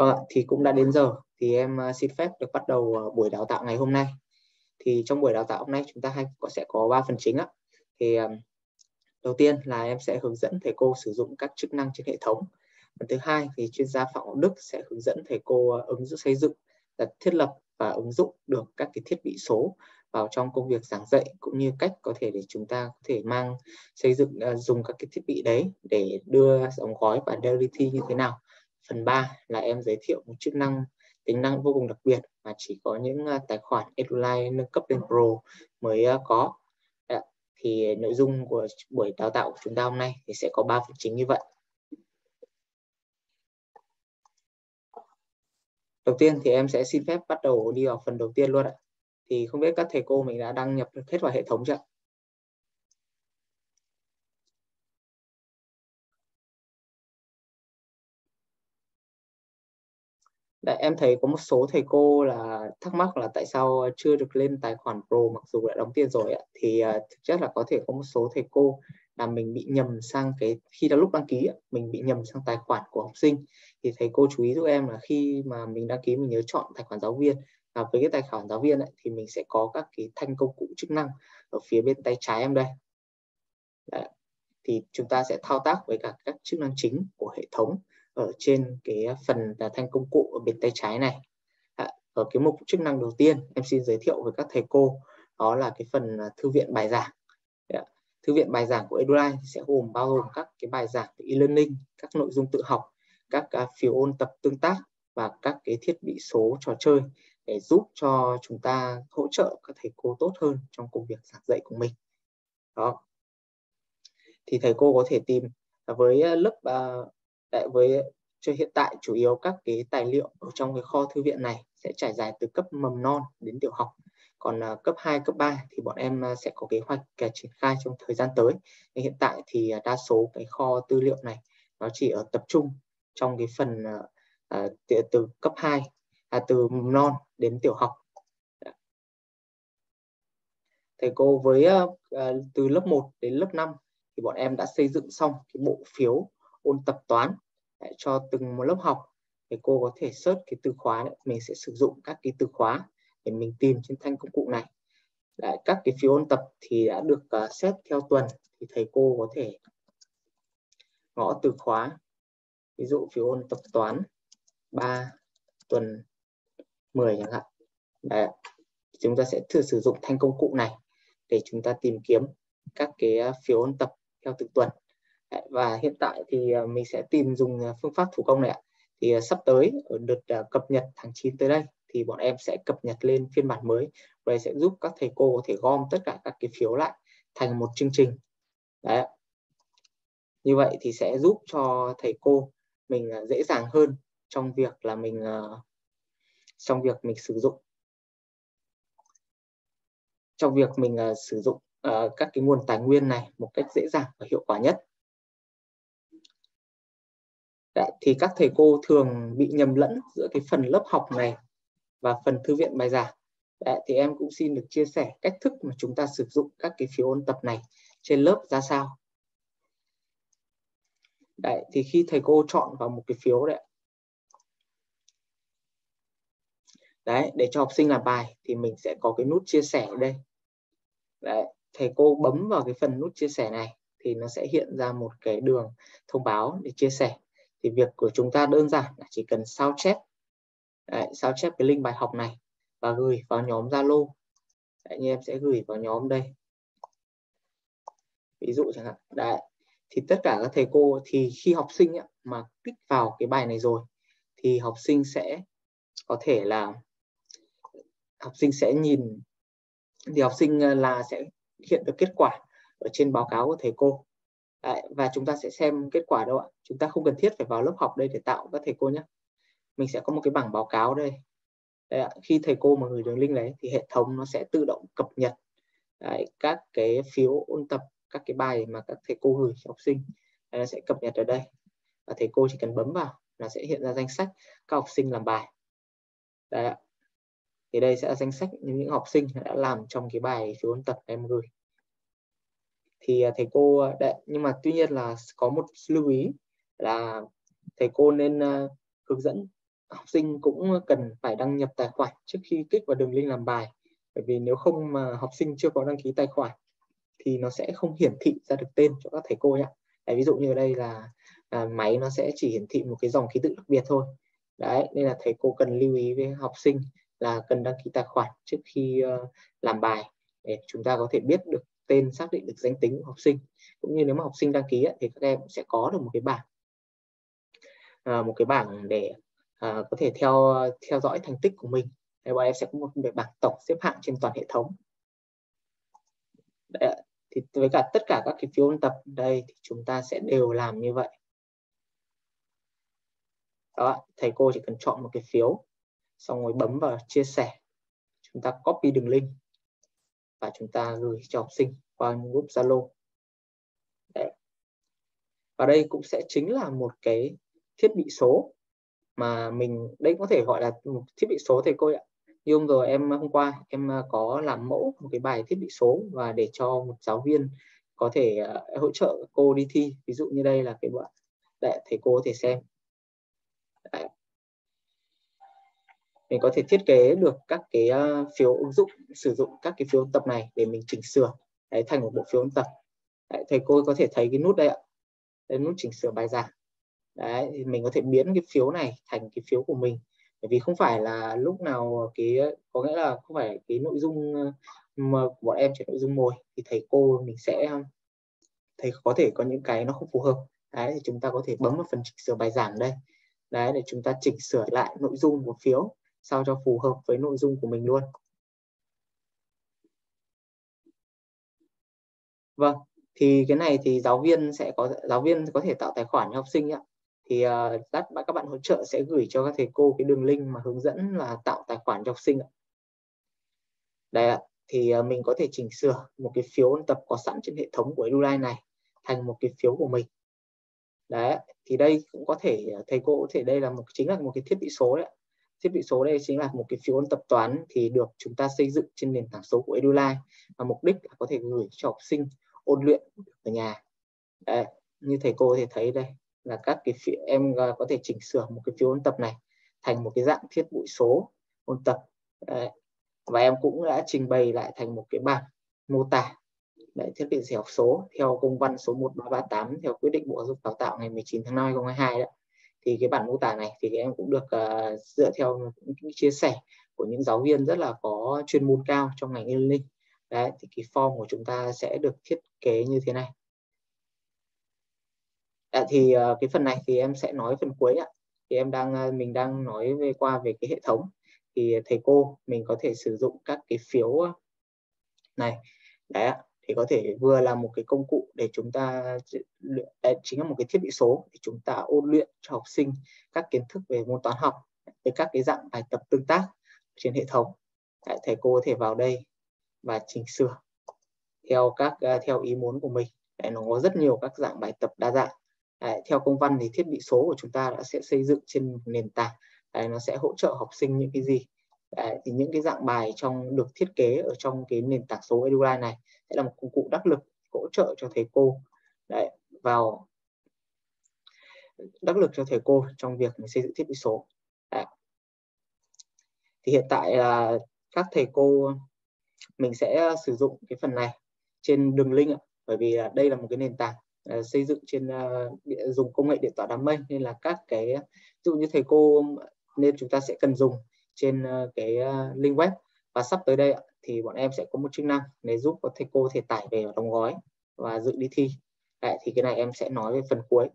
Vâng ạ, thì cũng đã đến giờ thì em à, xin phép được bắt đầu à, buổi đào tạo ngày hôm nay. Thì trong buổi đào tạo hôm nay chúng ta hay sẽ có 3 phần chính ạ. Thì à, đầu tiên là em sẽ hướng dẫn thầy cô sử dụng các chức năng trên hệ thống. Phần thứ hai thì chuyên gia Phạm Ngọc Đức sẽ hướng dẫn thầy cô ứng dụng xây dựng, thiết lập và ứng dụng được các cái thiết bị số vào trong công việc giảng dạy cũng như cách có thể để chúng ta có thể mang xây dựng dùng các cái thiết bị đấy để đưa đóng gói và delivery như thế nào Phần 3 là em giới thiệu một chức năng tính năng vô cùng đặc biệt mà chỉ có những ờ, tài khoản Eduline nâng cấp lên Pro mới ờ, có. Thì nội dung của buổi đào tạo của chúng ta hôm nay thì sẽ có 3 phần chính như vậy. Đầu tiên thì em sẽ xin phép bắt đầu đi vào phần đầu tiên luôn ạ. Thì không biết các thầy cô mình đã đăng nhập hết vào hệ thống chưa? Đấy, em thấy có một số thầy cô là thắc mắc là tại sao chưa được lên tài khoản Pro mặc dù đã đóng tiền rồi ạ. Thì uh, thực chất là có thể có một số thầy cô là mình bị nhầm sang cái khi đã lúc đăng ký mình bị nhầm sang tài khoản của học sinh thì thầy cô chú ý giúp em là khi mà mình đăng ký mình nhớ chọn tài khoản giáo viên và với cái tài khoản giáo viên ấy, thì mình sẽ có các cái thanh công cụ chức năng ở phía bên tay trái em đây Đấy. thì chúng ta sẽ thao tác với cả các chức năng chính của hệ thống ở trên cái phần thanh công cụ ở bên tay trái này. Ở cái mục chức năng đầu tiên em xin giới thiệu với các thầy cô, đó là cái phần à, thư viện bài giảng. Thư viện bài giảng của Eduline sẽ gồm bao gồm các cái bài giảng về e-learning, các nội dung tự học, các à, phiếu ôn tập tương tác và các cái thiết bị số trò chơi để giúp cho chúng ta hỗ trợ các thầy cô tốt hơn trong công việc giảng dạy của mình. Đó. Thì thầy cô có thể tìm à, với lớp Đấy, với cho hiện tại chủ yếu các cái tài liệu ở trong cái kho thư viện này sẽ trải dài từ cấp mầm non đến tiểu học. Còn uh, cấp 2, cấp 3 thì bọn em uh, sẽ có kế hoạch uh, triển khai trong thời gian tới. Nhưng hiện tại thì uh, đa số cái kho tư liệu này nó chỉ ở tập trung trong cái phần uh, uh, từ, từ cấp 2 à, từ mầm non đến tiểu học. Dạ. Thầy cô với uh, uh, từ lớp 1 đến lớp 5 thì bọn em đã xây dựng xong cái bộ phiếu ôn tập toán Đấy, cho từng một lớp học thì cô có thể search cái từ khóa đấy. mình sẽ sử dụng các cái từ khóa để mình tìm trên thanh công cụ này. Đấy, các cái phiếu ôn tập thì đã được uh, xét theo tuần thì thầy cô có thể gõ từ khóa. Ví dụ phiếu ôn tập toán 3 tuần 10 chẳng hạn. Đấy, chúng ta sẽ thử sử dụng thanh công cụ này để chúng ta tìm kiếm các cái à, phiếu ôn tập theo từng tuần và hiện tại thì ờ, mình sẽ tìm dùng ờ, phương pháp thủ công này ạ. Thì ờ, sắp tới ở đợt cập nhật tháng 9 tới đây thì bọn em sẽ cập nhật lên phiên bản mới và sẽ giúp các thầy cô có thể gom tất cả các cái phiếu lại thành một chương trình. Đấy như vậy thì sẽ giúp cho thầy cô mình dễ dàng hơn trong việc là mình trong việc mình sử dụng. Trong việc mình sử dụng các cái nguồn tài nguyên này một cách dễ dàng và hiệu quả nhất. Đấy, thì các thầy cô thường bị nhầm lẫn giữa cái phần lớp học này và phần thư viện bài giảng. Đấy, thì em cũng xin được chia sẻ cách thức mà chúng ta sử dụng các cái phiếu ôn tập này trên lớp ra sao. Đấy, thì khi thầy cô chọn vào một cái phiếu đấy Đấy, để cho học sinh làm bài thì mình sẽ có cái nút chia sẻ ở đây. Đấy, thầy cô bấm vào cái phần nút chia sẻ này thì nó sẽ hiện ra một cái đường thông báo để chia sẻ thì việc của chúng ta đơn giản là chỉ cần sao chép. Đấy, sao chép cái link bài học này và gửi vào nhóm Zalo. Như em sẽ gửi vào nhóm đây. Ví dụ chẳng hạn. Đấy. thì tất cả các thầy cô thì khi học sinh ấy, mà kích vào cái bài này rồi thì học sinh sẽ có thể là học sinh sẽ nhìn thì học sinh à, là sẽ hiện được kết quả ở trên báo cáo của thầy cô. Đấy, và chúng ta sẽ xem kết quả đâu ạ. Chúng ta không cần thiết phải vào lớp học đây để tạo các thầy cô nhé. Mình sẽ có một cái bảng báo cáo đây. Đấy ạ. khi thầy cô mà gửi đường link đấy thì hệ thống nó sẽ tự động cập nhật đấy, các cái phiếu ôn tập các cái bài mà các thầy cô gửi cho học sinh. Đấy, nó sẽ cập nhật ở đây. Và thầy cô chỉ cần bấm vào là sẽ hiện ra danh sách các học sinh làm bài. Đấy ạ. thì đây sẽ là danh sách những học sinh đã làm trong cái bài phiếu ôn tập em gửi thì à, thầy cô à, đấy, nhưng mà tuy nhiên là có một lưu ý là thầy cô nên uh, hướng dẫn học sinh cũng cần phải đăng nhập tài khoản trước khi kích vào đường link làm bài. Bởi vì nếu không mà học sinh chưa có đăng ký tài khoản thì nó sẽ không hiển thị ra được tên cho các thầy cô nhé Đấy, ví dụ như ở đây là à, máy nó sẽ chỉ hiển thị một cái dòng ký tự đặc biệt thôi. Đấy nên là thầy cô cần lưu ý với học sinh là cần đăng ký tài khoản trước khi uh, làm bài để chúng ta có thể biết được tên xác định được danh tính của học sinh. Cũng như nếu mà học sinh đăng ký thì các em sẽ có được một cái bảng à, một cái bảng để à, có thể theo theo dõi thành tích của mình. Thì bọn em sẽ có một cái bảng tổng xếp hạng trên toàn hệ thống. Đấy, thì với cả tất cả các cái phiếu ôn tập đây thì chúng ta sẽ đều làm như vậy. Đó thầy cô chỉ cần chọn một cái phiếu xong rồi bấm vào chia sẻ. Chúng ta copy đường link và chúng ta gửi cho học sinh qua group Zalo. Và đây cũng sẽ chính là một cái thiết bị số mà mình đây có thể gọi là một thiết bị số thầy cô ạ. Như hôm rồi em hôm qua em à, có làm mẫu một cái bài thiết bị số và để cho một giáo viên có thể uh, hỗ trợ cô đi thi. Ví dụ như đây là cái bạn để thầy cô có thể xem. Đấy mình có thể thiết kế được các cái ờ, phiếu ứng dụng sử dụng các cái phiếu tập này để mình chỉnh sửa. Đấy, thành một bộ phiếu tập. Đấy, thầy cô có thể thấy cái nút đây ạ. Đây nút chỉnh sửa bài giảng. Đấy thì mình có thể biến cái phiếu này thành cái phiếu của mình. Bởi vì không phải là lúc nào cái có nghĩa là không phải cái nội dung ờ, mà bọn em chuyển nội dung mồi thì thầy cô mình sẽ thầy có thể có những cái nó không phù hợp. Đấy thì chúng ta có thể bấm vào phần chỉnh sửa bài giảng đây. Đấy để chúng ta chỉnh sửa lại nội dung của phiếu sao cho phù hợp với nội dung của mình luôn. Vâng thì cái này thì giáo viên sẽ có giáo viên có thể tạo tài khoản cho học sinh ạ. Thì uh, các bạn các bạn hỗ trợ sẽ gửi cho các thầy cô cái đường link mà hướng dẫn là tạo tài khoản cho học sinh ạ. Đây ạ thì uh, mình có thể chỉnh sửa một cái phiếu ôn tập có sẵn trên hệ thống của Eduline này thành một cái phiếu của mình. Đấy thì đây cũng có thể ờ, thầy cô có thể đây là một chính là một cái thiết bị số đấy thiết bị số đây chính là một cái phiếu ôn tập toán thì được chúng ta xây dựng trên nền tảng số của Eduline. Và mục đích là có thể gửi cho học sinh ôn luyện ở nhà. Đấy, như thầy cô có thể thấy đây là các cái phiếu, em ờ, có thể chỉnh sửa một cái phiếu ôn tập này thành một cái dạng thiết bị số ôn tập. Đấy. và em cũng đã trình bày lại thành một cái bảng mô tả. Đấy, thiết bị dạy học số theo công văn số 1338 theo quyết định Bộ Giáo dục Đào tạo ngày 19 tháng 5 2022 đấy thì cái bản mô tả này thì em cũng được uh, dựa theo những chia sẻ của những giáo viên rất là có chuyên môn cao trong ngành e-learning. Đấy thì cái form của chúng ta sẽ được thiết kế như thế này. À, thì uh, cái phần này thì em sẽ nói phần cuối ạ. Thì em đang uh, mình đang nói về qua về cái hệ thống. Thì thầy cô mình có thể sử dụng các cái phiếu này. Đấy ạ thì có thể vừa là một cái công cụ để chúng ta đấy, chính là một cái thiết bị số để chúng ta ôn luyện cho học sinh các kiến thức về môn toán học với các cái dạng bài tập tương tác trên hệ thống. Đấy, thầy cô có thể vào đây và chỉnh sửa theo các à, theo ý muốn của mình. Đấy, nó có rất nhiều các dạng bài tập đa dạng. Đấy, theo công văn thì thiết bị số của chúng ta đã sẽ xây dựng trên nền tảng. Đấy, nó sẽ hỗ trợ học sinh những cái gì Đấy, thì những cái dạng bài trong được thiết kế ở trong cái nền tảng số Eduline này sẽ là một công cụ đắc lực hỗ trợ cho thầy cô Đấy, vào đắc lực cho thầy cô trong việc mình xây dựng thiết bị số Đấy. thì hiện tại là các thầy cô mình sẽ sử dụng cái phần này trên đường link bởi vì đây là một cái nền tảng à, xây dựng trên à, dùng công nghệ điện toán đám mây nên là các cái ví dụ như thầy cô nên chúng ta sẽ cần dùng trên ờ, cái ờ, link web. Và sắp tới đây thì bọn em sẽ có một chức năng để giúp các thầy cô thể tải về và đóng gói và dự đi thi. Đấy, thì cái này em sẽ nói về phần cuối.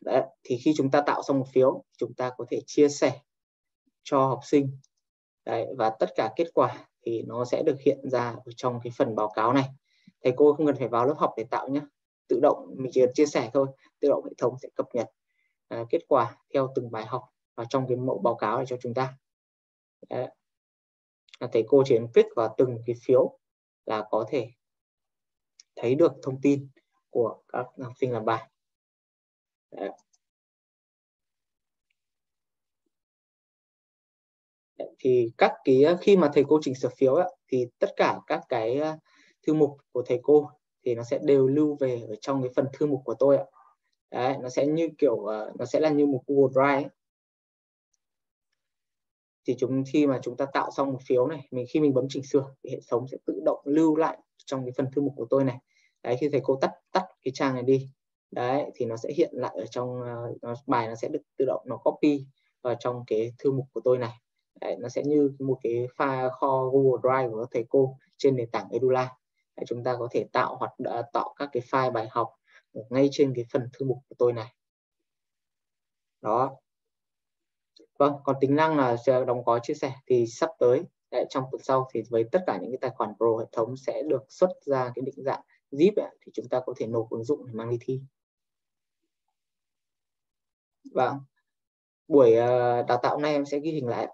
Đấy, thì khi chúng ta tạo xong một phiếu chúng ta có thể chia sẻ cho học sinh. Đấy, và tất cả kết quả thì nó sẽ được hiện ra ở trong cái phần báo cáo này. Thầy cô không cần phải vào lớp học để tạo nhé tự động mình chỉ cần chia sẻ thôi tự động hệ thống sẽ cập nhật. À, kết quả theo từng bài học và trong cái mẫu báo cáo này cho chúng ta Đấy. Thầy cô chỉ cần click vào từng cái phiếu là có thể thấy được thông tin của các học sinh làm bài Đấy. thì các cái khi mà thầy cô chỉnh sửa phiếu ấy, thì tất cả các cái à, thư mục của thầy cô thì nó sẽ đều lưu về ở trong cái phần thư mục của tôi ạ đấy nó sẽ như kiểu uh, nó sẽ là như một Google Drive ấy. thì chúng khi mà chúng ta tạo xong một phiếu này mình khi mình bấm chỉnh sửa thì hệ thống sẽ tự động lưu lại trong cái phần thư mục của tôi này. Đấy khi thầy cô tắt tắt cái trang này đi. Đấy thì nó sẽ hiện lại ở trong uh, bài nó sẽ được tự động nó copy vào trong cái thư mục của tôi này. Đấy, nó sẽ như một cái file kho Google Drive của thầy cô trên nền tảng Edula. Đấy, chúng ta có thể tạo hoặc ờ, tạo các cái file bài học ngay trên cái phần thư mục của tôi này. Đó. Vâng còn tính năng là đóng gói chia sẻ thì sắp tới đấy, trong tuần sau thì với tất cả những cái tài khoản pro hệ thống sẽ được xuất ra cái định dạng zip ấy, thì chúng ta có thể nộp ứng dụng để mang đi thi. Vâng. Buổi ờ, đào tạo hôm nay em sẽ ghi hình lại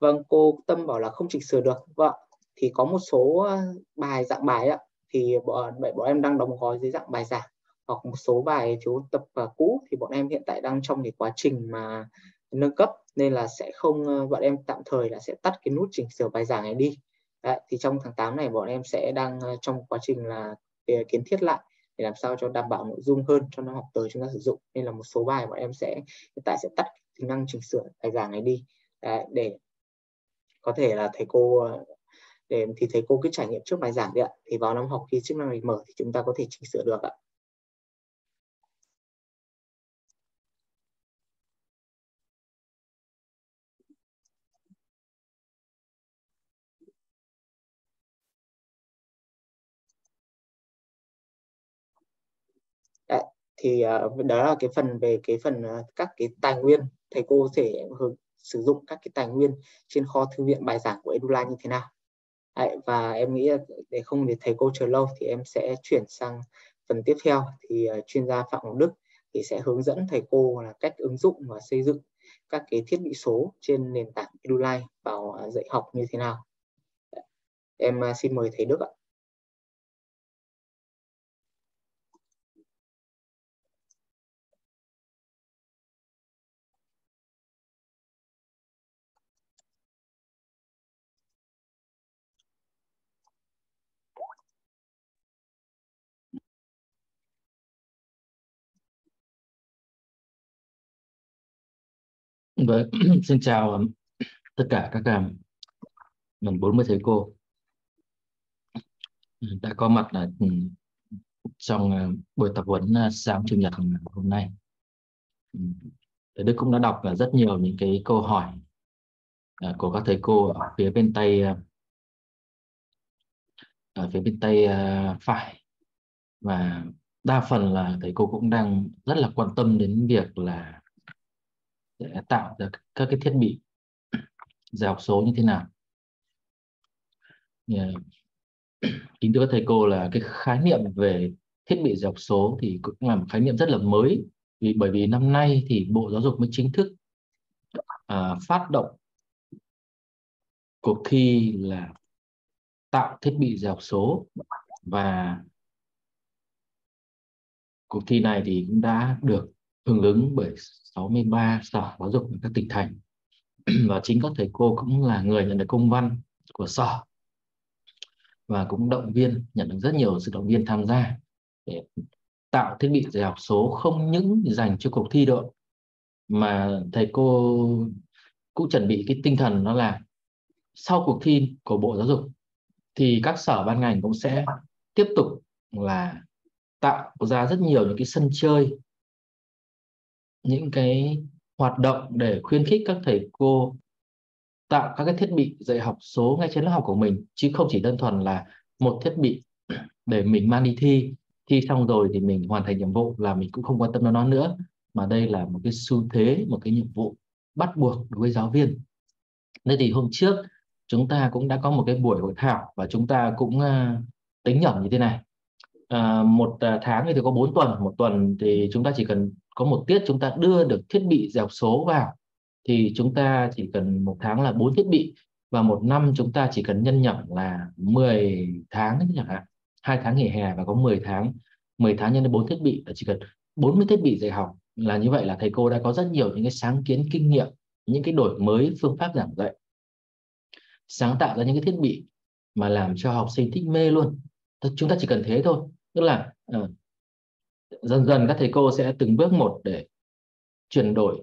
vâng cô tâm bảo là không chỉnh sửa được. Vâng thì có một số ờ, bài dạng bài ạ thì bọn, bọn em đang đóng gói dưới dạng bài giảng hoặc một số bài thiếu tập và cũ thì bọn em hiện tại đang trong cái quá trình mà nâng cấp nên là sẽ không ờ, bọn em tạm thời là sẽ tắt cái nút chỉnh sửa bài giảng này đi. Đấy, thì trong tháng 8 này bọn em sẽ đang ờ, trong quá trình là ờ, kiến thiết lại để làm sao cho đảm bảo nội dung hơn cho năm học tới chúng ta sử dụng. Nên là một số bài bọn em sẽ hiện tại sẽ tắt tính năng chỉnh sửa bài giảng này đi. Đấy, để có thể là thầy cô để thì thầy cô cứ trải nghiệm trước bài giảng đi ạ. Thì vào năm học khi chức năng này mở thì chúng ta có thể chỉnh sửa được ạ. Đấy, thì ờ, đó là cái phần về cái phần ờ, các cái tài nguyên. Thầy cô sẽ hướng sử dụng các cái tài nguyên trên kho thư viện bài giảng của Edula như thế nào. Và em nghĩ để không để thầy cô chờ lâu thì em sẽ chuyển sang phần tiếp theo thì uh, chuyên gia Phạm Ngọc Đức thì sẽ hướng dẫn thầy cô là cách ứng dụng và xây dựng các cái thiết bị số trên nền tảng Edulai vào ờ, dạy học như thế nào. Em ờ, xin mời thầy Đức ạ. Vâng, xin chào um, tất cả các um, mình 40 thầy cô ừ, đã có mặt là trong uh, buổi tập huấn uh, sáng chủ nhật hôm nay. Ừ, thầy Đức cũng đã đọc uh, rất nhiều những cái câu hỏi uh, của các thầy cô ở phía bên tay ở phía bên tay phải và đa phần là thầy cô cũng đang rất là quan tâm đến việc là để tạo ra các cái thiết bị dạy học số như thế nào yeah. À, kính thưa các thầy cô là cái khái niệm về thiết bị dạy học số thì cũng là một khái niệm rất là mới vì bởi vì năm nay thì bộ giáo dục mới chính thức à, phát động cuộc thi là tạo thiết bị dạy học số và cuộc thi này thì cũng đã được hưởng ứng bởi 63 sở giáo dục ở các tỉnh thành. Và chính các thầy cô cũng là người nhận được công văn của sở và cũng động viên, nhận được rất nhiều sự động viên tham gia để tạo thiết bị dạy học số không những dành cho cuộc thi đội mà thầy cô cũng chuẩn bị cái tinh thần đó là sau cuộc thi của bộ giáo dục thì các sở ban ngành cũng sẽ tiếp tục là tạo ra rất nhiều những cái sân chơi những cái hoạt động để khuyến khích các thầy cô tạo các cái thiết bị dạy học số ngay trên lớp học của mình chứ không chỉ đơn thuần là một thiết bị để mình mang đi thi. Thi xong rồi thì mình hoàn thành nhiệm vụ là mình cũng không quan tâm đến nó nữa mà đây là một cái xu thế một cái nhiệm vụ bắt buộc đối với giáo viên. Nên thì hôm trước chúng ta cũng đã có một cái buổi hội thảo và chúng ta cũng uh, tính nhẩm như thế này. À, một à, tháng thì có 4 tuần một tuần thì chúng ta chỉ cần có một tiết chúng ta đưa được thiết bị dẹp số vào thì chúng ta chỉ cần một tháng là bốn thiết bị và một năm chúng ta chỉ cần nhân nhẩm là 10 tháng chẳng hạn. Hai tháng nghỉ hè và có 10 tháng 10 tháng nhân lên bốn thiết bị là chỉ cần 40 thiết bị dạy học là như vậy là thầy cô đã có rất nhiều những cái sáng kiến kinh nghiệm những cái đổi mới phương pháp giảng dạy. Sáng tạo ra những cái thiết bị mà làm cho học sinh thích mê luôn. Chúng ta chỉ cần thế thôi. Tức là uh, dần dần các thầy cô sẽ từng bước một để chuyển đổi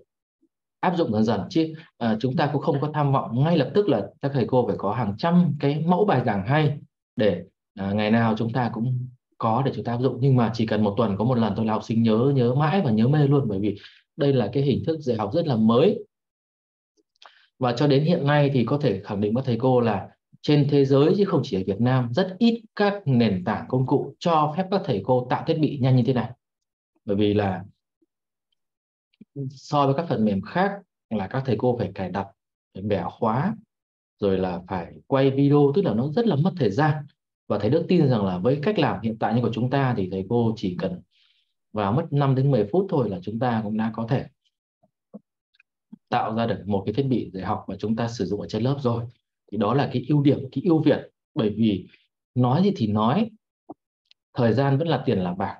áp dụng dần dần. Chứ à, chúng ta cũng không có tham vọng. Ngay lập tức là các thầy cô phải có hàng trăm cái mẫu bài giảng hay để à, ngày nào chúng ta cũng có để chúng ta áp dụng. Nhưng mà chỉ cần một tuần có một lần thôi là học sinh nhớ nhớ mãi và nhớ mê luôn. Bởi vì đây là cái hình thức dạy học rất là mới. Và cho đến hiện nay thì có thể khẳng định với thầy cô là trên thế giới chứ không chỉ ở Việt Nam rất ít các nền tảng công cụ cho phép các thầy cô tạo thiết bị nhanh như thế này bởi vì là so với các phần mềm khác là các thầy cô phải cài đặt, phải bẻ khóa, rồi là phải quay video, tức là nó rất là mất thời gian. Và thầy Đức tin rằng là với cách làm hiện tại như của chúng ta thì thầy cô chỉ cần vào mất 5 đến 10 phút thôi là chúng ta cũng đã có thể tạo ra được một cái thiết bị dạy học mà chúng ta sử dụng ở trên lớp rồi. Thì đó là cái ưu điểm, cái ưu việt. Bởi vì nói gì thì nói, thời gian vẫn là tiền là bạc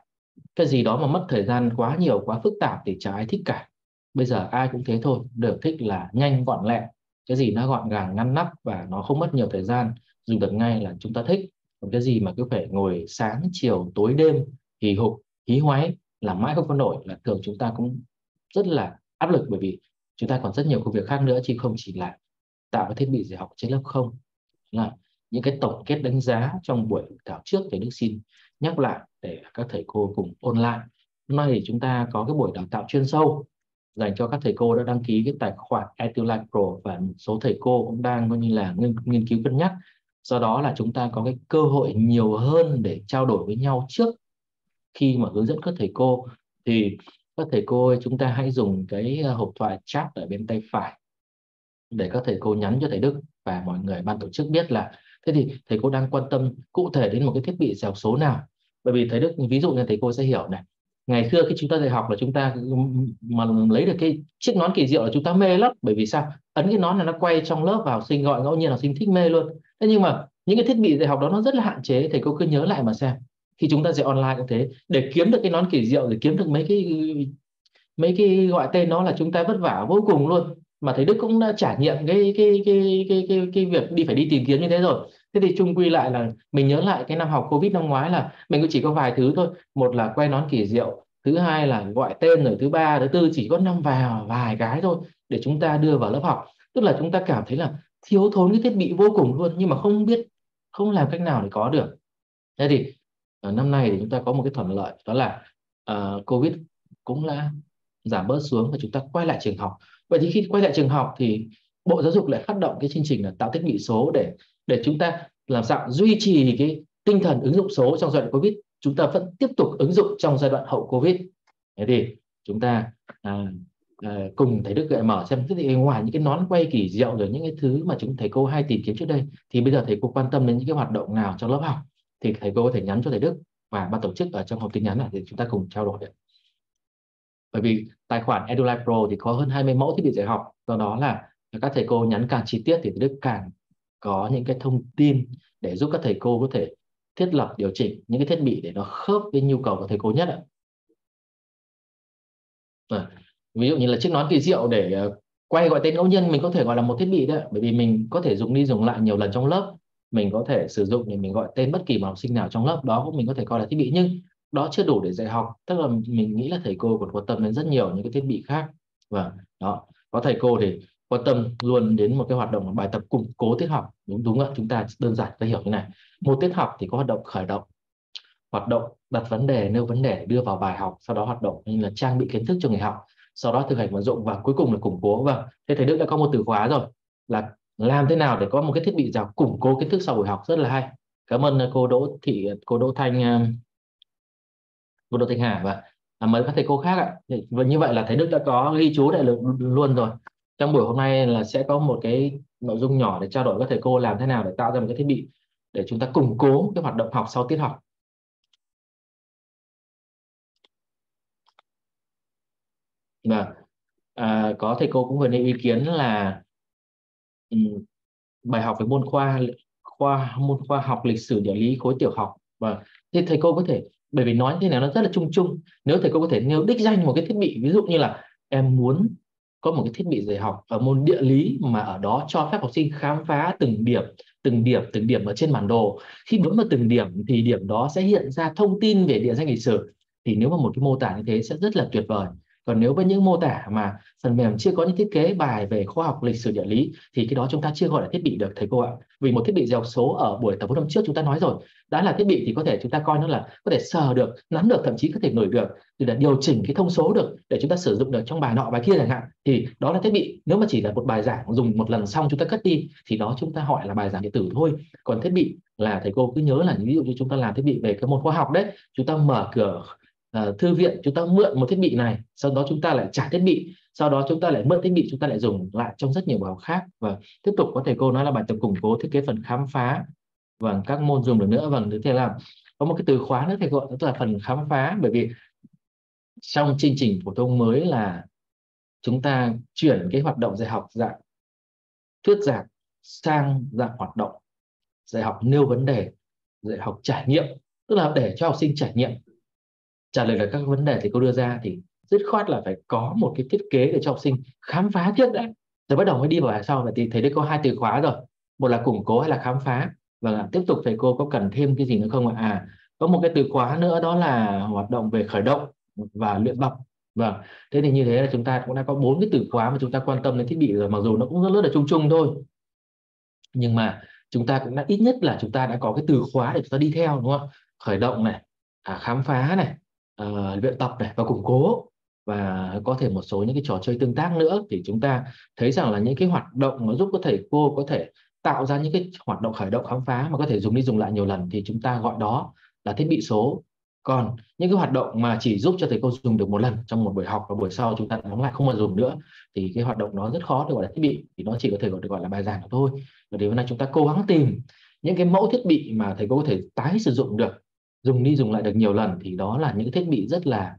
cái gì đó mà mất thời gian quá nhiều, quá phức tạp thì chả ai thích cả. Bây giờ ai cũng thế thôi, đều thích là nhanh, gọn lẹ. Cái gì nó gọn gàng, ngăn nắp và nó không mất nhiều thời gian dùng được ngay là chúng ta thích. Còn cái gì mà cứ phải ngồi sáng, chiều, tối, đêm, hì hục, hí hoáy làm mãi không có nổi là thường chúng ta cũng rất là áp lực. Bởi vì chúng ta còn rất nhiều công việc khác nữa, chứ không chỉ là tạo cái thiết bị dạy học trên lớp không. Là những cái tổng kết đánh giá trong buổi thảo trước thì Đức xin nhắc lại để các thầy cô cùng ôn lại hôm nay thì chúng ta có cái buổi đào tạo chuyên sâu dành cho các thầy cô đã đăng ký cái tài khoản EduLife Pro và một số thầy cô cũng đang coi như là nghiên, nghiên cứu cân nhắc. Do đó là chúng ta có cái cơ hội nhiều hơn để trao đổi với nhau trước khi mà hướng dẫn các thầy cô. Thì các thầy cô ơi, chúng ta hãy dùng cái ờ, hộp thoại chat ở bên tay phải để các thầy cô nhắn cho thầy Đức và mọi người ban tổ chức biết là thế thì thầy cô đang quan tâm cụ thể đến một cái thiết bị dèo số nào? Bởi vì thầy Đức, ví dụ như thầy cô sẽ hiểu này. Ngày xưa khi chúng ta dạy học là chúng ta mà lấy được cái chiếc nón kỳ diệu là chúng ta mê lắm. Bởi vì sao? Ấn cái nón là nó quay trong lớp vào, sinh gọi ngẫu nhiên học sinh thích mê luôn. Thế nhưng mà những cái thiết bị dạy học đó nó rất là hạn chế. Thầy cô cứ nhớ lại mà xem. Khi chúng ta dạy online cũng thế. Để kiếm được cái nón kỳ diệu, để kiếm được mấy cái mấy cái gọi tên nó là chúng ta vất vả vô cùng luôn. Mà thầy Đức cũng đã trải nghiệm cái cái cái cái cái cái việc đi, phải đi tìm kiếm như thế rồi thế thì chung quy lại là mình nhớ lại cái năm học covid năm ngoái là mình cũng chỉ có vài thứ thôi. Một là quay nón kỳ diệu thứ hai là gọi tên rồi thứ ba thứ tư chỉ có năm vào vài cái thôi để chúng ta đưa vào lớp học. Tức là chúng ta cảm thấy là thiếu thốn cái thiết bị vô cùng luôn nhưng mà không biết không làm cách nào để có được. Thế thì ở năm nay thì chúng ta có một cái thuận lợi đó là uh, covid cũng đã giảm bớt xuống và chúng ta quay lại trường học. Vậy thì khi quay lại trường học thì bộ giáo dục lại phát động cái chương trình là tạo thiết bị số để để chúng ta làm sao duy trì cái tinh thần ứng dụng số trong giai đoạn covid chúng ta vẫn tiếp tục ứng dụng trong giai đoạn hậu covid. Thế thì chúng ta à, à, cùng thầy Đức gợi mở xem thế thì ngoài những cái nón quay kỳ diệu rồi những cái thứ mà chúng thầy cô hay tìm kiếm trước đây thì bây giờ thầy cô quan tâm đến những cái hoạt động nào trong lớp học? Thì thầy cô có thể nhắn cho thầy Đức và ban tổ chức ở trong hộp tin nhắn này thì chúng ta cùng trao đổi được bởi vì tài khoản EduLife Pro thì có hơn 20 mẫu thiết bị dạy học do đó là các thầy cô nhắn càng chi tiết thì Đức càng có những cái thông tin để giúp các thầy cô có thể thiết lập điều chỉnh những cái thiết bị để nó khớp với nhu cầu của thầy cô nhất ạ. À, ví dụ như là chiếc nón kỳ diệu để ờ, quay gọi tên ngẫu nhiên mình có thể gọi là một thiết bị đấy bởi vì mình có thể dùng đi dùng lại nhiều lần trong lớp mình có thể sử dụng để mình gọi tên bất kỳ một học sinh nào trong lớp đó cũng mình có thể coi là thiết bị. Nhưng đó chưa đủ để dạy học tức là mình nghĩ là thầy cô còn quan tâm đến rất nhiều những cái thiết bị khác. Và đó có thầy cô thì quan tâm luôn đến một cái hoạt động bài tập củng cố tiết học. Đúng đúng ạ chúng ta đơn giản ta hiểu như này. Một tiết học thì có hoạt động khởi động hoạt động đặt vấn đề nêu vấn đề đưa vào bài học sau đó hoạt động như là trang bị kiến thức cho người học sau đó thực hành vận dụng và cuối cùng là củng cố. Vâng thế thầy đức đã có một từ khóa rồi là làm thế nào để có một cái thiết bị giáo củng cố kiến thức sau buổi học rất là hay. Cảm ơn ờ, cô đỗ thị ờ, cô đỗ thanh ờ, cô đỗ thanh hà và à, mấy các thầy cô khác ạ. Và như vậy là thầy đức đã có ghi chú lại luôn rồi trong buổi hôm nay là sẽ có một cái nội dung nhỏ để trao đổi với thầy cô làm thế nào để tạo ra một cái thiết bị để chúng ta củng cố cái hoạt động học sau tiết học. Và à, có thầy cô cũng vừa nêu ý kiến là um, bài học về môn khoa khoa môn khoa học lịch sử địa lý khối tiểu học. Và thì thầy cô có thể bởi vì nói thế nào nó rất là chung chung. Nếu thầy cô có thể nêu đích danh một cái thiết bị ví dụ như là em muốn có một cái thiết bị dạy học ở môn địa lý mà ở đó cho phép học sinh khám phá từng điểm từng điểm từng điểm ở trên bản đồ. Khi bấm vào từng điểm thì điểm đó sẽ hiện ra thông tin về địa danh lịch sử. Thì nếu mà một cái mô tả như thế sẽ rất là tuyệt vời còn nếu với những mô tả mà phần mềm chưa có những thiết kế bài về khoa học lịch sử địa lý, thì cái đó chúng ta chưa gọi là thiết bị được, thầy cô ạ. Vì một thiết bị dạy học số ở buổi tập huấn hôm trước chúng ta nói rồi, đã là thiết bị thì có thể chúng ta coi nó là có thể sờ được, nắm được, thậm chí có thể ngửi được thì là điều chỉnh cái thông số được để chúng ta sử dụng được trong bài nọ, bài kia chẳng hạn. Thì đó là thiết bị, nếu mà chỉ là một bài giảng dùng một lần xong chúng ta cất đi, thì đó chúng ta gọi là bài giảng điện tử thôi. Còn thiết bị là, thầy cô cứ nhớ là ví dụ như chúng ta làm thiết bị về cái môn khoa học đấy, chúng ta mở cửa uh, thư viện chúng ta mượn một thiết bị này sau đó chúng ta lại trả thiết bị sau đó chúng ta lại mượn thiết bị chúng ta lại dùng lại trong rất nhiều bài học khác. Và tiếp tục có thầy cô nói là bài tập củng cố thiết kế phần khám phá. Và các môn dùng được nữa và thứ thế là có một cái từ khóa nữa thầy gọi đó là phần khám phá. Bởi vì trong chương trình phổ thông mới là chúng ta chuyển cái hoạt động dạy học dạng thuyết giảng sang dạng hoạt động dạy học nêu vấn đề dạy học trải nghiệm tức là để cho học sinh trải nghiệm trả lời được các vấn đề thì cô đưa ra thì dứt khoát là phải có một cái thiết kế để cho học sinh khám phá trước đã. Rồi bắt đầu mới đi vào bài sau và thì thấy đây có hai từ khóa rồi. Một là củng cố hay là khám phá? Vâng và tiếp tục thầy cô có cần thêm cái gì nữa không ạ? À có một cái từ khóa nữa đó là hoạt động về khởi động và luyện tập vâng thế thì như thế là chúng ta cũng đã có bốn cái từ khóa mà chúng ta quan tâm đến thiết bị rồi mặc dù nó cũng rất, rất là chung chung thôi. Nhưng mà chúng ta cũng đã ít nhất là chúng ta đã có cái từ khóa để chúng ta đi theo đúng không khởi động này à, khám phá này uh, luyện tập này và củng cố và có thể một số những cái trò chơi tương tác nữa thì chúng ta thấy rằng là những cái hoạt động nó giúp có thầy cô có thể tạo ra những cái hoạt động khởi động khám phá mà có thể dùng đi dùng lại nhiều lần thì chúng ta gọi đó là thiết bị số. Còn những cái hoạt động mà chỉ giúp cho thầy cô dùng được một lần trong một buổi học và buổi sau chúng ta đóng lại không bao dùng nữa thì cái hoạt động nó rất khó được gọi là thiết bị thì nó chỉ có thể gọi được gọi là bài giảng thôi. Và điều hôm nay chúng ta cố gắng tìm những cái mẫu thiết bị mà thầy cô có thể tái sử dụng được dùng đi dùng lại được nhiều lần thì đó là những thiết bị rất là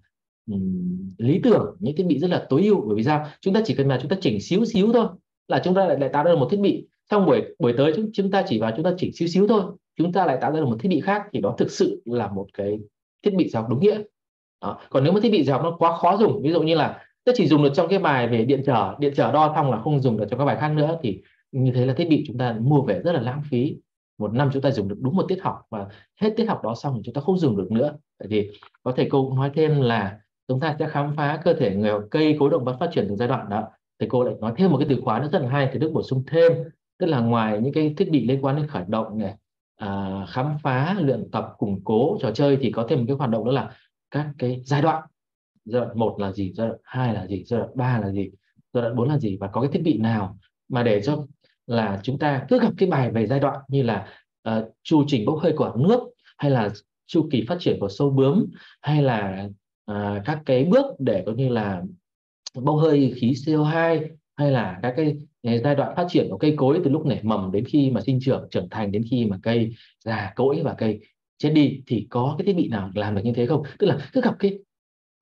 um, lý tưởng những thiết bị rất là tối ưu. Bởi vì sao? Chúng ta chỉ cần là chúng ta chỉnh xíu xíu thôi là chúng ta lại, lại tạo ra một thiết bị. Trong buổi buổi tới chúng chúng ta chỉ vào chúng ta chỉnh xíu xíu thôi chúng ta lại tạo ra được một thiết bị khác thì đó thực sự là một cái thiết bị giáo học đúng nghĩa. Đó. còn nếu mà thiết bị giáo học nó quá khó dùng ví dụ như là ta chỉ dùng được trong cái bài về điện trở điện trở đo xong là không dùng được trong các bài khác nữa thì như thế là thiết bị chúng ta mua về rất là lãng phí một năm chúng ta dùng được đúng một tiết học và hết tiết học đó xong thì chúng ta không dùng được nữa. Tại vì có thể cô cũng nói thêm là chúng ta sẽ khám phá cơ thể người cây khối động vật phát triển từ giai đoạn đó. Thì cô lại nói thêm một cái từ khóa nữa rất là hay thì đức bổ sung thêm tức là ngoài những cái thiết bị liên quan đến khởi động này à, khám phá luyện tập củng cố trò chơi thì có thêm một cái hoạt động đó là các cái giai đoạn. Giai đoạn một là gì giai đoạn hai là gì giai đoạn ba là gì giai đoạn bốn là gì và có cái thiết bị nào mà để cho là chúng ta cứ gặp cái bài về giai đoạn như là uh, chu trình bốc hơi của nước hay là chu kỳ phát triển của sâu bướm hay là uh, các cái bước để có như là bốc hơi khí CO2 hay là các cái giai đoạn phát triển của cây cối từ lúc nảy mầm đến khi mà sinh trưởng trưởng thành đến khi mà cây già cỗi và cây chết đi thì có cái thiết bị nào làm được như thế không? Tức là cứ gặp cái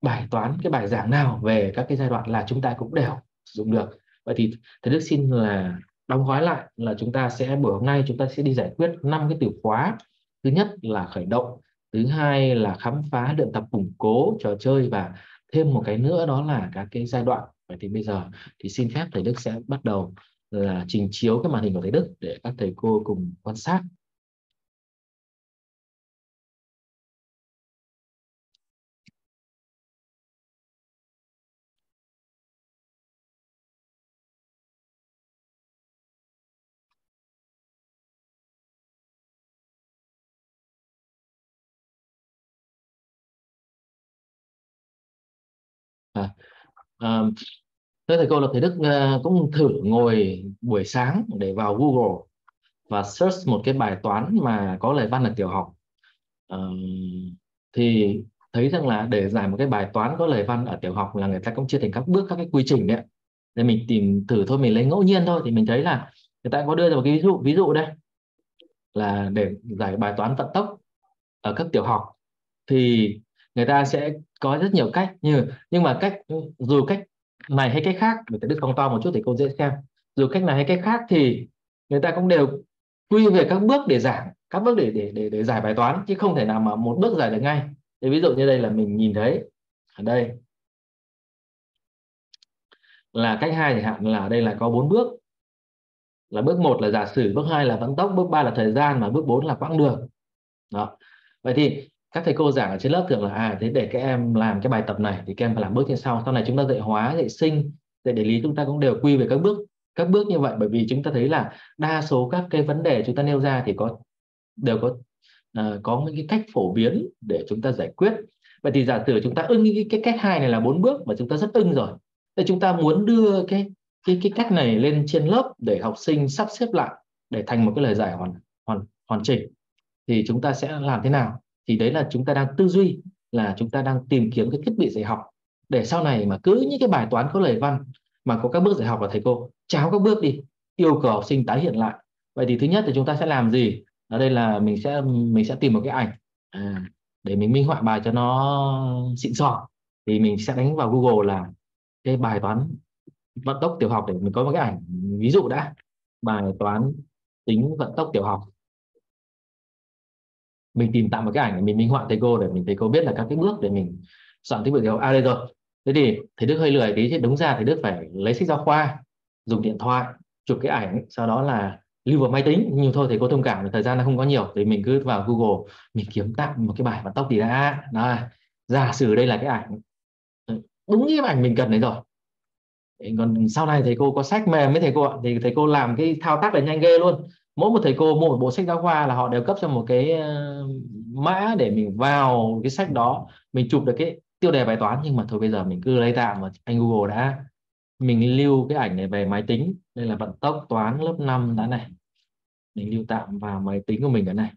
bài toán cái bài giảng nào về các cái giai đoạn là chúng ta cũng đều sử dụng được. Vậy thì thầy đức xin là đóng gói lại là chúng ta sẽ, buổi hôm nay chúng ta sẽ đi giải quyết năm cái từ khóa. Thứ nhất là khởi động, thứ hai là khám phá luyện tập củng cố, trò chơi và thêm một cái nữa đó là các cái giai đoạn. Vậy thì bây giờ thì xin phép thầy Đức sẽ bắt đầu là trình chiếu cái màn hình của thầy Đức để các thầy cô cùng quan sát. À, Thế thầy cô là thầy Đức ờ, cũng thử ngồi buổi sáng để vào Google và search một cái bài toán mà có lời văn ở tiểu học. Uh, thì thấy rằng là để giải một cái bài toán có lời văn ở tiểu học là người ta cũng chia thành các bước các cái quy trình đấy để mình tìm thử thôi mình lấy ngẫu nhiên thôi thì mình thấy là người ta có đưa ra một cái ví dụ ví dụ đây. Là để giải bài toán vận tốc ở cấp tiểu học thì người ta sẽ có rất nhiều cách như nhưng mà cách dù cách này hay cách khác mình phải đức phóng to một chút thì cô dễ xem. Dù cách này hay cách khác thì người ta cũng đều quy về các bước để giảng các bước để để để, để giải bài toán chứ không thể nào mà một bước giải được ngay. Thì ví dụ như đây là mình nhìn thấy ở đây. Là cách hai chẳng hạn là đây là có bốn bước. Là bước một là giả sử bước hai là vận tốc bước ba là thời gian và bước bốn là quãng đường. Đó. Vậy thì các thầy cô giảng ở trên lớp thường là à thế để các em làm cái bài tập này thì các em phải làm bước như sau sau này chúng ta dạy hóa dạy sinh dạy địa lý chúng ta cũng đều quy về các bước các bước như vậy. Bởi vì chúng ta thấy là đa số các cái vấn đề chúng ta nêu ra thì có đều có uh, có những cái cách phổ biến để chúng ta giải quyết. Vậy thì giả sử chúng ta ưng cái, cái cách hai này là bốn bước mà chúng ta rất ưng rồi thì chúng ta muốn đưa cái cái cái cách này lên trên lớp để học sinh sắp xếp lại để thành một cái lời giải hoàn hoàn hoàn chỉnh thì chúng ta sẽ làm thế nào? Thì đấy là chúng ta đang tư duy là chúng ta đang tìm kiếm cái thiết bị dạy học. Để sau này mà cứ những cái bài toán có lời văn mà có các bước dạy học là thầy cô cháo các bước đi yêu cầu học sinh tái hiện lại. Vậy thì thứ nhất thì chúng ta sẽ làm gì? Ở đây là mình sẽ mình sẽ tìm một cái ảnh à, để mình minh họa bài cho nó xịn sò thì mình sẽ đánh vào Google là cái bài toán vận tốc tiểu học để mình có một cái ảnh. Ví dụ đã bài toán tính vận tốc tiểu học mình tìm tạm một cái ảnh để mình minh họa thầy cô để mình thầy cô biết là các cái bước để mình soạn thiết bị điều à đây rồi. Thế thì thầy Đức hơi lười tí thì đúng ra thầy Đức phải lấy sách giáo khoa, dùng điện thoại, chụp cái ảnh, sau đó là lưu vào máy tính. Nhưng thôi, thầy cô thông cảm thời gian nó không có nhiều, thì mình cứ vào Google, mình kiếm tạm một cái bài vận tóc gì đã. Đó giả sử đây là cái ảnh. Đúng cái ảnh mình cần đấy rồi. Còn sau này thầy cô có sách mềm với thầy cô ạ, thì thầy cô làm cái thao tác này nhanh ghê luôn mỗi một thầy cô mua một bộ sách giáo khoa là họ đều cấp cho một cái ờ, mã để mình vào cái sách đó. Mình chụp được cái tiêu đề bài toán nhưng mà thôi bây giờ mình cứ lấy tạm mà anh Google đã. Mình lưu cái ảnh này về máy tính. Đây là vận tốc toán lớp 5 đã này. Mình lưu tạm vào máy tính của mình cái này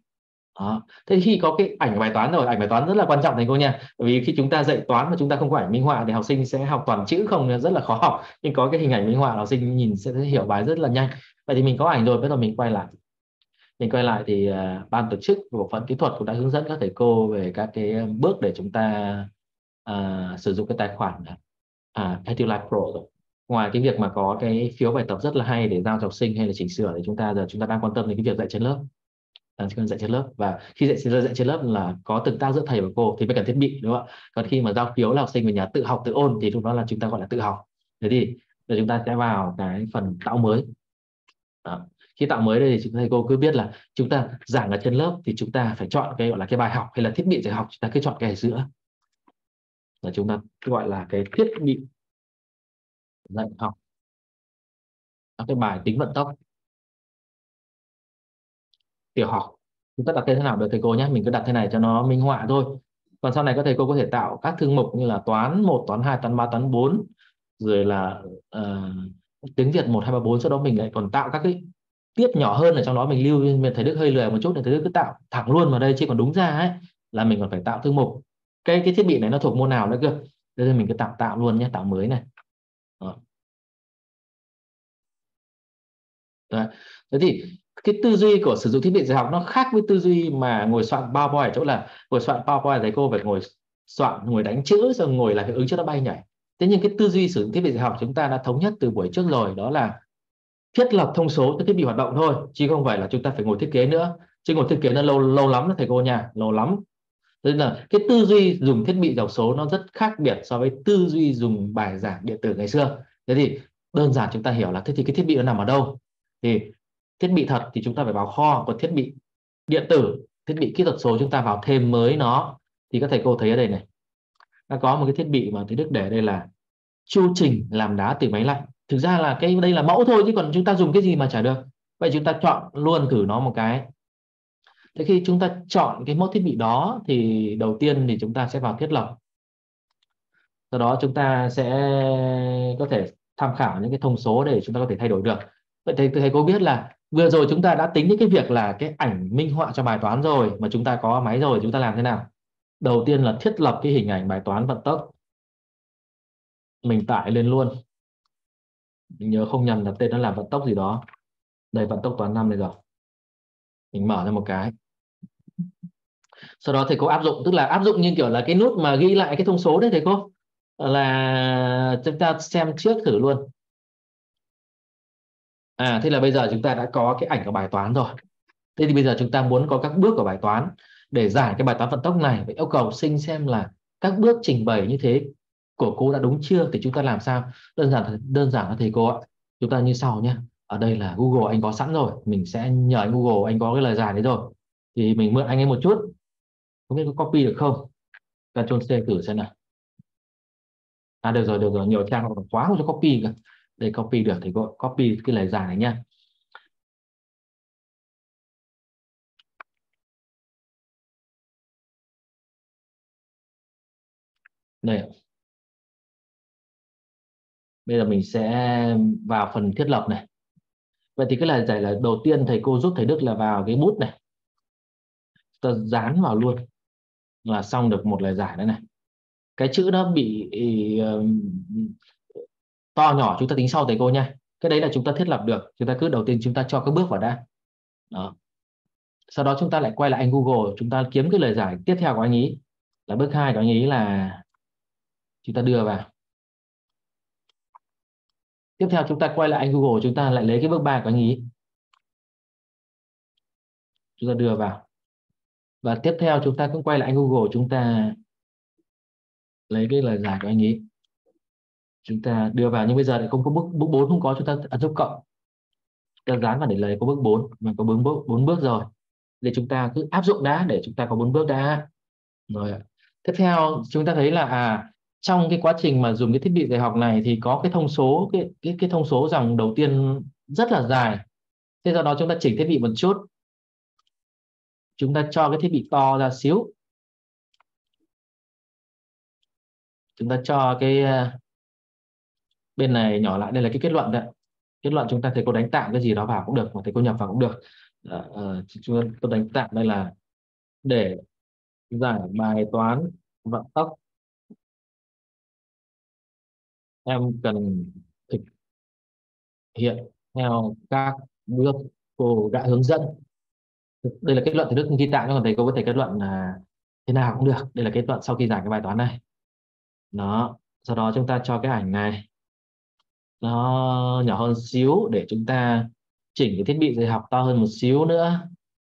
đó. thế khi có cái ảnh bài toán rồi ảnh bài toán rất là quan trọng thầy cô nha. Bởi vì khi chúng ta dạy toán mà chúng ta không có ảnh minh họa thì học sinh sẽ học toàn chữ không rất là khó học. Nhưng có cái hình ảnh minh họa học sinh nhìn sẽ hiểu bài rất là nhanh. Vậy thì mình có ảnh rồi bây giờ mình quay lại. Mình quay lại thì uh, ban tổ chức bộ phận kỹ thuật cũng đã hướng dẫn các thầy cô về các cái à, bước để chúng ta uh, sử dụng cái tài khoản uh, Life Pro rồi. Ngoài cái việc mà có cái phiếu bài tập rất là hay để giao cho học sinh hay là chỉnh sửa thì chúng ta giờ chúng ta đang quan tâm đến cái việc dạy trên lớp à, dạy trên lớp. Và khi dạy trên lớp dạy trên lớp là có tương tác giữa thầy và cô thì mới cần thiết bị đúng không ạ? Còn khi mà giao phiếu là học sinh về nhà tự học tự ôn thì lúc đó là chúng ta gọi là tự học. Thế thì rồi chúng ta sẽ vào cái phần tạo mới. Đó. khi tạo mới đây thì thầy cô cứ biết là chúng ta giảng ở trên lớp thì chúng ta phải chọn cái gọi là cái bài học hay là thiết bị dạy học chúng ta cứ chọn cái ở giữa. Là chúng ta gọi là cái thiết bị dạy học. Các cái bài tính vận tốc tiểu học. Chúng ta đặt tên thế nào? Được thầy cô nhé. Mình cứ đặt thế này cho nó minh họa thôi. Còn sau này các thầy cô có thể tạo các thư mục như là toán 1, toán 2, toán 3, toán 4 rồi là uh, tiếng Việt 1, 2, 3, 4 sau đó mình lại còn tạo các cái tiếp nhỏ hơn ở trong đó. Mình lưu mình thầy Đức hơi lười một chút thì thầy Đức cứ tạo thẳng luôn vào đây chứ còn đúng ra ấy là mình còn phải tạo thư mục. Cái cái thiết bị này nó thuộc môn nào nữa cơ? Nên mình cứ tạo tạo luôn nhé tạo mới này. Đó. Đấy. thế thì cái tư duy của sử dụng thiết bị dạy học nó khác với tư duy mà ngồi soạn PowerPoint ở chỗ là ngồi soạn PowerPoint thầy cô phải ngồi soạn, ngồi đánh chữ rồi ngồi là hiệu ứng cho nó bay nhảy. Thế nhưng cái tư duy sử dụng thiết bị dạy học chúng ta đã thống nhất từ buổi trước rồi, đó là thiết lập thông số cho thiết bị hoạt động thôi, chứ không phải là chúng ta phải ngồi thiết kế nữa. Chứ ngồi thiết kế nó lâu lâu lắm đó thầy cô nha, lâu lắm. Nên là cái tư duy dùng thiết bị dọc số nó rất khác biệt so với tư duy dùng bài giảng điện tử ngày xưa. Thế thì đơn giản chúng ta hiểu là thế thì cái thiết bị nó nằm ở đâu? Thì thiết bị thật thì chúng ta phải vào kho, còn thiết bị điện tử, thiết bị kỹ thuật số chúng ta vào thêm mới nó. Thì các thầy cô thấy ở đây này, đã có một cái thiết bị mà thầy Đức để đây là chu trình làm đá từ máy lạnh. Thực ra là cái đây là mẫu thôi, chứ còn chúng ta dùng cái gì mà chả được. Vậy chúng ta chọn luôn thử nó một cái. Thế khi chúng ta chọn cái mẫu thiết bị đó thì đầu tiên thì chúng ta sẽ vào thiết lập. Sau đó chúng ta sẽ có thể tham khảo những cái thông số để chúng ta có thể thay đổi được. Vậy thì thầy cô biết là vừa rồi chúng ta đã tính những cái việc là cái ảnh minh họa cho bài toán rồi, mà chúng ta có máy rồi, chúng ta làm thế nào? Đầu tiên là thiết lập cái hình ảnh bài toán vận tốc. Mình tải lên luôn. Mình nhớ không nhầm là tên nó là vận tốc gì đó. Đây, vận tốc toán năm này rồi. Mình mở ra một cái. Sau đó thầy cô áp dụng, tức là áp dụng như kiểu là cái nút mà ghi lại cái thông số đấy thầy cô. Là chúng ta xem trước thử luôn à thế là bây giờ chúng ta đã có cái ảnh của bài toán rồi. Thế thì bây giờ chúng ta muốn có các bước của bài toán để giải cái bài toán vận tốc này phải yêu cầu học sinh xem là các bước trình bày như thế của cô đã đúng chưa, thì chúng ta làm sao? Đơn giản đơn giản là thầy cô ạ. Chúng ta như sau nhé ở đây là Google anh có sẵn rồi. Mình sẽ nhờ anh Google anh có cái lời giải đấy rồi. Thì mình mượn anh ấy một chút. Không biết có copy được không? Ctrl C thử xem nào. À được rồi được rồi. Nhiều trang quá không cho copy cả đây, copy được thì cô copy cái lời giải này nha đây bây giờ mình sẽ vào phần thiết lập này. Vậy thì cái lời giải là đầu tiên thầy cô giúp thầy Đức là vào cái bút này. Ta dán vào luôn là xong được một lời giải đấy này. Cái chữ nó bị to nhỏ chúng ta tính sau thầy cô nha cái đấy là chúng ta thiết lập được chúng ta cứ đầu tiên chúng ta cho các bước vào đã đó sau đó chúng ta lại quay lại anh Google chúng ta kiếm cái lời giải tiếp theo của anh ý là bước hai của anh ý là chúng ta đưa vào tiếp theo chúng ta quay lại anh Google chúng ta lại lấy cái bước ba của anh ý chúng ta đưa vào và tiếp theo chúng ta cũng quay lại anh Google chúng ta lấy cái lời giải của anh ấy chúng ta đưa vào, nhưng bây giờ lại không có bước bước bốn không có, chúng ta ấn dấu cộng ta dán vào để lấy có bước 4 mà có bốn bước bốn bước rồi. Để chúng ta cứ áp dụng đã, để chúng ta có bốn bước đã. Rồi tiếp theo, chúng ta thấy là à trong cái quá trình mà dùng cái thiết bị dạy học này thì có cái thông số, cái cái cái thông số dòng đầu tiên rất là dài. Thế do đó chúng ta chỉnh thiết bị một chút. Chúng ta cho cái thiết bị to ra xíu. Chúng ta cho cái à, bên này nhỏ lại đây là cái kết luận đấy kết luận chúng ta thấy cô đánh tạm cái gì đó vào cũng được hoặc thầy cô nhập vào cũng được. Uh, chúng ta đánh tạm đây là để giải bài toán vận tốc. Em cần thực hiện theo các bước cô đã hướng dẫn. Đây là kết luận thì đức ghi tạm cho còn thầy cô có thể kết luận là thế nào cũng được. Đây là kết luận sau khi giải cái bài toán này. Đó sau đó chúng ta cho cái ảnh này nó nhỏ hơn xíu để chúng ta chỉnh cái thiết bị dạy học to hơn một xíu nữa.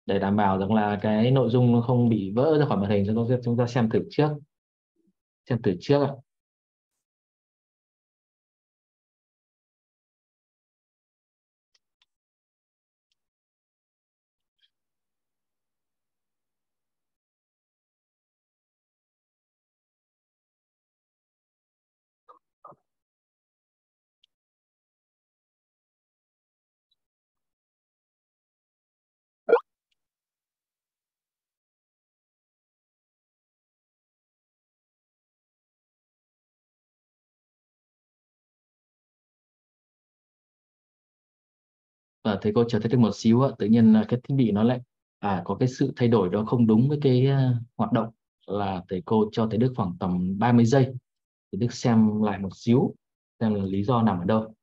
Để đảm bảo rằng là cái nội dung nó không bị vỡ ra khỏi màn hình, chúng ta chúng ta xem thử trước. Xem thử trước ạ. Và thầy cô chờ thấy được một xíu tự nhiên à, cái thiết bị nó lại à có cái sự thay đổi đó không đúng với cái à, hoạt động là thầy cô cho thầy Đức khoảng tầm 30 giây. Thầy Đức xem lại một xíu, xem là lý do nằm ở đâu.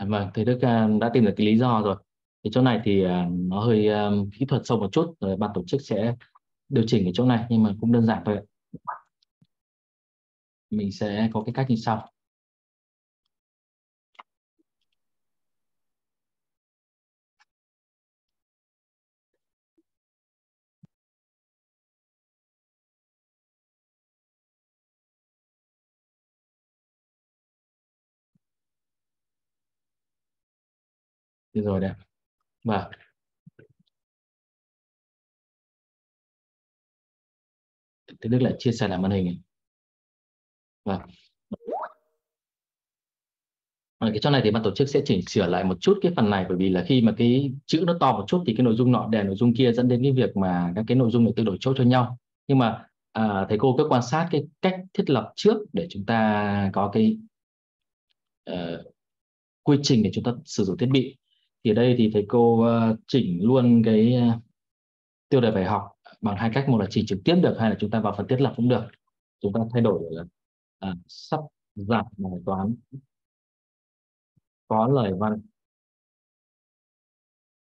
À, vâng, thầy Đức à, đã tìm được cái lý do rồi. Thì chỗ này thì à, nó hơi um, kỹ thuật sâu một chút, rồi ban tổ chức sẽ điều chỉnh cái chỗ này nhưng mà cũng đơn giản thôi. Mình sẽ có cái cách như sau. Được rồi đấy. Vâng. Thế Đức lại chia sẻ lại màn hình. Vâng. ở cái chỗ này thì ban tổ chức sẽ chỉnh sửa lại một chút cái phần này bởi vì là khi mà cái chữ nó to một chút thì cái nội dung nọ đè nội dung kia dẫn đến cái việc mà các cái nội dung này tự đổi chỗ cho nhau nhưng mà à, thầy cô cứ quan sát cái cách thiết lập trước để chúng ta có cái uh, quy trình để chúng ta sử dụng thiết bị thì ở đây thì thầy cô ờ, chỉnh luôn cái ờ, tiêu đề bài học bằng hai cách. Một là chỉ trực tiếp được hay là chúng ta vào phần thiết lập cũng được. Chúng ta thay đổi là à, sắp giảm bài toán. Có lời văn.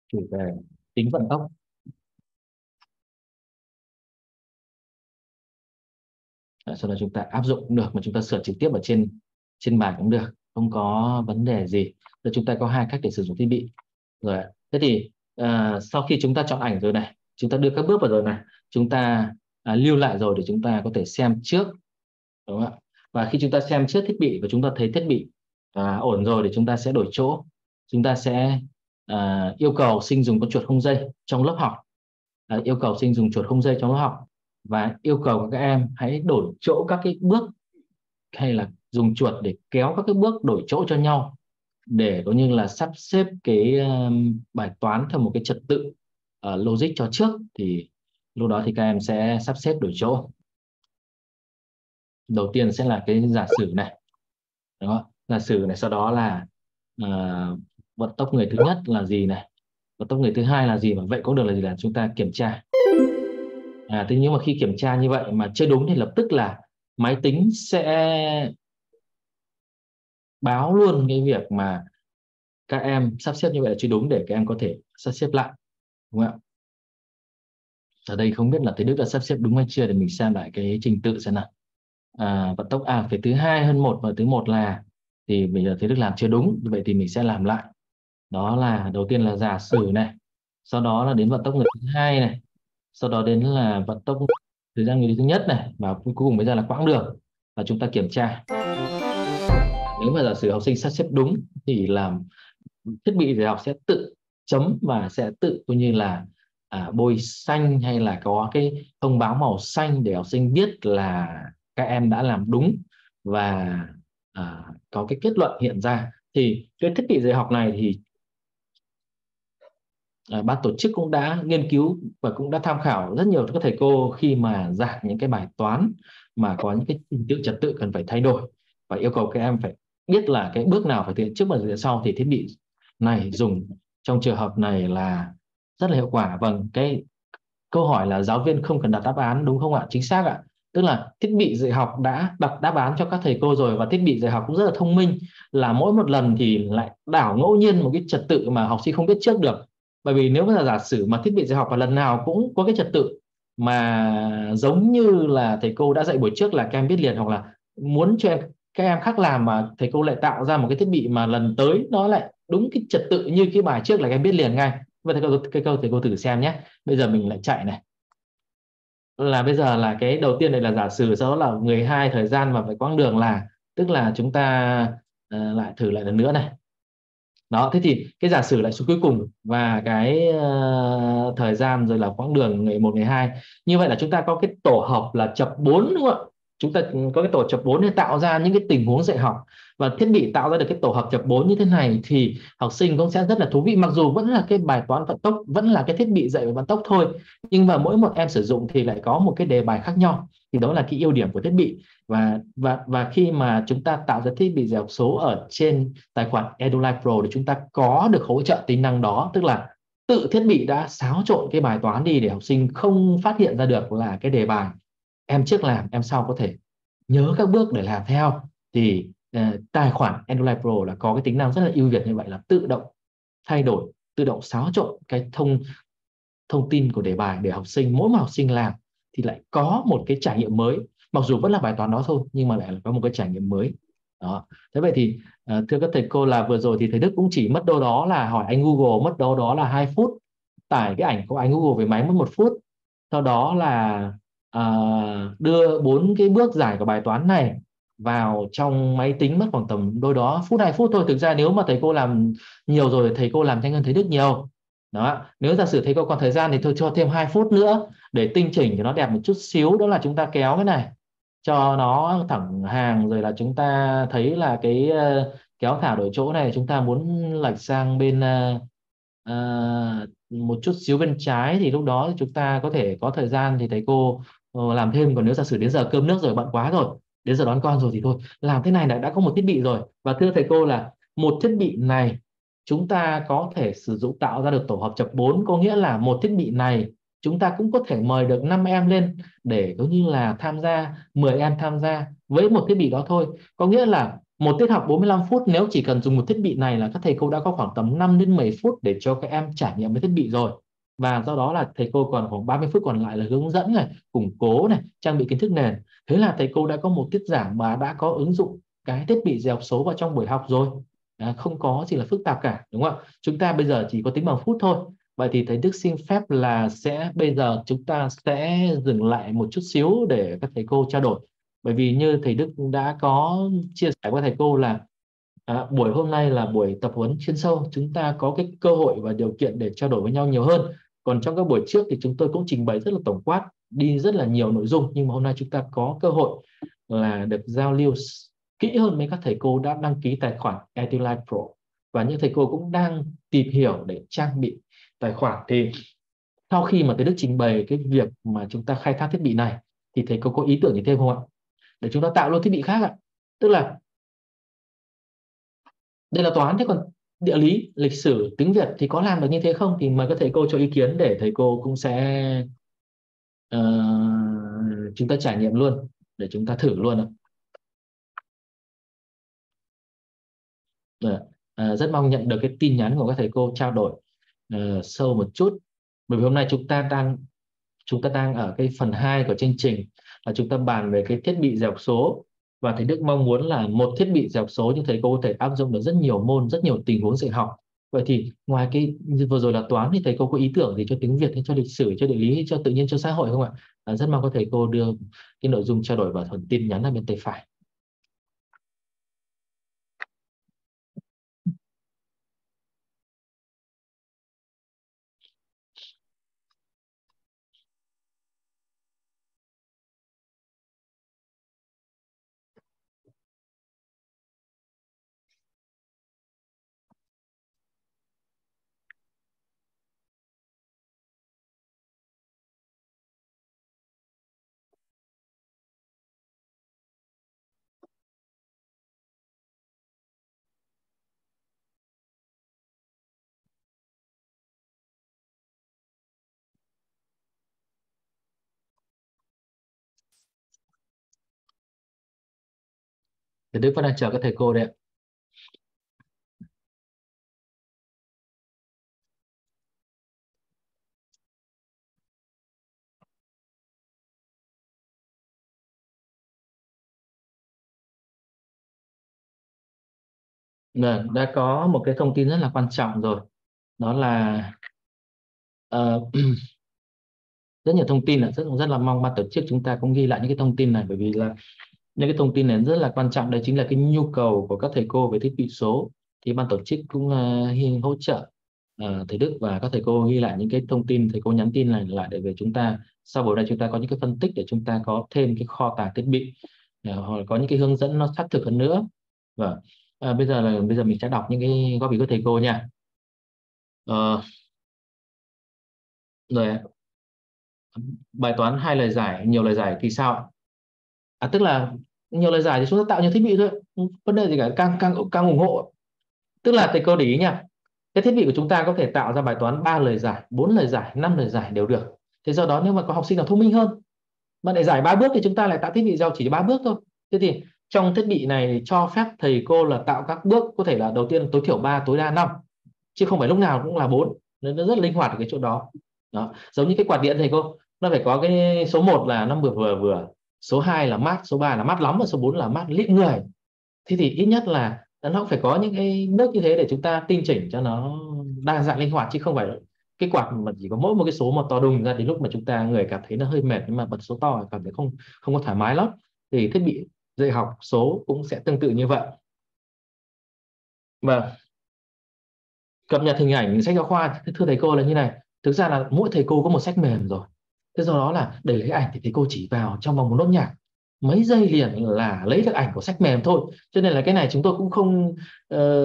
Chủ đề tính vận tốc. À, sau đó chúng ta áp dụng cũng được mà chúng ta sửa trực tiếp ở trên trên bài cũng được không có vấn đề gì. Rồi chúng ta có hai cách để sử dụng thiết bị rồi thế thì à, sau khi chúng ta chọn ảnh rồi này chúng ta đưa các bước vào rồi này chúng ta à, lưu lại rồi để chúng ta có thể xem trước đúng không ạ? Và khi chúng ta xem trước thiết bị và chúng ta thấy thiết bị à, ổn rồi thì chúng ta sẽ đổi chỗ. Chúng ta sẽ à, yêu cầu sinh dùng con chuột không dây trong lớp học. À, yêu cầu sinh dùng chuột không dây trong lớp học. Và yêu cầu các em hãy đổi chỗ các cái bước hay là dùng chuột để kéo các cái bước đổi chỗ cho nhau để có như là sắp xếp cái um, bài toán theo một cái trật tự uh, logic cho trước thì lúc đó thì các em sẽ sắp xếp đổi chỗ. Đầu tiên sẽ là cái giả sử này đó giả sử này sau đó là uh, vận tốc người thứ nhất là gì này? Vận tốc người thứ hai là gì và vậy cũng được là gì là chúng ta kiểm tra? À, thế nhưng mà khi kiểm tra như vậy mà chưa đúng thì lập tức là máy tính sẽ báo luôn cái việc mà các em sắp xếp như vậy là chưa đúng để các em có thể sắp xếp lại đúng không ạ? Ở đây không biết là thầy Đức đã sắp xếp đúng hay chưa để mình xem lại cái trình tự xem nào. À, vận tốc à phải thứ hai hơn một và thứ một là thì bây giờ thầy Đức làm chưa đúng vậy thì mình sẽ làm lại. Đó là đầu tiên là giả sử này sau đó là đến vận tốc người thứ hai này sau đó đến là vận tốc thời gian người thứ nhất này và cuối cùng bây giờ là quãng đường và chúng ta kiểm tra nếu mà giả sử học sinh sắp xếp đúng thì làm thiết bị dạy học sẽ tự chấm và sẽ tự coi như là à, bôi xanh hay là có cái thông báo màu xanh để học sinh biết là các em đã làm đúng và à, có cái kết luận hiện ra. Thì cái thiết bị dạy học này thì à, ban tổ chức cũng đã nghiên cứu và cũng đã tham khảo rất nhiều các thầy cô khi mà giảng những cái bài toán mà có những cái trình tự trật tự cần phải thay đổi và yêu cầu các em phải biết là cái bước nào phải thực hiện trước và thực hiện sau thì thiết bị này dùng. Trong trường hợp này là rất là hiệu quả. Vâng cái câu hỏi là giáo viên không cần đặt đáp án, đúng không ạ? Chính xác ạ. Tức là thiết bị dạy học đã đặt đáp án cho các thầy cô rồi và thiết bị dạy học cũng rất là thông minh, là mỗi một lần thì lại đảo ngẫu nhiên một cái trật tự mà học sinh không biết trước được. Bởi vì nếu mà giả sử mà thiết bị dạy học và lần nào cũng có cái trật tự mà giống như là thầy cô đã dạy buổi trước là các em biết liền hoặc là muốn cho các em khác làm mà thầy cô lại tạo ra một cái thiết bị mà lần tới nó lại đúng cái trật tự như cái bài trước là các em biết liền ngay. Vậy thầy cô cái câu thầy cô thử xem nhé. Bây giờ mình lại chạy này. Là bây giờ là cái đầu tiên này là giả sử sau đó là người hai thời gian và phải quãng đường là tức là chúng ta uh, lại thử lại lần nữa này. Đó thế thì cái giả sử lại số cuối cùng và cái uh, thời gian rồi là quãng đường ngày một ngày hai. Như vậy là chúng ta có cái tổ hợp là chập 4 đúng không ạ? Chúng ta có cái tổ chập 4 để tạo ra những cái tình huống dạy học. Và thiết bị tạo ra được cái tổ hợp chập 4 như thế này thì học sinh cũng sẽ rất là thú vị. Mặc dù vẫn là cái bài toán vận tốc, vẫn là cái thiết bị dạy về vận tốc thôi, nhưng mà mỗi một em sử dụng thì lại có một cái đề bài khác nhau. Thì đó là cái ưu điểm của thiết bị. Và và và khi mà chúng ta tạo ra thiết bị dạy học số ở trên tài khoản EduLife Pro thì chúng ta có được hỗ trợ tính năng đó. Tức là tự thiết bị đã xáo trộn cái bài toán đi để học sinh không phát hiện ra được là cái đề bài em trước làm em sau có thể nhớ các bước để làm theo. Thì uh, tài khoản Android Pro là có cái tính năng rất là ưu việt như vậy là tự động thay đổi tự động xáo trộn cái thông thông tin của đề bài để học sinh mỗi mà học sinh làm thì lại có một cái trải nghiệm mới. Mặc dù vẫn là bài toán đó thôi nhưng mà lại là có một cái trải nghiệm mới. Đó. Thế vậy thì uh, thưa các thầy cô là vừa rồi thì thầy Đức cũng chỉ mất đâu đó là hỏi anh Google mất đâu đó là hai phút tải cái ảnh của anh Google về máy mất một phút. Sau đó là uh, đưa bốn cái bước giải của bài toán này vào trong máy tính mất khoảng tầm đôi đó phút hai phút thôi. Thực ra nếu mà thầy cô làm nhiều rồi thầy cô làm nhanh hơn thầy Đức nhiều. Đó. Nếu giả sử thầy cô còn thời gian thì thôi cho thêm 2 phút nữa để tinh chỉnh cho nó đẹp một chút xíu. Đó là chúng ta kéo cái này cho nó thẳng hàng rồi là chúng ta thấy là cái ờ, kéo thả đổi chỗ này chúng ta muốn lệch sang bên uh, uh, một chút xíu bên trái thì lúc đó chúng ta có thể có thời gian thì thầy cô Ờ, làm thêm còn nếu giả sử đến giờ cơm nước rồi bận quá rồi, đến giờ đón con rồi thì thôi. Làm thế này đã đã có một thiết bị rồi. Và thưa thầy cô là một thiết bị này chúng ta có thể sử dụng tạo ra được tổ hợp chập 4 có nghĩa là một thiết bị này chúng ta cũng có thể mời được 5 em lên để giống như là tham gia 10 em tham gia với một thiết bị đó thôi. Có nghĩa là một tiết học 45 phút, nếu chỉ cần dùng một thiết bị này là các thầy cô đã có khoảng tầm 5 đến 10 phút để cho các em trải nghiệm với thiết bị rồi và do đó là thầy cô còn khoảng 30 phút còn lại là hướng dẫn này củng cố này trang bị kiến thức nền. Thế là thầy cô đã có một tiết giảng mà đã có ứng dụng cái thiết bị dạy học số vào trong buổi học rồi. À, không có gì là phức tạp cả đúng không ạ? Chúng ta bây giờ chỉ có tính bằng phút thôi. Vậy thì thầy Đức xin phép là sẽ bây giờ chúng ta sẽ dừng lại một chút xíu để các thầy cô trao đổi. Bởi vì như thầy Đức đã có chia sẻ với thầy cô là à, buổi hôm nay là buổi tập huấn chuyên sâu. Chúng ta có cái cơ hội và điều kiện để trao đổi với nhau nhiều hơn còn trong các buổi trước thì chúng tôi cũng trình bày rất là tổng quát, đi rất là nhiều nội dung, nhưng mà hôm nay chúng ta có cơ hội là được giao lưu kỹ hơn với các thầy cô đã đăng ký tài khoản EduLife Pro và những thầy cô cũng đang tìm hiểu để trang bị tài khoản thì sau khi mà thầy Đức trình bày cái việc mà chúng ta khai thác thiết bị này, thì thầy cô có ý tưởng gì thêm không ạ? Để chúng ta tạo luôn thiết bị khác ạ. Tức là, đây là toán thế còn địa lý, lịch sử, tiếng Việt thì có làm được như thế không? Thì mời các thầy cô cho ý kiến để thầy cô cũng sẽ uh, chúng ta trải nghiệm luôn để chúng ta thử luôn ạ. À, rất mong nhận được cái tin nhắn của các thầy cô trao đổi uh, sâu một chút bởi vì hôm nay chúng ta đang chúng ta đang ở cái phần 2 của chương trình là chúng ta bàn về cái thiết bị dọc số và thầy Đức mong muốn là một thiết bị dạy học số như thầy cô có thể áp dụng được rất nhiều môn rất nhiều tình huống dạy học. Vậy thì ngoài cái vừa rồi là toán thì thầy cô có ý tưởng gì cho tiếng Việt hay cho lịch sử cho địa lý hay cho tự nhiên cho xã hội không ạ? À, rất mong có thầy cô đưa cái nội dung trao đổi vào phần tin nhắn ở bên tay phải. Thì Đức vẫn đang chờ các thầy cô đấy ạ. Được, đã có một cái thông tin rất là quan trọng rồi. Đó là uh, rất nhiều thông tin là rất rất là mong ban tổ chức chúng ta cũng ghi lại những cái thông tin này bởi vì là những cái thông tin này rất là quan trọng. Đây chính là cái nhu cầu của các thầy cô về thiết bị số. Thì ban tổ chức cũng uh, hỗ trợ uh, thầy Đức và các thầy cô ghi lại những cái thông tin thầy cô nhắn tin lại lại để về chúng ta. Sau buổi này chúng ta có những cái phân tích để chúng ta có thêm cái kho tàng thiết bị ờ, hoặc có những cái hướng dẫn nó xác thực hơn nữa. Và à, bây giờ là bây giờ mình sẽ đọc những cái góp ý của thầy cô nha. Uh, rồi bài toán hai lời giải nhiều lời giải thì sao à, tức là nhiều lời giải thì chúng ta tạo nhiều thiết bị thôi. Vấn đề gì cả càng càng càng ủng hộ. Tức là thầy cô để ý nha. Cái thiết bị của chúng ta có thể tạo ra bài toán ba lời giải bốn lời giải năm lời giải đều được. Thế do đó nếu mà có học sinh nào thông minh hơn mà để giải ba bước thì chúng ta lại tạo thiết bị giao chỉ ba bước thôi. Thế thì trong thiết bị này cho phép thầy cô là tạo các bước có thể là đầu tiên tối thiểu 3 tối đa 5 chứ không phải lúc nào cũng là bốn. Nên nó rất linh hoạt ở cái chỗ đó. Đó giống như cái quạt điện thầy cô nó phải có cái số 1 là nó vừa vừa vừa số 2 là mát, số 3 là mát lắm và số 4 là mát lít người. Thế thì ít nhất là nó cũng phải có những cái nước như thế để chúng ta tinh chỉnh cho nó đa dạng linh hoạt, chứ không phải cái quạt mà chỉ có mỗi một cái số mà to đùng ra thì lúc mà chúng ta người cảm thấy nó hơi mệt nhưng mà bật số to cảm thấy không không có thoải mái lắm. Thì thiết bị dạy học số cũng sẽ tương tự như vậy. Và cập nhật hình ảnh sách giáo khoa. Thưa thầy cô là như này. Thực ra là mỗi thầy cô có một sách mềm rồi thế do đó là để lấy ảnh thì thầy cô chỉ vào trong vòng một nốt nhạc. Mấy giây liền là lấy được ảnh của sách mềm thôi. Cho nên là cái này chúng tôi cũng không ờ,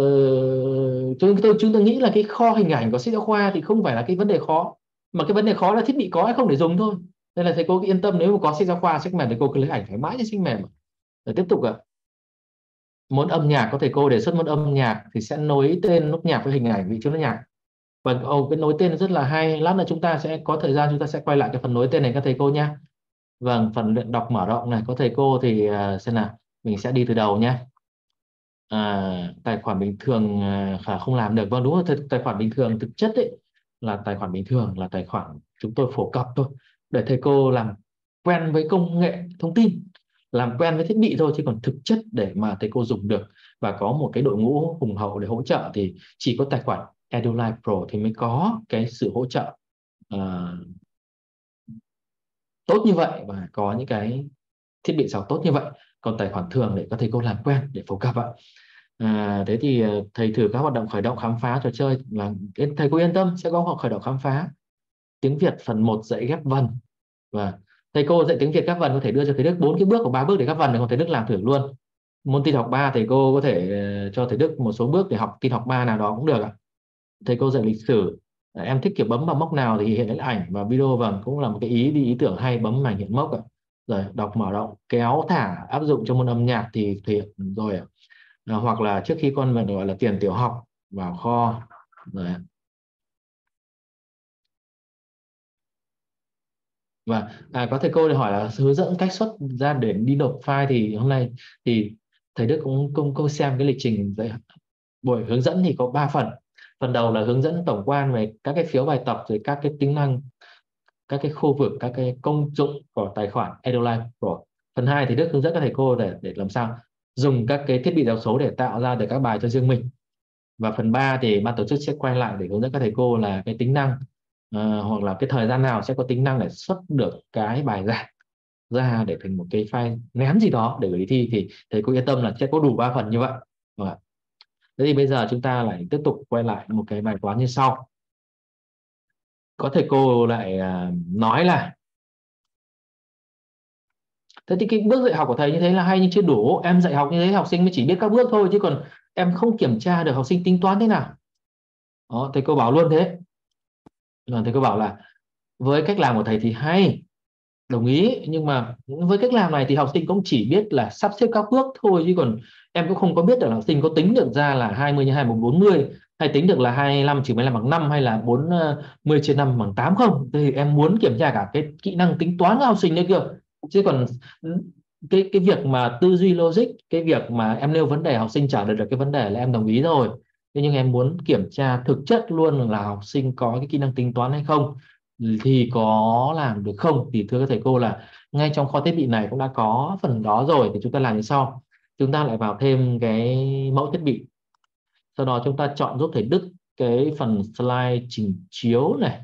uh, chúng tôi chúng tôi nghĩ là cái kho hình ảnh của sách giáo khoa thì không phải là cái vấn đề khó mà cái vấn đề khó là thiết bị có hay không để dùng thôi. Nên là thầy cô yên tâm nếu mà có sách giáo khoa sách mềm thì cô cứ lấy ảnh thoải mái trên sách mềm. Rồi tiếp tục ạ. Môn âm nhạc có thầy cô đề xuất môn âm nhạc thì sẽ nối tên nốt nhạc với hình ảnh vị trí nốt nhạc. Vâng, và oh, cái nối tên rất là hay. Lát nữa chúng ta sẽ có thời gian chúng ta sẽ quay lại cái phần nối tên này các thầy cô nhé vâng phần luyện đọc mở rộng này. Có thầy cô thì uh, xem nào mình sẽ đi từ đầu nhé à, tài khoản bình thường à, khả không làm được. Vâng đúng rồi tài khoản bình thường thực chất ấy là tài khoản bình thường là tài khoản chúng tôi phổ cập thôi. Để thầy cô làm quen với công nghệ thông tin làm quen với thiết bị thôi chứ còn thực chất để mà thầy cô dùng được và có một cái đội ngũ hùng hậu để hỗ trợ thì chỉ có tài khoản EduLife Pro thì mới có cái sự hỗ trợ uh, tốt như vậy và có những cái thiết bị giáo tốt như vậy. Còn tài khoản thường để có thầy cô làm quen để phổ cập ạ. À, thế thì ờ, thầy thử các hoạt động khởi động khám phá trò chơi là thầy cô yên tâm sẽ có hoạt khởi động khám phá. Tiếng Việt phần 1 dạy ghép vần. Và thầy cô dạy tiếng Việt ghép vần có thể đưa cho thầy Đức bốn cái bước của ba bước để ghép vần để thầy Đức làm thử luôn. Môn tin học 3 thầy cô có thể ờ, cho thầy Đức một số bước để học tin học 3 nào đó cũng được ạ thầy cô dạy lịch sử. Ờ, em thích kiểu bấm vào mốc nào thì hiện lên ảnh và video vâng cũng là một cái ý đi ý tưởng hay bấm mảnh hiện mốc ạ. Rồi đọc mở rộng kéo thả áp dụng cho môn âm nhạc thì thể hiện rồi ạ. À, hoặc là trước khi con gọi là tiền tiểu học vào kho rồi và vâng, à, có thầy cô để hỏi là hướng dẫn cách xuất ra để đi nộp file thì hôm nay thì thầy Đức cũng công công xem cái lịch trình dạy buổi hướng dẫn thì có 3 phần phần đầu là hướng dẫn tổng quan về các cái phiếu bài tập rồi các cái tính năng các cái khu vực các cái công dụng của tài khoản EduLife Pro phần 2 thì Đức hướng dẫn các thầy cô để để làm sao dùng các cái thiết bị giáo số để tạo ra được các bài cho riêng mình. Và phần 3 thì ban tổ chức sẽ quay lại để hướng dẫn các thầy cô là cái tính năng uh, hoặc là cái thời gian nào sẽ có tính năng để xuất được cái bài giảng ra để thành một cái file ném gì đó để gửi đi. Thi thì thầy cô yên tâm là sẽ có đủ ba phần như vậy thế thì bây giờ chúng ta lại tiếp tục quay lại một cái bài toán như sau. Có thể cô lại à, nói là thế thì cái bước dạy học của thầy như thế là hay nhưng chưa đủ. Em dạy học như thế học sinh mới chỉ biết các bước thôi chứ còn em không kiểm tra được học sinh tính toán thế nào. Đó, thầy cô bảo luôn thế. Rồi thầy cô bảo là với cách làm của thầy thì hay đồng ý nhưng mà với cách làm này thì học sinh cũng chỉ biết là sắp xếp các bước thôi chứ còn em cũng không có biết được là học sinh có tính được ra là 20 nhân 2 bằng 40 hay tính được là 25 trừ 15 bằng 5 hay là 40 ờ, chia 5 bằng 8 không? Thì em muốn kiểm tra cả cái kỹ năng tính toán của học sinh nữa kìa. Chứ còn ừ, cái cái việc mà tư duy logic, cái việc mà em nêu vấn đề, học sinh trả lời được cái vấn đề là em đồng ý rồi. Thế nhưng em muốn kiểm tra thực chất luôn là học sinh có cái kỹ năng tính toán hay không. Thì có làm được không? Thì thưa các thầy cô là ngay trong kho thiết bị này cũng đã có phần đó rồi, thì chúng ta làm như sau chúng ta lại vào thêm cái mẫu thiết bị. Sau đó chúng ta chọn giúp thầy Đức cái phần slide trình chiếu này.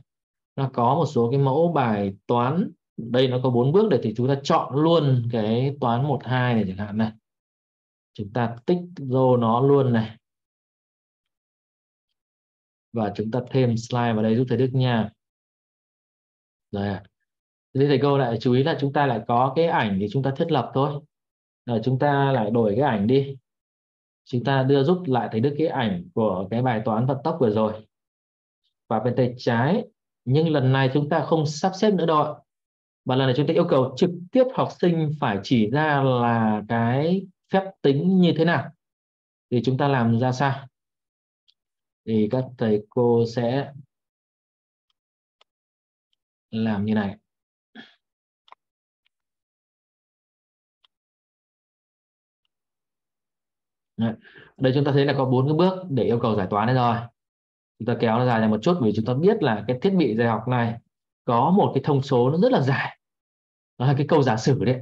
Nó có một số cái mẫu bài toán. Đây nó có bốn bước để thì chúng ta chọn luôn cái toán một hai này chẳng hạn này. Chúng ta tích vô nó luôn này. Và chúng ta thêm slide vào đây giúp thầy Đức nha. Rồi thế thầy cô lại chú ý là chúng ta lại có cái ảnh thì chúng ta thiết lập thôi rồi chúng ta lại đổi cái ảnh đi. Chúng ta đưa giúp lại thầy Đức cái ảnh của cái bài toán vận tốc vừa rồi. Và bên tay trái, nhưng lần này chúng ta không sắp xếp nữa đâu ạ. Và lần này chúng ta yêu cầu trực tiếp học sinh phải chỉ ra là cái phép tính như thế nào. Thì chúng ta làm ra sao? Thì các thầy cô sẽ làm như này. Đấy. đây chúng ta thấy là có bốn cái bước để yêu cầu giải toán đấy rồi chúng ta kéo nó dài ra một chút vì chúng ta biết là cái thiết bị dạy học này có một cái thông số nó rất là dài đó là cái câu giả sử đấy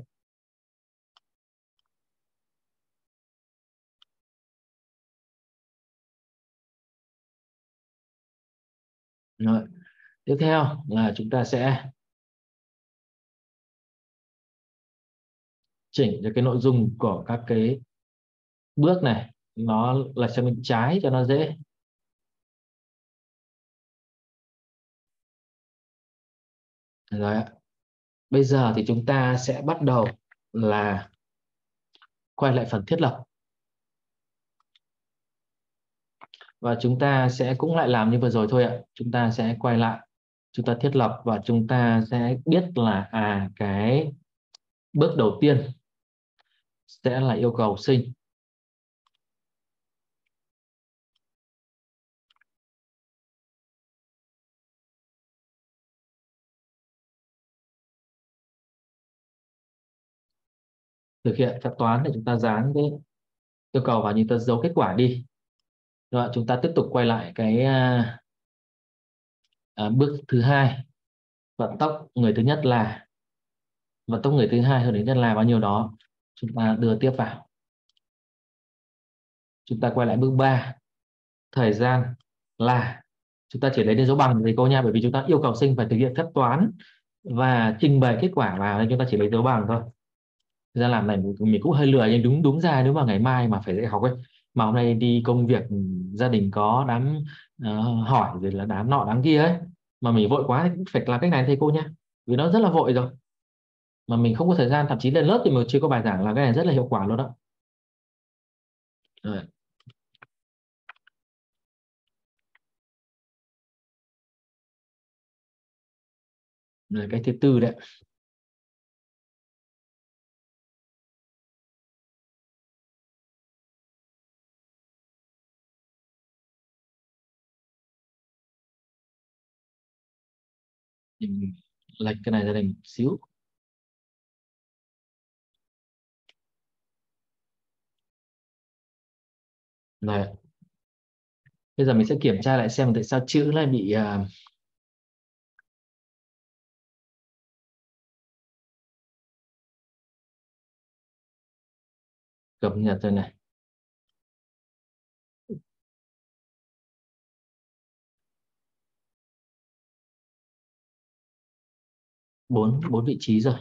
Rồi. tiếp theo là chúng ta sẽ chỉnh cho cái nội dung của các cái bước này, nó là sang bên trái cho nó dễ. Rồi ạ. Bây giờ thì chúng ta sẽ bắt đầu là quay lại phần thiết lập. Và chúng ta sẽ cũng lại làm như vừa rồi thôi ạ. Chúng ta sẽ quay lại, chúng ta thiết lập và chúng ta sẽ biết là à cái bước đầu tiên sẽ là yêu cầu sinh. Thực hiện phép toán để chúng ta dán cái yêu cầu vào như ta dấu kết quả đi. Rồi chúng ta tiếp tục quay lại cái à, à, bước thứ hai. Vận tốc người thứ nhất là vận tốc người thứ hai hơn đến nhất là bao nhiêu đó? Chúng ta đưa tiếp vào. Chúng ta quay lại bước 3 thời gian là chúng ta chỉ lấy đến dấu bằng thầy cô nha? Bởi vì chúng ta yêu cầu sinh phải thực hiện phép toán và trình bày kết quả vào nên chúng ta chỉ lấy dấu bằng thôi ra làm này mình cũng hơi lười nhưng đúng đúng ra nếu mà ngày mai mà phải dạy học ấy mà hôm nay đi công việc ừ, gia đình có đám uh, hỏi rồi là đám nọ đám kia ấy mà mình vội quá thì phải làm cách này thầy cô nhé vì nó rất là vội rồi. Mà mình không có thời gian thậm chí lên lớp thì mình chưa có bài giảng là cái này rất là hiệu quả luôn đó. Rồi. Rồi cái thứ tư đấy. Mình lệch cái này ra đây một xíu. Rồi. Bây giờ mình sẽ kiểm tra lại xem tại sao chữ lại bị uh, cập nhật rồi này. Bốn bốn vị trí rồi.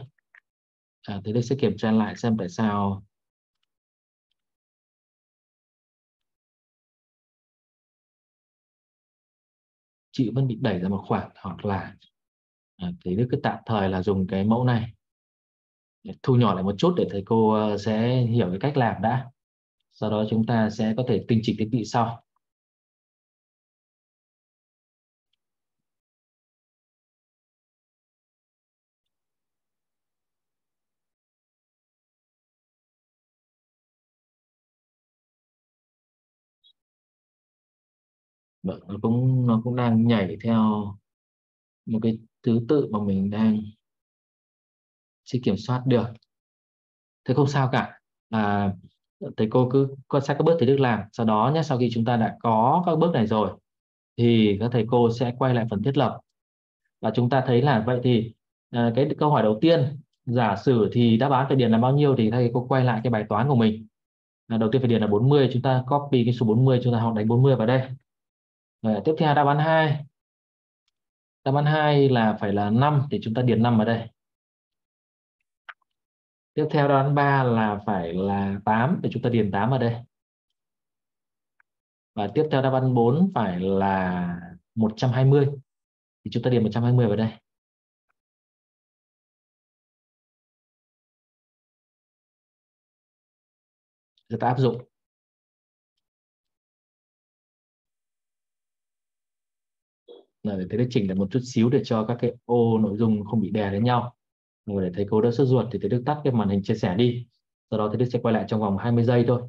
À, thế đây sẽ kiểm tra lại xem tại sao. Chị vẫn bị đẩy ra một khoảng hoặc là à, thì đức cứ tạm thời là dùng cái mẫu này. Để thu nhỏ lại một chút để thầy cô ờ, sẽ hiểu cái cách làm đã. Sau đó chúng ta sẽ có thể tinh chỉnh thiết bị sau. Vâng, nó cũng nó cũng đang nhảy theo một cái thứ tự mà mình đang chưa kiểm soát được. Thế không sao cả. À, thầy cô cứ quan sát các bước thầy Đức làm. Sau đó nhé sau khi chúng ta đã có các bước này rồi thì các thầy cô sẽ quay lại phần thiết lập. Và chúng ta thấy là vậy thì à, cái câu hỏi đầu tiên giả sử thì đáp án phải điền là bao nhiêu thì thầy cô quay lại cái bài toán của mình. À, đầu tiên phải điền là 40 chúng ta copy cái số 40 chúng ta học đánh 40 vào đây rồi, tiếp theo đáp án 2 đáp án 2 là phải là 5 thì chúng ta điền 5 vào đây. Tiếp theo đáp án 3 là phải là 8 thì chúng ta điền 8 vào đây. Và tiếp theo đáp án 4 phải là 120 thì chúng ta điền 120 vào đây. Chúng ta áp dụng. Là để thầy chỉnh lại một chút xíu để cho các cái ô nội dung không bị đè lên nhau. Rồi để thầy cô đỡ sốt ruột thì thầy Đức tắt cái màn hình chia sẻ đi. Sau đó thầy Đức sẽ quay lại trong vòng 20 giây thôi.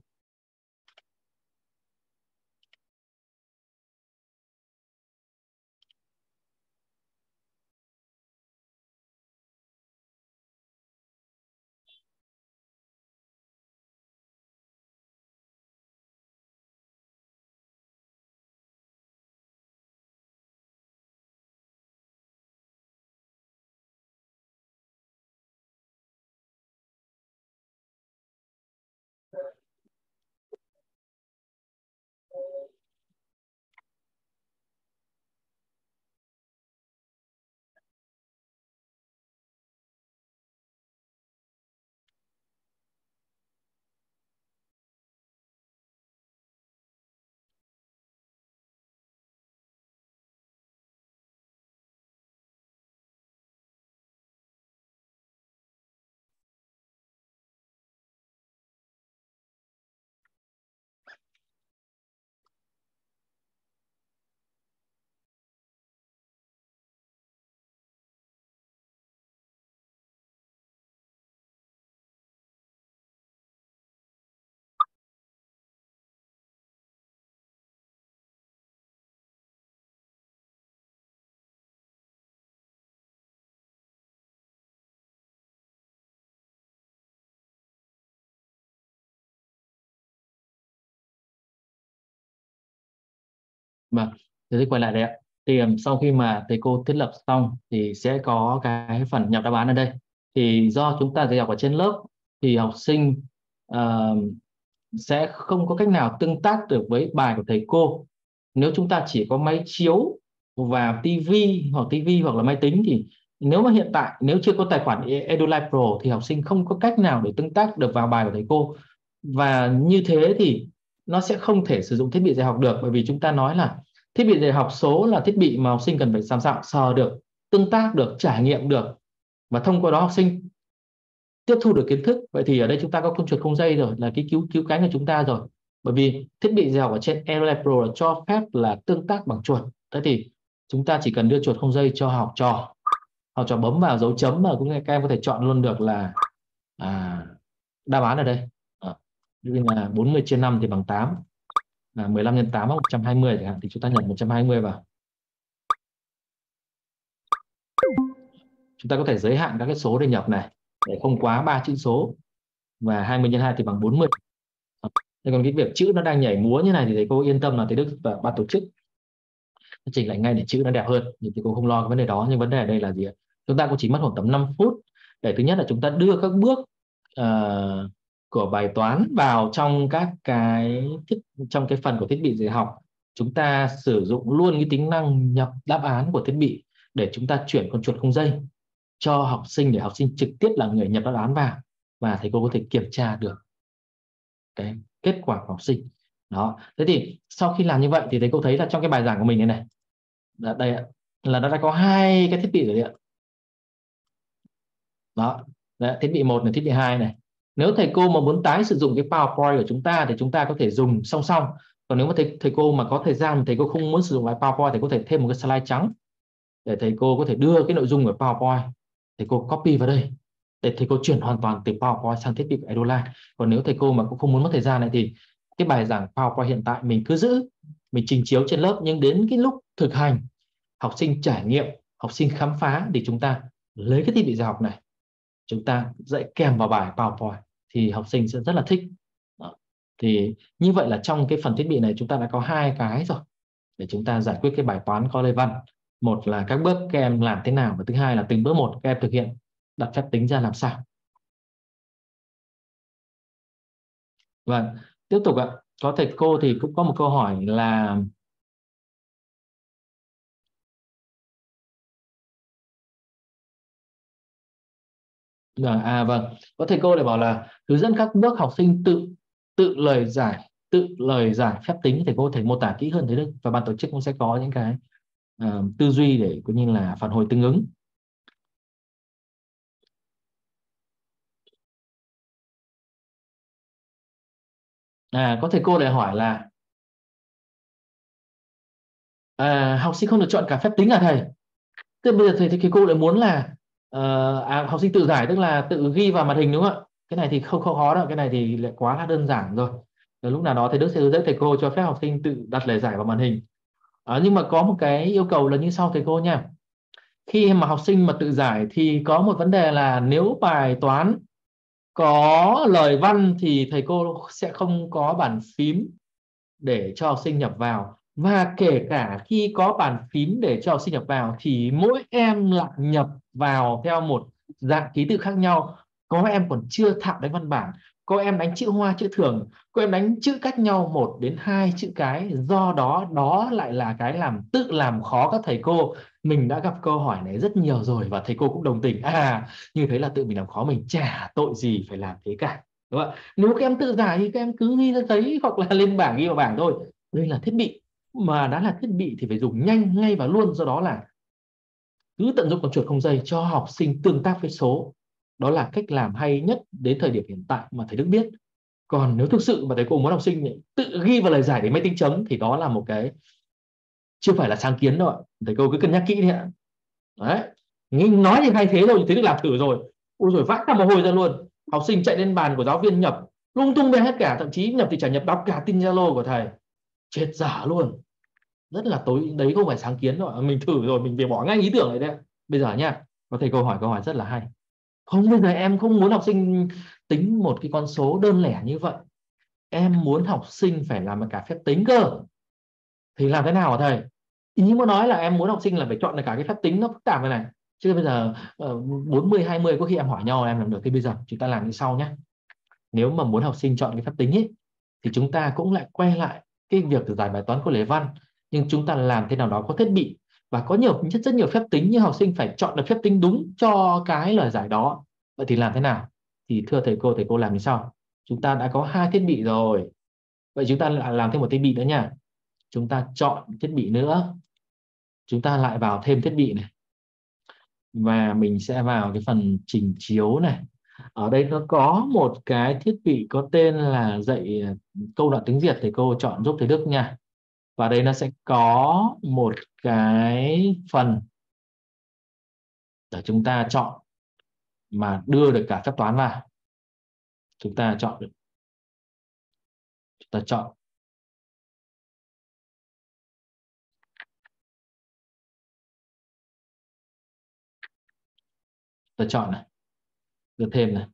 Vâng thế quay lại đây ạ. Thì sau khi mà thầy cô thiết lập xong thì sẽ có cái phần nhập đáp án ở đây. Thì do chúng ta dạy học ở trên lớp thì học sinh uh, sẽ không có cách nào tương tác được với bài của thầy cô. Nếu chúng ta chỉ có máy chiếu và tivi hoặc tivi hoặc là máy tính thì nếu mà hiện tại nếu chưa có tài khoản e-, EduLife Pro thì học sinh không có cách nào để tương tác được vào bài của thầy cô. Và như thế thì nó sẽ không thể sử dụng thiết bị dạy học được bởi vì chúng ta nói là thiết bị dạy học số là thiết bị mà học sinh cần phải sẵn sàng sờ được tương tác được trải nghiệm được và thông qua đó học sinh tiếp thu được kiến thức. Vậy thì ở đây chúng ta có con chuột không dây rồi là cái cứu cứu cánh của chúng ta rồi. Bởi vì thiết bị dạy học ở trên Airline Pro là cho phép là tương tác bằng chuột. Thế thì chúng ta chỉ cần đưa chuột không dây cho học trò. Học trò bấm vào dấu chấm mà cũng các em có thể chọn luôn được là à, đáp án ở đây. À, như là 40 trên 5 thì bằng 8 là 15 nhân 8 là 120 chẳng hạn thì chúng ta nhập 120 vào. Chúng ta có thể giới hạn các cái số để nhập này để không quá ba chữ số và 20 nhân 2 thì bằng 40 Thế còn cái việc chữ nó đang nhảy múa như này thì thầy cô yên tâm là thầy Đức và ban tổ chức chỉnh lại ngay để chữ nó đẹp hơn thì thầy cô không lo cái vấn đề đó. Nhưng vấn đề ở đây là gì chúng ta cũng chỉ mất khoảng tầm 5 phút để thứ nhất là chúng ta đưa các bước uh, của bài toán vào trong các cái thiết, trong cái phần của thiết bị dạy học chúng ta sử dụng luôn cái tính năng nhập đáp án của thiết bị để chúng ta chuyển con chuột không dây cho học sinh để học sinh trực tiếp là người nhập đáp án vào và thầy cô có thể kiểm tra được cái kết quả của học sinh. Đó. Thế thì sau khi làm như vậy thì thầy cô thấy là trong cái bài giảng của mình này này là đây là nó đã có hai cái thiết bị rồi đấy ạ. Đó. Đấy, thiết bị một này thiết bị hai này nếu thầy cô mà muốn tái sử dụng cái PowerPoint của chúng ta thì chúng ta có thể dùng song song. Còn nếu mà thầy, thầy cô mà có thời gian thầy cô không muốn sử dụng lại PowerPoint thì có thể thêm một cái slide trắng để thầy cô có thể đưa cái nội dung của PowerPoint thầy cô copy vào đây để thầy cô chuyển hoàn toàn từ PowerPoint sang thiết bị của Eduline còn nếu thầy cô mà cũng không muốn mất thời gian này thì cái bài giảng PowerPoint hiện tại mình cứ giữ mình trình chiếu trên lớp nhưng đến cái lúc thực hành học sinh trải nghiệm học sinh khám phá thì chúng ta lấy cái thiết bị dạy học này chúng ta dạy kèm vào bài PowerPoint thì học sinh sẽ rất là thích Đó. thì như vậy là trong cái phần thiết bị này chúng ta đã có hai cái rồi để chúng ta giải quyết cái bài toán có lê văn một là các bước các em làm thế nào và thứ hai là từng bước một các em thực hiện đặt phép tính ra làm sao Vâng, tiếp tục ạ. Có thầy cô thì cũng có một câu hỏi là à vâng, có thầy cô để bảo là hướng dẫn các bước học sinh tự tự lời giải, tự lời giải phép tính thầy cô thể mô tả kỹ hơn thế được và ban tổ chức cũng sẽ có những cái uh, tư duy để cũng như là phản hồi tương ứng. À, có thầy cô để hỏi là à, học sinh không được chọn cả phép tính à thầy? Thế bây giờ thầy, thì cô lại muốn là uh, à, học sinh tự giải tức là tự ghi vào màn hình đúng không ạ? Cái này thì không không khó đâu, cái này thì lại quá là đơn giản rồi. Rồi lúc nào đó thầy Đức sẽ hướng dẫn thầy cô cho phép học sinh tự đặt lời giải vào màn hình. À, nhưng mà có một cái yêu cầu là như sau thầy cô nha. Khi mà học sinh mà tự giải thì có một vấn đề là nếu bài toán có lời văn thì thầy cô sẽ không có bàn phím để cho học sinh nhập vào và kể cả khi có bàn phím để cho học sinh nhập vào thì mỗi em lại nhập vào theo một dạng ký tự khác nhau. Có em còn chưa thạo đánh văn bản, có em đánh chữ hoa, chữ thường, có em đánh chữ cách nhau một đến hai chữ cái. Do đó đó lại là cái làm tự làm khó các thầy cô. Mình đã gặp câu hỏi này rất nhiều rồi và thầy cô cũng đồng tình. À như thế là tự mình làm khó mình. Chả tội gì phải làm thế cả, đúng không ạ? Nếu các em tự giải thì các em cứ ghi ra giấy hoặc là lên bảng, ghi vào bảng thôi. Đây là thiết bị, mà đã là thiết bị thì phải dùng nhanh, ngay và luôn. Do đó là cứ tận dụng con chuột không dây cho học sinh tương tác với số. Đó là cách làm hay nhất đến thời điểm hiện tại mà thầy Đức biết. Còn nếu thực sự mà thầy cô muốn học sinh tự ghi vào lời giải để máy tính chấm thì đó là một cái chưa phải là sáng kiến đâu ạ. Thầy cô cứ cân nhắc kỹ đi ạ. Đấy. Nghe nói thì hay thế rồi thầy Đức làm thử rồi. Ôi rồi vác cả mồ hôi ra luôn. Học sinh chạy lên bàn của giáo viên nhập, lung tung về hết cả, thậm chí nhập thì chả nhập, đọc cả tin zalo của thầy. Chết giả luôn rất là tối, đấy không phải sáng kiến rồi mình thử rồi, mình phải bỏ ngay ý tưởng này đấy bây giờ nha, có thầy câu hỏi câu hỏi rất là hay. Không bây giờ em không muốn học sinh tính một cái con số đơn lẻ như vậy. Em muốn học sinh phải làm cả phép tính cơ. Thì làm thế nào hả thầy? Ý muốn nói là em muốn học sinh là phải chọn được cả cái phép tính nó phức tạp này này. Chứ bây giờ ờ, 40 20 có khi em hỏi nhau em làm được. Thì bây giờ chúng ta làm như sau nhé nếu mà muốn học sinh chọn cái phép tính ấy thì chúng ta cũng lại quay lại cái việc giải bài toán của lễ văn nhưng chúng ta làm thế nào đó có thiết bị và có nhiều rất rất nhiều phép tính nhưng học sinh phải chọn được phép tính đúng cho cái lời giải đó. Vậy thì làm thế nào? Thì thưa thầy cô thầy cô làm như sau. Chúng ta đã có hai thiết bị rồi. Vậy chúng ta lại làm thêm một thiết bị nữa nha. Chúng ta chọn thiết bị nữa. Chúng ta lại vào thêm thiết bị này. Và mình sẽ vào cái phần trình chiếu này. Ở đây nó có một cái thiết bị có tên là dạy ờ, câu đoạn tiếng Việt thầy cô chọn giúp thầy Đức nha và đây nó sẽ có một cái phần để chúng ta chọn mà đưa được cả phép toán vào. Chúng ta chọn được. Chúng ta chọn. Ta chọn này. Đưa thêm này.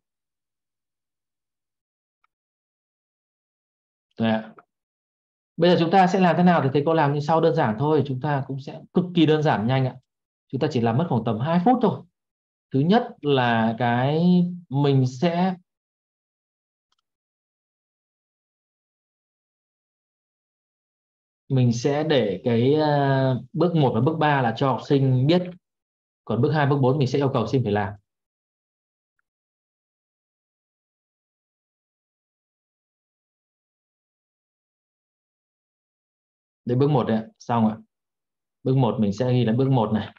Đấy ạ. Bây giờ chúng ta sẽ làm thế nào thì thầy cô làm như sau? Đơn giản thôi, chúng ta cũng sẽ cực kỳ đơn giản nhanh ạ. Chúng ta chỉ làm mất khoảng tầm 2 phút thôi. Thứ nhất là cái mình sẽ mình sẽ để cái ờ, bước 1 và bước 3 là cho học sinh biết. Còn bước 2 bước 4 mình sẽ yêu cầu học sinh phải làm. Đến bước 1 đấy xong ạ bước 1 mình sẽ ghi là bước 1 này.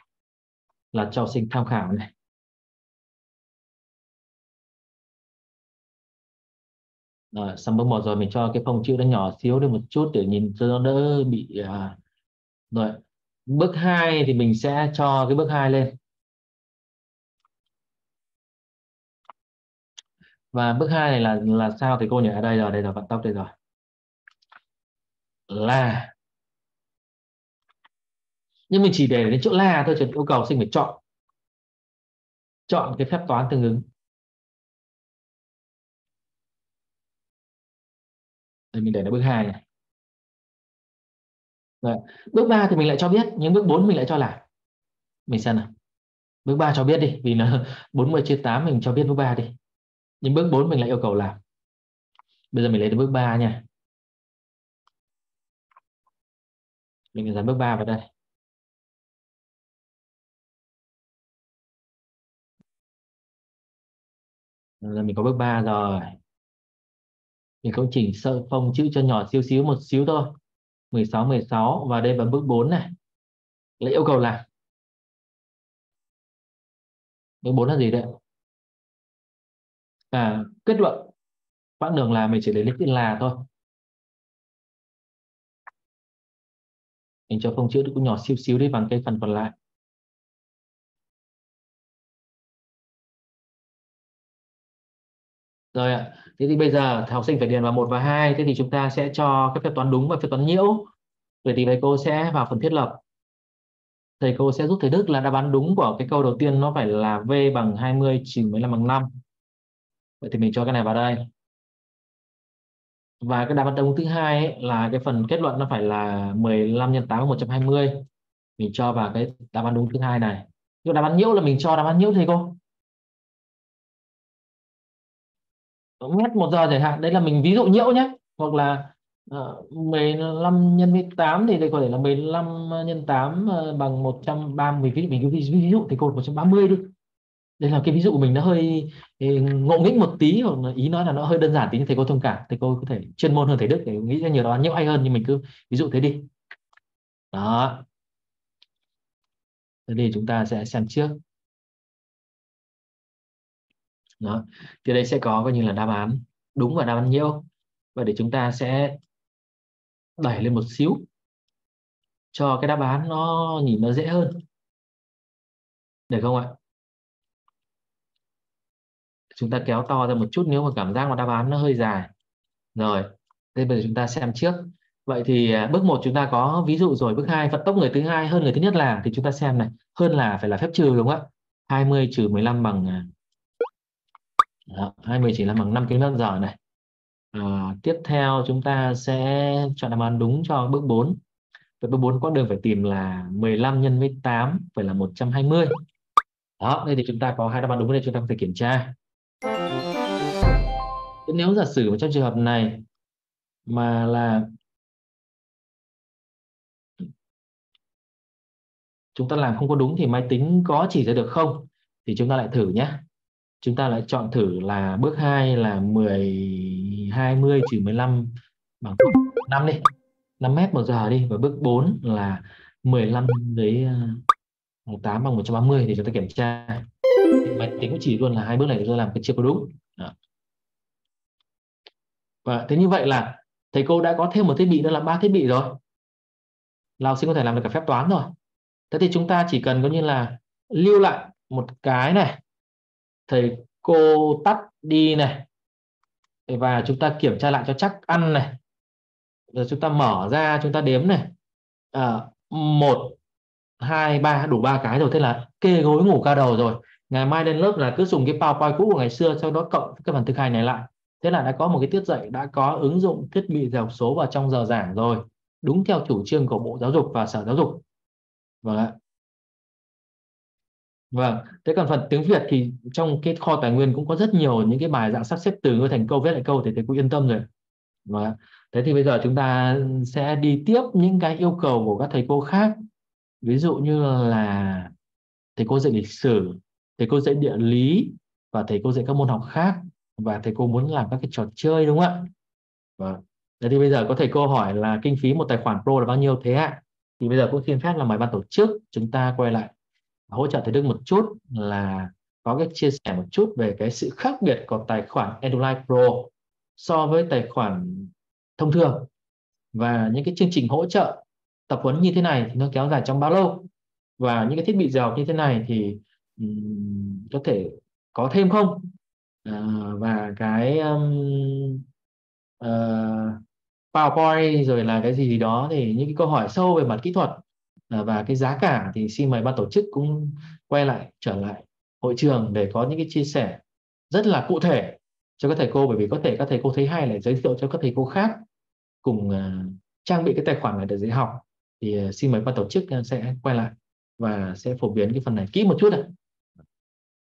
Là cho sinh tham khảo này. Rồi, xong bước 1 rồi mình cho cái phông chữ nó nhỏ xíu đi một chút để nhìn cho nó đỡ bị à... rồi. Bước 2 thì mình sẽ cho cái bước 2 lên. Và bước 2 này là là sao thì cô nhỉ? Ở đây rồi đây là vận tốc đây rồi. Là nhưng mình chỉ để đến chỗ là thôi, chứ yêu cầu sinh phải chọn. Chọn cái phép toán tương ứng. Đây, mình để là bước 2 này. Rồi. bước 3 thì mình lại cho biết, nhưng bước 4 mình lại cho là mình xem nào. Bước 3 cho biết đi, vì nó 40 chia 8 mình cho biết bước 3 đi. Nhưng bước 4 mình lại yêu cầu làm bây giờ mình lấy đến bước 3 nha. Mình dán bước 3 vào đây. Là mình có bước 3 rồi. Mình cũng chỉnh sơ phông chữ cho nhỏ xíu xíu một xíu thôi. 16 16 và đây là bước 4 này. Là yêu cầu là bước 4 là gì đấy? À kết luận. Quãng đường là mình chỉ lấy chữ là thôi. Mình cho phông chữ cũng nhỏ xíu xíu đi bằng cái phần còn lại. Rồi ạ. Thế thì bây giờ học sinh phải điền vào một và hai. Thế thì chúng ta sẽ cho các phép toán đúng và phép toán nhiễu. Vậy thì thầy cô sẽ vào phần thiết lập. Thầy cô sẽ giúp thầy Đức là đáp án đúng của cái câu đầu tiên nó phải là V bằng 20 trừ 15 bằng 5 vậy thì mình cho cái này vào đây. Và cái đáp án đúng thứ hai ấy, là cái phần kết luận nó phải là 15 nhân 8 bằng 120 mình cho vào cái đáp án đúng thứ hai này. Nhưng đáp án nhiễu là mình cho đáp án nhiễu thầy cô? Mét một giờ chẳng hạn. Đấy là mình ví dụ nhiễu nhé hoặc là ờ, uh, 15 nhân 8 thì đây có thể là 15 nhân 8 uh, ờ, bằng 130 ví dụ mình ví, ví dụ thì cột 130 đi. Đây là cái ví dụ của mình nó hơi ừ, ngộ nghĩnh một tí hoặc là ý nói là nó hơi đơn giản tí nhưng thầy cô thông cảm. Thầy cô có thể chuyên môn hơn thầy Đức để nghĩ ra nhiều đó nhiễu hay hơn nhưng mình cứ ví dụ thế đi. Đó. Thế thì chúng ta sẽ xem trước đó. Thì đây sẽ có coi như là đáp án. Đúng và đáp án nhiêu và để chúng ta sẽ đẩy lên một xíu cho cái đáp án nó nhìn nó dễ hơn. Được không ạ? Chúng ta kéo to ra một chút nếu mà cảm giác mà đáp án nó hơi dài. Rồi đây bây giờ chúng ta xem trước. Vậy thì à, bước một chúng ta có ví dụ rồi. Bước hai, vận tốc người thứ hai hơn người thứ nhất là, thì chúng ta xem này, hơn là phải là phép trừ đúng không ạ? 20 trừ 15 bằng à, đó, 20 chỉ là bằng 5 km giờ này. À, tiếp theo chúng ta sẽ chọn đáp án đúng cho bước 4 vậy bước 4 quãng đường phải tìm là 15 nhân với 8 phải là 120 đó đây thì chúng ta có hai đáp án đúng đây chúng ta có thể kiểm tra. Nếu giả sử trong trường hợp này mà là chúng ta làm không có đúng thì máy tính có chỉ ra được không? Thì chúng ta lại thử nhé chúng ta lại chọn thử là bước 2 là 10 20 trừ 15 bằng 5 đi 5 mét một giờ đi. Và bước 4 là 15 với ờ, 8 bằng 130 thì chúng ta kiểm tra. Máy tính cũng chỉ luôn là hai bước này chúng ta làm cái chưa có đúng. Đó. và thế như vậy là thầy cô đã có thêm một thiết bị nữa là ba thiết bị rồi. Là học sinh có thể làm được cả phép toán rồi. Thế thì chúng ta chỉ cần có như là lưu lại một cái này thầy cô tắt đi này. Và chúng ta kiểm tra lại cho chắc ăn này. Rồi chúng ta mở ra chúng ta đếm này. À, một hai ba đủ ba cái rồi. Thế là kê gối ngủ ca đầu rồi. Ngày mai lên lớp là cứ dùng cái powerpoint cũ của ngày xưa sau đó cộng cái phần thực hành này lại. Thế là đã có một cái tiết dạy đã có ứng dụng thiết bị dạy học số vào trong giờ giảng rồi. Đúng theo chủ trương của bộ giáo dục và sở giáo dục. Vâng ạ vâng thế còn phần tiếng việt thì trong cái kho tài nguyên cũng có rất nhiều những cái bài dạng sắp xếp từ ngữ thành câu, viết lại câu thì thầy cũng yên tâm rồi. Vâng và thế thì bây giờ chúng ta sẽ đi tiếp những cái yêu cầu của các thầy cô khác. Ví dụ như là thầy cô dạy lịch sử, thầy cô dạy địa lý và thầy cô dạy các môn học khác và thầy cô muốn làm các cái trò chơi, đúng không ạ? Vâng. Thế thì bây giờ có thầy cô hỏi là kinh phí một tài khoản pro là bao nhiêu? Thế ạ. Thì bây giờ cũng xin phép là mời ban tổ chức, chúng ta quay lại hỗ trợ thầy Đức một chút là có cái chia sẻ một chút về cái sự khác biệt của tài khoản EduLife Pro so với tài khoản thông thường. Và những cái chương trình hỗ trợ tập huấn như thế này thì nó kéo dài trong bao lâu? Và những cái thiết bị dạy học như thế này thì um, có thể có thêm không? À, và cái um, uh, PowerPoint rồi là cái gì, gì đó thì những cái câu hỏi sâu về mặt kỹ thuật Ờ, và cái giá cả thì xin mời ban tổ chức cũng quay lại trở lại hội trường để có những cái chia sẻ rất là cụ thể cho các thầy cô bởi vì có thể các thầy cô thấy hay là giới thiệu cho các thầy cô khác cùng ờ, trang bị cái tài khoản này để dạy học thì ờ, xin mời ban tổ chức sẽ quay lại và sẽ phổ biến cái phần này kỹ một chút ạ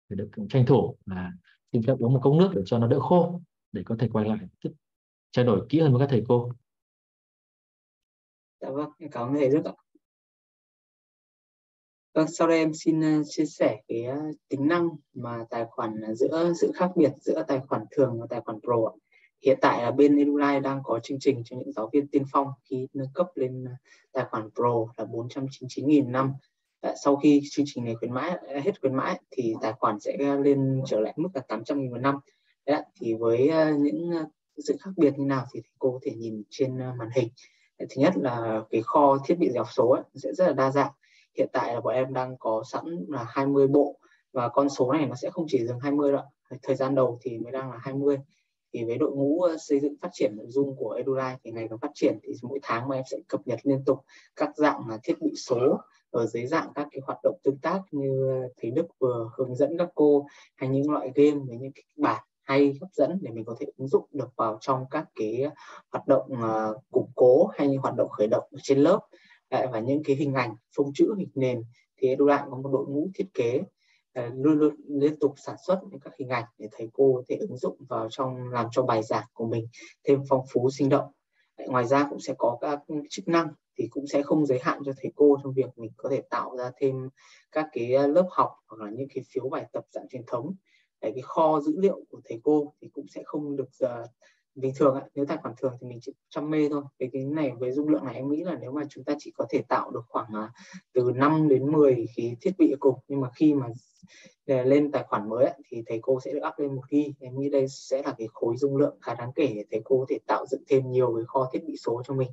để được tranh thủ là xin phép uống một cốc nước để cho nó đỡ khô để có thể quay lại trao đổi kỹ hơn với các thầy cô. Dạ vâng, cảm ơn thầy rất ạ. Vâng, sau đây em xin ờ, chia sẻ cái ờ, tính năng mà tài khoản ờ, giữa sự khác biệt giữa tài khoản thường và tài khoản Pro. Hiện tại là bên Eduline đang có chương trình cho những giáo viên tiên phong khi nâng cấp lên tài khoản Pro là 499.000 năm. Sau khi chương trình này khuyến mãi hết khuyến mãi thì tài khoản sẽ lên trở lại mức là 800.000 một năm. Đấy, thì với những sự khác biệt như nào thì cô có thể nhìn trên màn hình. Thứ nhất là cái kho thiết bị dọc số ấy, sẽ rất là đa dạng hiện tại là bọn em đang có sẵn là 20 bộ và con số này nó sẽ không chỉ dừng 20 đâu thời gian đầu thì mới đang là 20 thì với đội ngũ ờ, xây dựng phát triển nội dung của Edulife thì ngày càng phát triển thì mỗi tháng mà em sẽ cập nhật liên tục các dạng thiết bị số ở dưới dạng các cái hoạt động tương tác như ờ, thầy Đức vừa hướng dẫn các cô hay những loại game với những kịch bản hay hấp dẫn để mình có thể ứng dụng được vào trong các cái hoạt động uh, củng cố hay hoạt động khởi động ở trên lớp và những cái hình ảnh phông chữ hình nền thì Edulight có một đội ngũ thiết kế ờ, luôn luôn liên tục sản xuất những các hình ảnh để thầy cô có thể ứng dụng vào trong làm cho bài giảng của mình thêm phong phú sinh động. Ngoài ra cũng sẽ có các chức năng thì cũng sẽ không giới hạn cho thầy cô trong việc mình có thể tạo ra thêm các cái ờ, lớp học hoặc là những cái phiếu bài tập dạng truyền thống. Để cái kho dữ liệu của thầy cô thì cũng sẽ không được uh, bình thường ạ nếu tài khoản thường thì mình chỉ trăm mê thôi. Cái cái này với dung lượng này em nghĩ là nếu mà chúng ta chỉ có thể tạo được khoảng uh, từ 5 đến 10 cái thiết bị cùng nhưng mà khi mà lên tài khoản mới ấy, thì thầy cô sẽ được up lên một ghi. Em nghĩ đây sẽ là cái khối dung lượng khá đáng kể để thầy cô có thể tạo dựng thêm nhiều cái kho thiết bị số cho mình.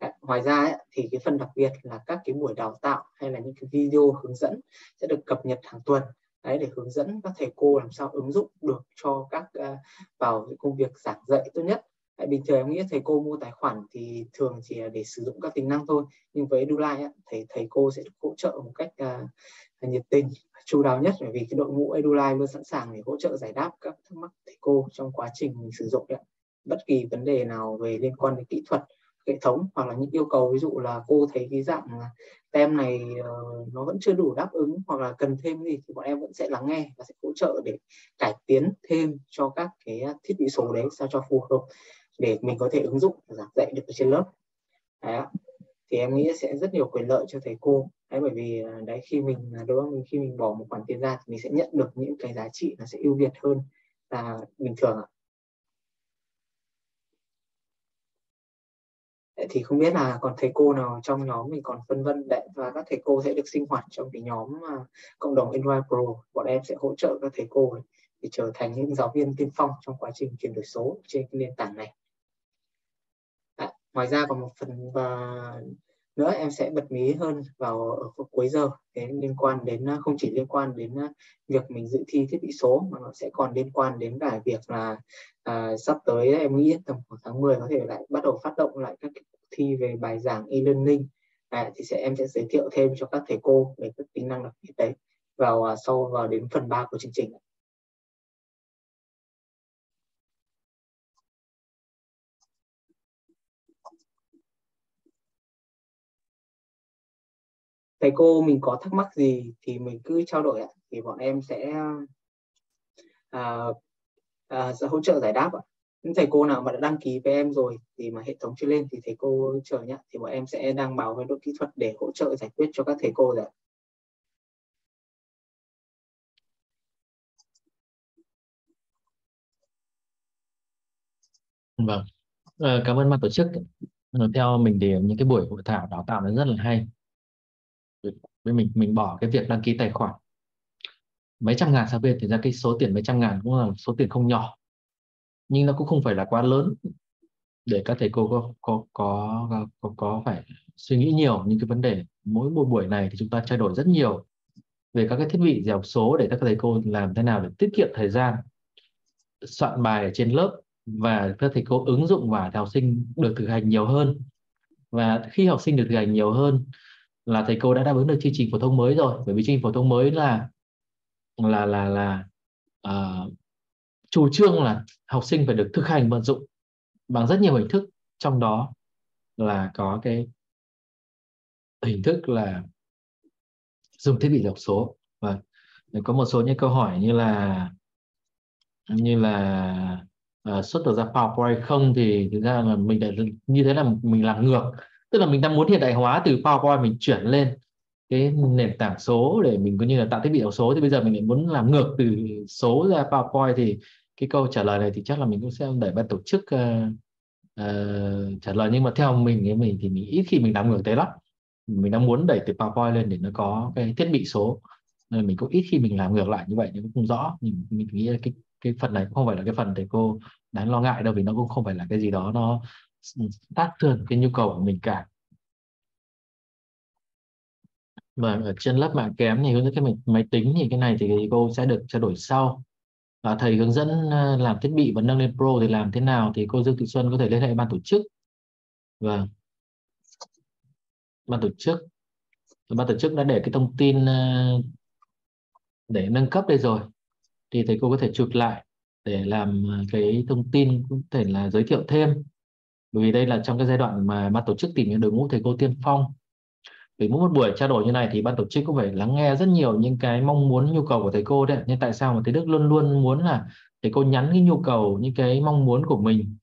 Đấy, ngoài ra ấy, thì cái phần đặc biệt là các cái buổi đào tạo hay là những cái video hướng dẫn sẽ được cập nhật hàng tuần đấy để hướng dẫn các thầy cô làm sao ứng dụng được cho các uh, vào công việc giảng dạy tốt nhất Tại bình thường em nghĩ thầy cô mua tài khoản thì thường chỉ là để sử dụng các tính năng thôi nhưng với Edulai thầy thầy cô sẽ được hỗ trợ một cách uh, nhiệt tình chu đáo nhất bởi vì cái đội ngũ Edulai luôn sẵn sàng để hỗ trợ giải đáp các thắc mắc thầy cô trong quá trình mình sử dụng đấy. bất kỳ vấn đề nào về liên quan đến kỹ thuật hệ thống hoặc là những yêu cầu ví dụ là cô thấy cái dạng à, tem này uh, nó vẫn chưa đủ đáp ứng hoặc là cần thêm gì thì bọn em vẫn sẽ lắng nghe và sẽ hỗ trợ để cải tiến thêm cho các cái à, thiết bị số đấy sao cho phù hợp để mình có thể ứng dụng và giảng dạy được ở trên lớp. Đấy thì em nghĩ sẽ rất nhiều quyền lợi cho thầy cô. Đấy bởi vì à, đấy khi mình đối với mình khi mình bỏ một khoản tiền ra thì mình sẽ nhận được những cái giá trị nó sẽ ưu việt hơn là bình thường ạ. Thì không biết là còn thầy cô nào trong nhóm mình còn phân vân đấy và các thầy cô sẽ được sinh hoạt trong cái nhóm uh, cộng đồng Android Pro. Bọn em sẽ hỗ trợ các thầy cô để trở thành những giáo viên tiên phong trong quá trình chuyển đổi số trên cái nền tảng này. À, ngoài ra còn một phần và nữa em sẽ bật mí hơn vào ở cuối giờ cái liên quan đến à, không chỉ liên quan đến à, việc mình dự thi thiết bị số mà nó sẽ còn liên quan đến cả việc là à, sắp tới em nghĩ tầm khoảng tháng 10 có thể lại bắt đầu phát động lại các thi về bài giảng e-learning. À, thì sẽ em sẽ giới thiệu thêm cho các thầy cô về các tính năng đặc biệt đấy vào à, sau vào đến phần 3 của chương trình. Thầy cô mình có thắc mắc gì thì mình cứ trao đổi ạ. Thì bọn em sẽ à, à, sẽ hỗ trợ giải đáp ạ những thầy cô nào mà đã đăng ký với em rồi thì mà hệ thống chưa lên thì thầy cô chờ nhé thì bọn em sẽ đang báo với đội kỹ thuật để hỗ trợ giải quyết cho các thầy cô rồi vâng. À, cảm ơn ban tổ chức. Ờ, theo mình thì những cái buổi hội thảo đào tạo nó rất là hay. Với mình mình bỏ cái việc đăng ký tài khoản. Mấy trăm ngàn sao bên thì ra cái số tiền mấy trăm ngàn cũng là số tiền không nhỏ nhưng nó cũng không phải là quá lớn để các thầy cô có có có có, có phải suy nghĩ nhiều. Những cái vấn đề mỗi một buổi này thì chúng ta trao đổi rất nhiều về các cái thiết bị dẻo số để các thầy cô làm thế nào để tiết kiệm thời gian soạn bài ở trên lớp và các thầy cô ứng dụng và học sinh được thực hành nhiều hơn. Và khi học sinh được thực hành nhiều hơn là thầy cô đã đáp ứng được chương trình phổ thông mới rồi. Bởi vì chương trình phổ thông mới là là là là uh, chủ trương là học sinh phải được thực hành vận dụng bằng rất nhiều hình thức trong đó là có cái hình thức là dùng thiết bị đọc số. Và có một số những câu hỏi như là như là uh, xuất được ra PowerPoint không thì thực ra là mình đã như thế là mình làm ngược. Tức là mình đang muốn hiện đại hóa từ PowerPoint mình chuyển lên cái nền tảng số để mình cũng như là tạo thiết bị đầu số. Thì bây giờ mình lại muốn làm ngược từ số ra PowerPoint thì cái câu trả lời này thì chắc là mình cũng sẽ đẩy ban tổ chức uh, uh, trả lời. Nhưng mà theo mình thì mình thì mình ít khi mình làm ngược thế lắm. Mình đang muốn đẩy từ PowerPoint lên để nó có cái thiết bị số. Nên mình cũng ít khi mình làm ngược lại như vậy nhưng cũng không rõ. Nhưng mình nghĩ là cái cái phần này cũng không phải là cái phần thầy cô đáng lo ngại đâu vì nó cũng không phải là cái gì đó nó tác thương cái nhu cầu của mình cả mà ở trên lớp mạng kém thì hướng dẫn cái máy, máy tính thì cái này thì cô sẽ được trao đổi sau. Và thầy hướng dẫn ờ, làm thiết bị và nâng lên pro thì làm thế nào thì cô Dương Thị Xuân có thể liên hệ ban tổ chức. Và vâng. ban tổ chức. Ban tổ chức đã để cái thông tin ờ, để nâng cấp đây rồi. Thì thầy cô có thể chụp lại để làm ờ, cái thông tin có thể là giới thiệu thêm. Bởi vì đây là trong cái giai đoạn mà ban tổ chức tìm những đội ngũ thầy cô tiên phong vì mỗi một buổi trao đổi như này thì ban tổ chức cũng phải lắng nghe rất nhiều những cái mong muốn nhu cầu của thầy cô đấy nhưng tại sao mà thầy Đức luôn luôn muốn là thầy cô nhắn cái nhu cầu những cái mong muốn của mình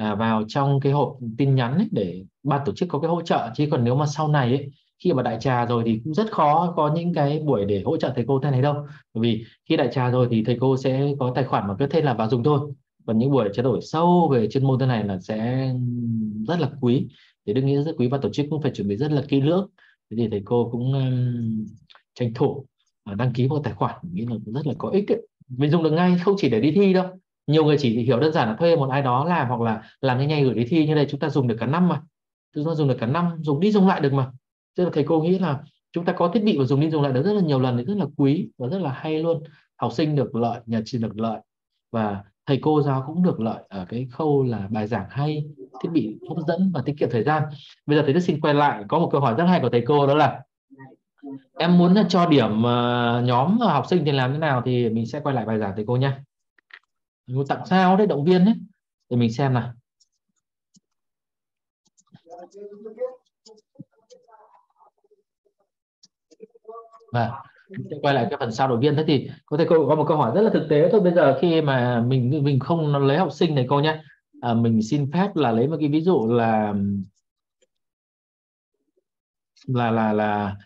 à, vào trong cái hộp tin nhắn ấy để ban tổ chức có cái hỗ trợ. Chứ còn nếu mà sau này ấy, khi mà đại trà rồi thì cũng rất khó có những cái buổi để hỗ trợ thầy cô thế này đâu. Bởi vì khi đại trà rồi thì thầy cô sẽ có tài khoản mà cứ thế là vào dùng thôi. Còn những buổi trao đổi sâu về chuyên môn thế này là sẽ rất là quý. Thì đương nghĩ rất quý và tổ chức cũng phải chuẩn bị rất là kỹ lưỡng thế thì thầy cô cũng um, tranh thủ uh, đăng ký một tài khoản nghĩ là rất là có ích ấy. mình dùng được ngay không chỉ để đi thi đâu nhiều người chỉ hiểu đơn giản là thuê một ai đó làm hoặc là làm nhanh nhanh gửi đi thi như này chúng ta dùng được cả năm mà. Chúng ta dùng được cả năm dùng đi dùng lại được mà. Cho nên thầy cô nghĩ là chúng ta có thiết bị và dùng đi dùng lại được rất là nhiều lần thì rất là quý và rất là hay luôn. Học sinh được lợi nhà trường được lợi và thầy cô giáo cũng được lợi ở cái khâu là bài giảng hay, thiết bị hấp dẫn và tiết kiệm thời gian. Bây giờ thầy rất xin quay lại, có một câu hỏi rất hay của thầy cô, đó là em muốn cho điểm ờ, nhóm học sinh thì làm thế nào thì mình sẽ quay lại bài giảng thầy cô nhé tặng sao đấy, động viên đấy để mình xem nào. Vâng và quay lại cái phần sao đổi viên thế thì có thể cô có một câu hỏi rất là thực tế thôi. Bây giờ khi mà mình mình không lấy học sinh này cô nhé à, mình xin phép là lấy một cái ví dụ là là là là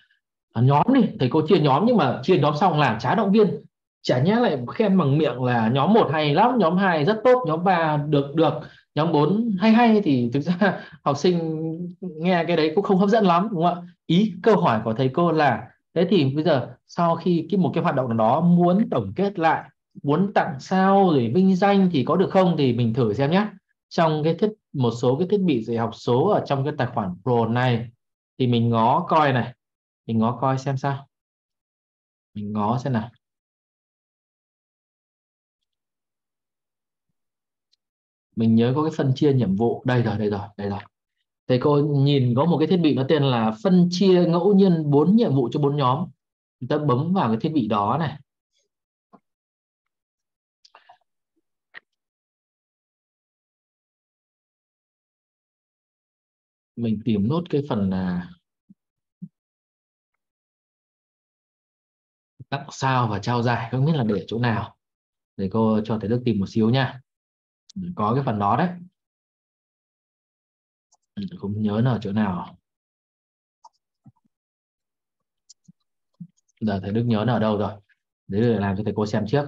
nhóm đi. Thầy cô chia nhóm nhưng mà chia nhóm xong làm trái động viên. Chả nhé lại khen bằng miệng là nhóm một hay lắm nhóm 2 rất tốt nhóm 3 được được nhóm 4 hay hay. Thì thực ra học sinh nghe cái đấy cũng không hấp dẫn lắm đúng không ạ? Ý câu hỏi của thầy cô là thế thì bây giờ sau khi cái một cái hoạt động đó muốn tổng kết lại, muốn tặng sao rồi vinh danh thì có được không thì mình thử xem nhé trong cái thiết, một số cái thiết bị dạy học số ở trong cái tài khoản pro này thì mình ngó coi này. Mình ngó coi xem sao. Mình ngó xem nào. Mình nhớ có cái phân chia nhiệm vụ. Đây rồi đây rồi đây rồi thầy cô nhìn có một cái thiết bị nó tên là phân chia ngẫu nhiên bốn nhiệm vụ cho bốn nhóm. Chúng ta bấm vào cái thiết bị đó này. Mình tìm nốt cái phần là tặng sao và trao giải, không biết là để chỗ nào. Để cô cho thầy Đức tìm một xíu nha. Có cái phần đó đấy. Ừ, không nhớ là chỗ nào? Giờ thầy Đức nhớ là ở đâu rồi? Đấy để làm cho thầy cô xem trước.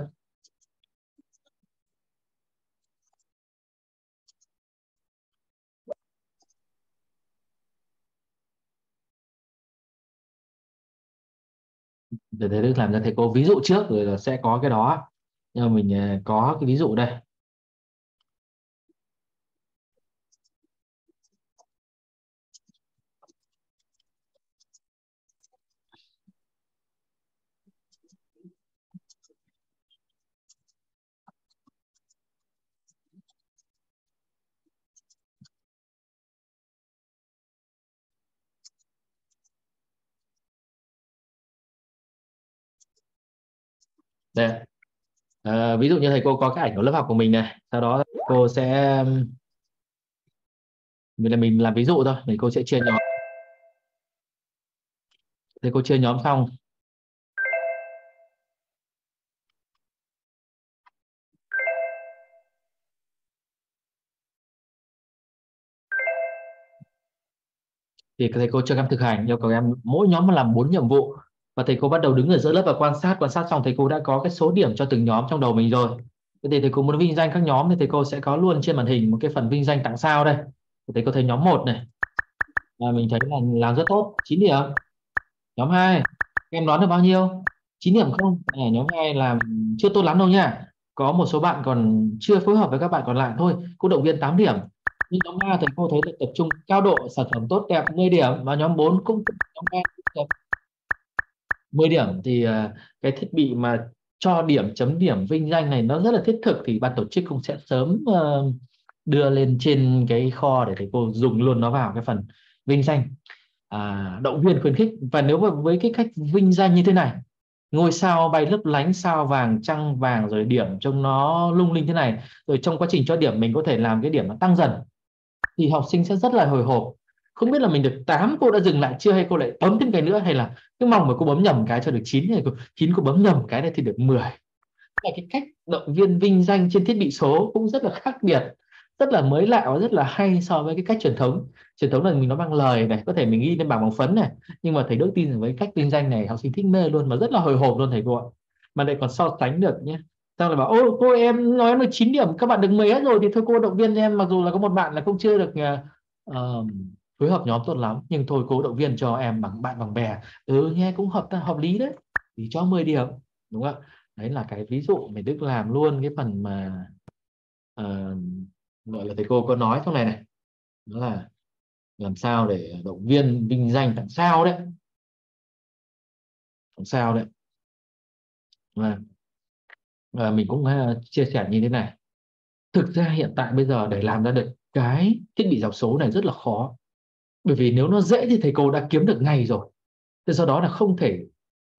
Để thầy Đức làm cho thầy cô ví dụ trước, rồi là sẽ có cái đó. Nhưng mà mình ờ, có cái ví dụ đây. Đây. À, ví dụ như thầy cô có cái ảnh của lớp học của mình này sau đó cô sẽ mình là mình làm ví dụ thôi thì cô sẽ chia nhóm. Thầy cô chia nhóm xong. Thì thầy cô cho các em thực hành yêu cầu em mỗi nhóm làm bốn nhiệm vụ và thầy cô bắt đầu đứng ở giữa lớp và quan sát quan sát xong thầy cô đã có cái số điểm cho từng nhóm trong đầu mình rồi. Thế thì thầy cô muốn vinh danh các nhóm thì thầy cô sẽ có luôn trên màn hình một cái phần vinh danh tặng sao đây. Thầy cô thấy nhóm 1 này. Là mình thấy là làm rất tốt. 9 điểm. Nhóm 2 em đoán được bao nhiêu? 9 điểm không? À, nhóm 2 làm chưa tốt lắm đâu nha. Có một số bạn còn chưa phối hợp với các bạn còn lại thôi. Cô động viên 8 điểm. Nhưng nhóm 3 thầy cô thấy là tập trung cao độ sản phẩm tốt đẹp 10 điểm. Và nhóm 4 cũng nhóm 3 cũng 10 điểm thì à, cái thiết bị mà cho điểm chấm điểm vinh danh này nó rất là thiết thực thì ban tổ chức cũng sẽ sớm ờ, đưa lên trên cái kho để thầy cô dùng luôn nó vào cái phần vinh danh. À, động viên khuyến khích. Và nếu mà với cái cách vinh danh như thế này ngôi sao bay lấp lánh sao vàng trăng vàng rồi điểm trông nó lung linh thế này rồi trong quá trình cho điểm mình có thể làm cái điểm nó tăng dần thì học sinh sẽ rất là hồi hộp không biết là mình được 8 cô đã dừng lại chưa hay cô lại bấm thêm cái nữa hay là cứ mong mà cô bấm nhầm cái cho được 9 hay cô 9 cô bấm nhầm cái này thì được 10 là cái cách động viên vinh danh trên thiết bị số cũng rất là khác biệt rất là mới lạ và rất là hay so với cái cách truyền thống. Truyền thống là mình nó bằng lời này có thể mình ghi lên bảng bằng phấn này nhưng mà thầy Đức tin rằng với cách vinh danh này học sinh thích mê luôn mà rất là hồi hộp luôn thầy cô ạ. Mà lại còn so sánh được nhé sao lại bảo ô cô em nói em được 9 điểm các bạn được 10 hết rồi thì thôi cô động viên em mặc dù là có một bạn là không chưa được uh, phối hợp nhóm tốt lắm nhưng thôi cố động viên cho em bằng bạn bằng bè. Ừ nghe cũng hợp hợp lý đấy. Thì cho 10 điểm đúng không đấy là cái ví dụ mình Đức làm luôn cái phần mà uh, gọi là thầy cô có nói trong này này. Đó là làm sao để động viên vinh danh tặng sao đấy. Tặng sao đấy. Và, và mình cũng uh, chia sẻ như thế này. Thực ra hiện tại bây giờ để làm ra được cái thiết bị dọc số này rất là khó bởi vì nếu nó dễ thì thầy cô đã kiếm được ngay rồi. Thế do đó là không thể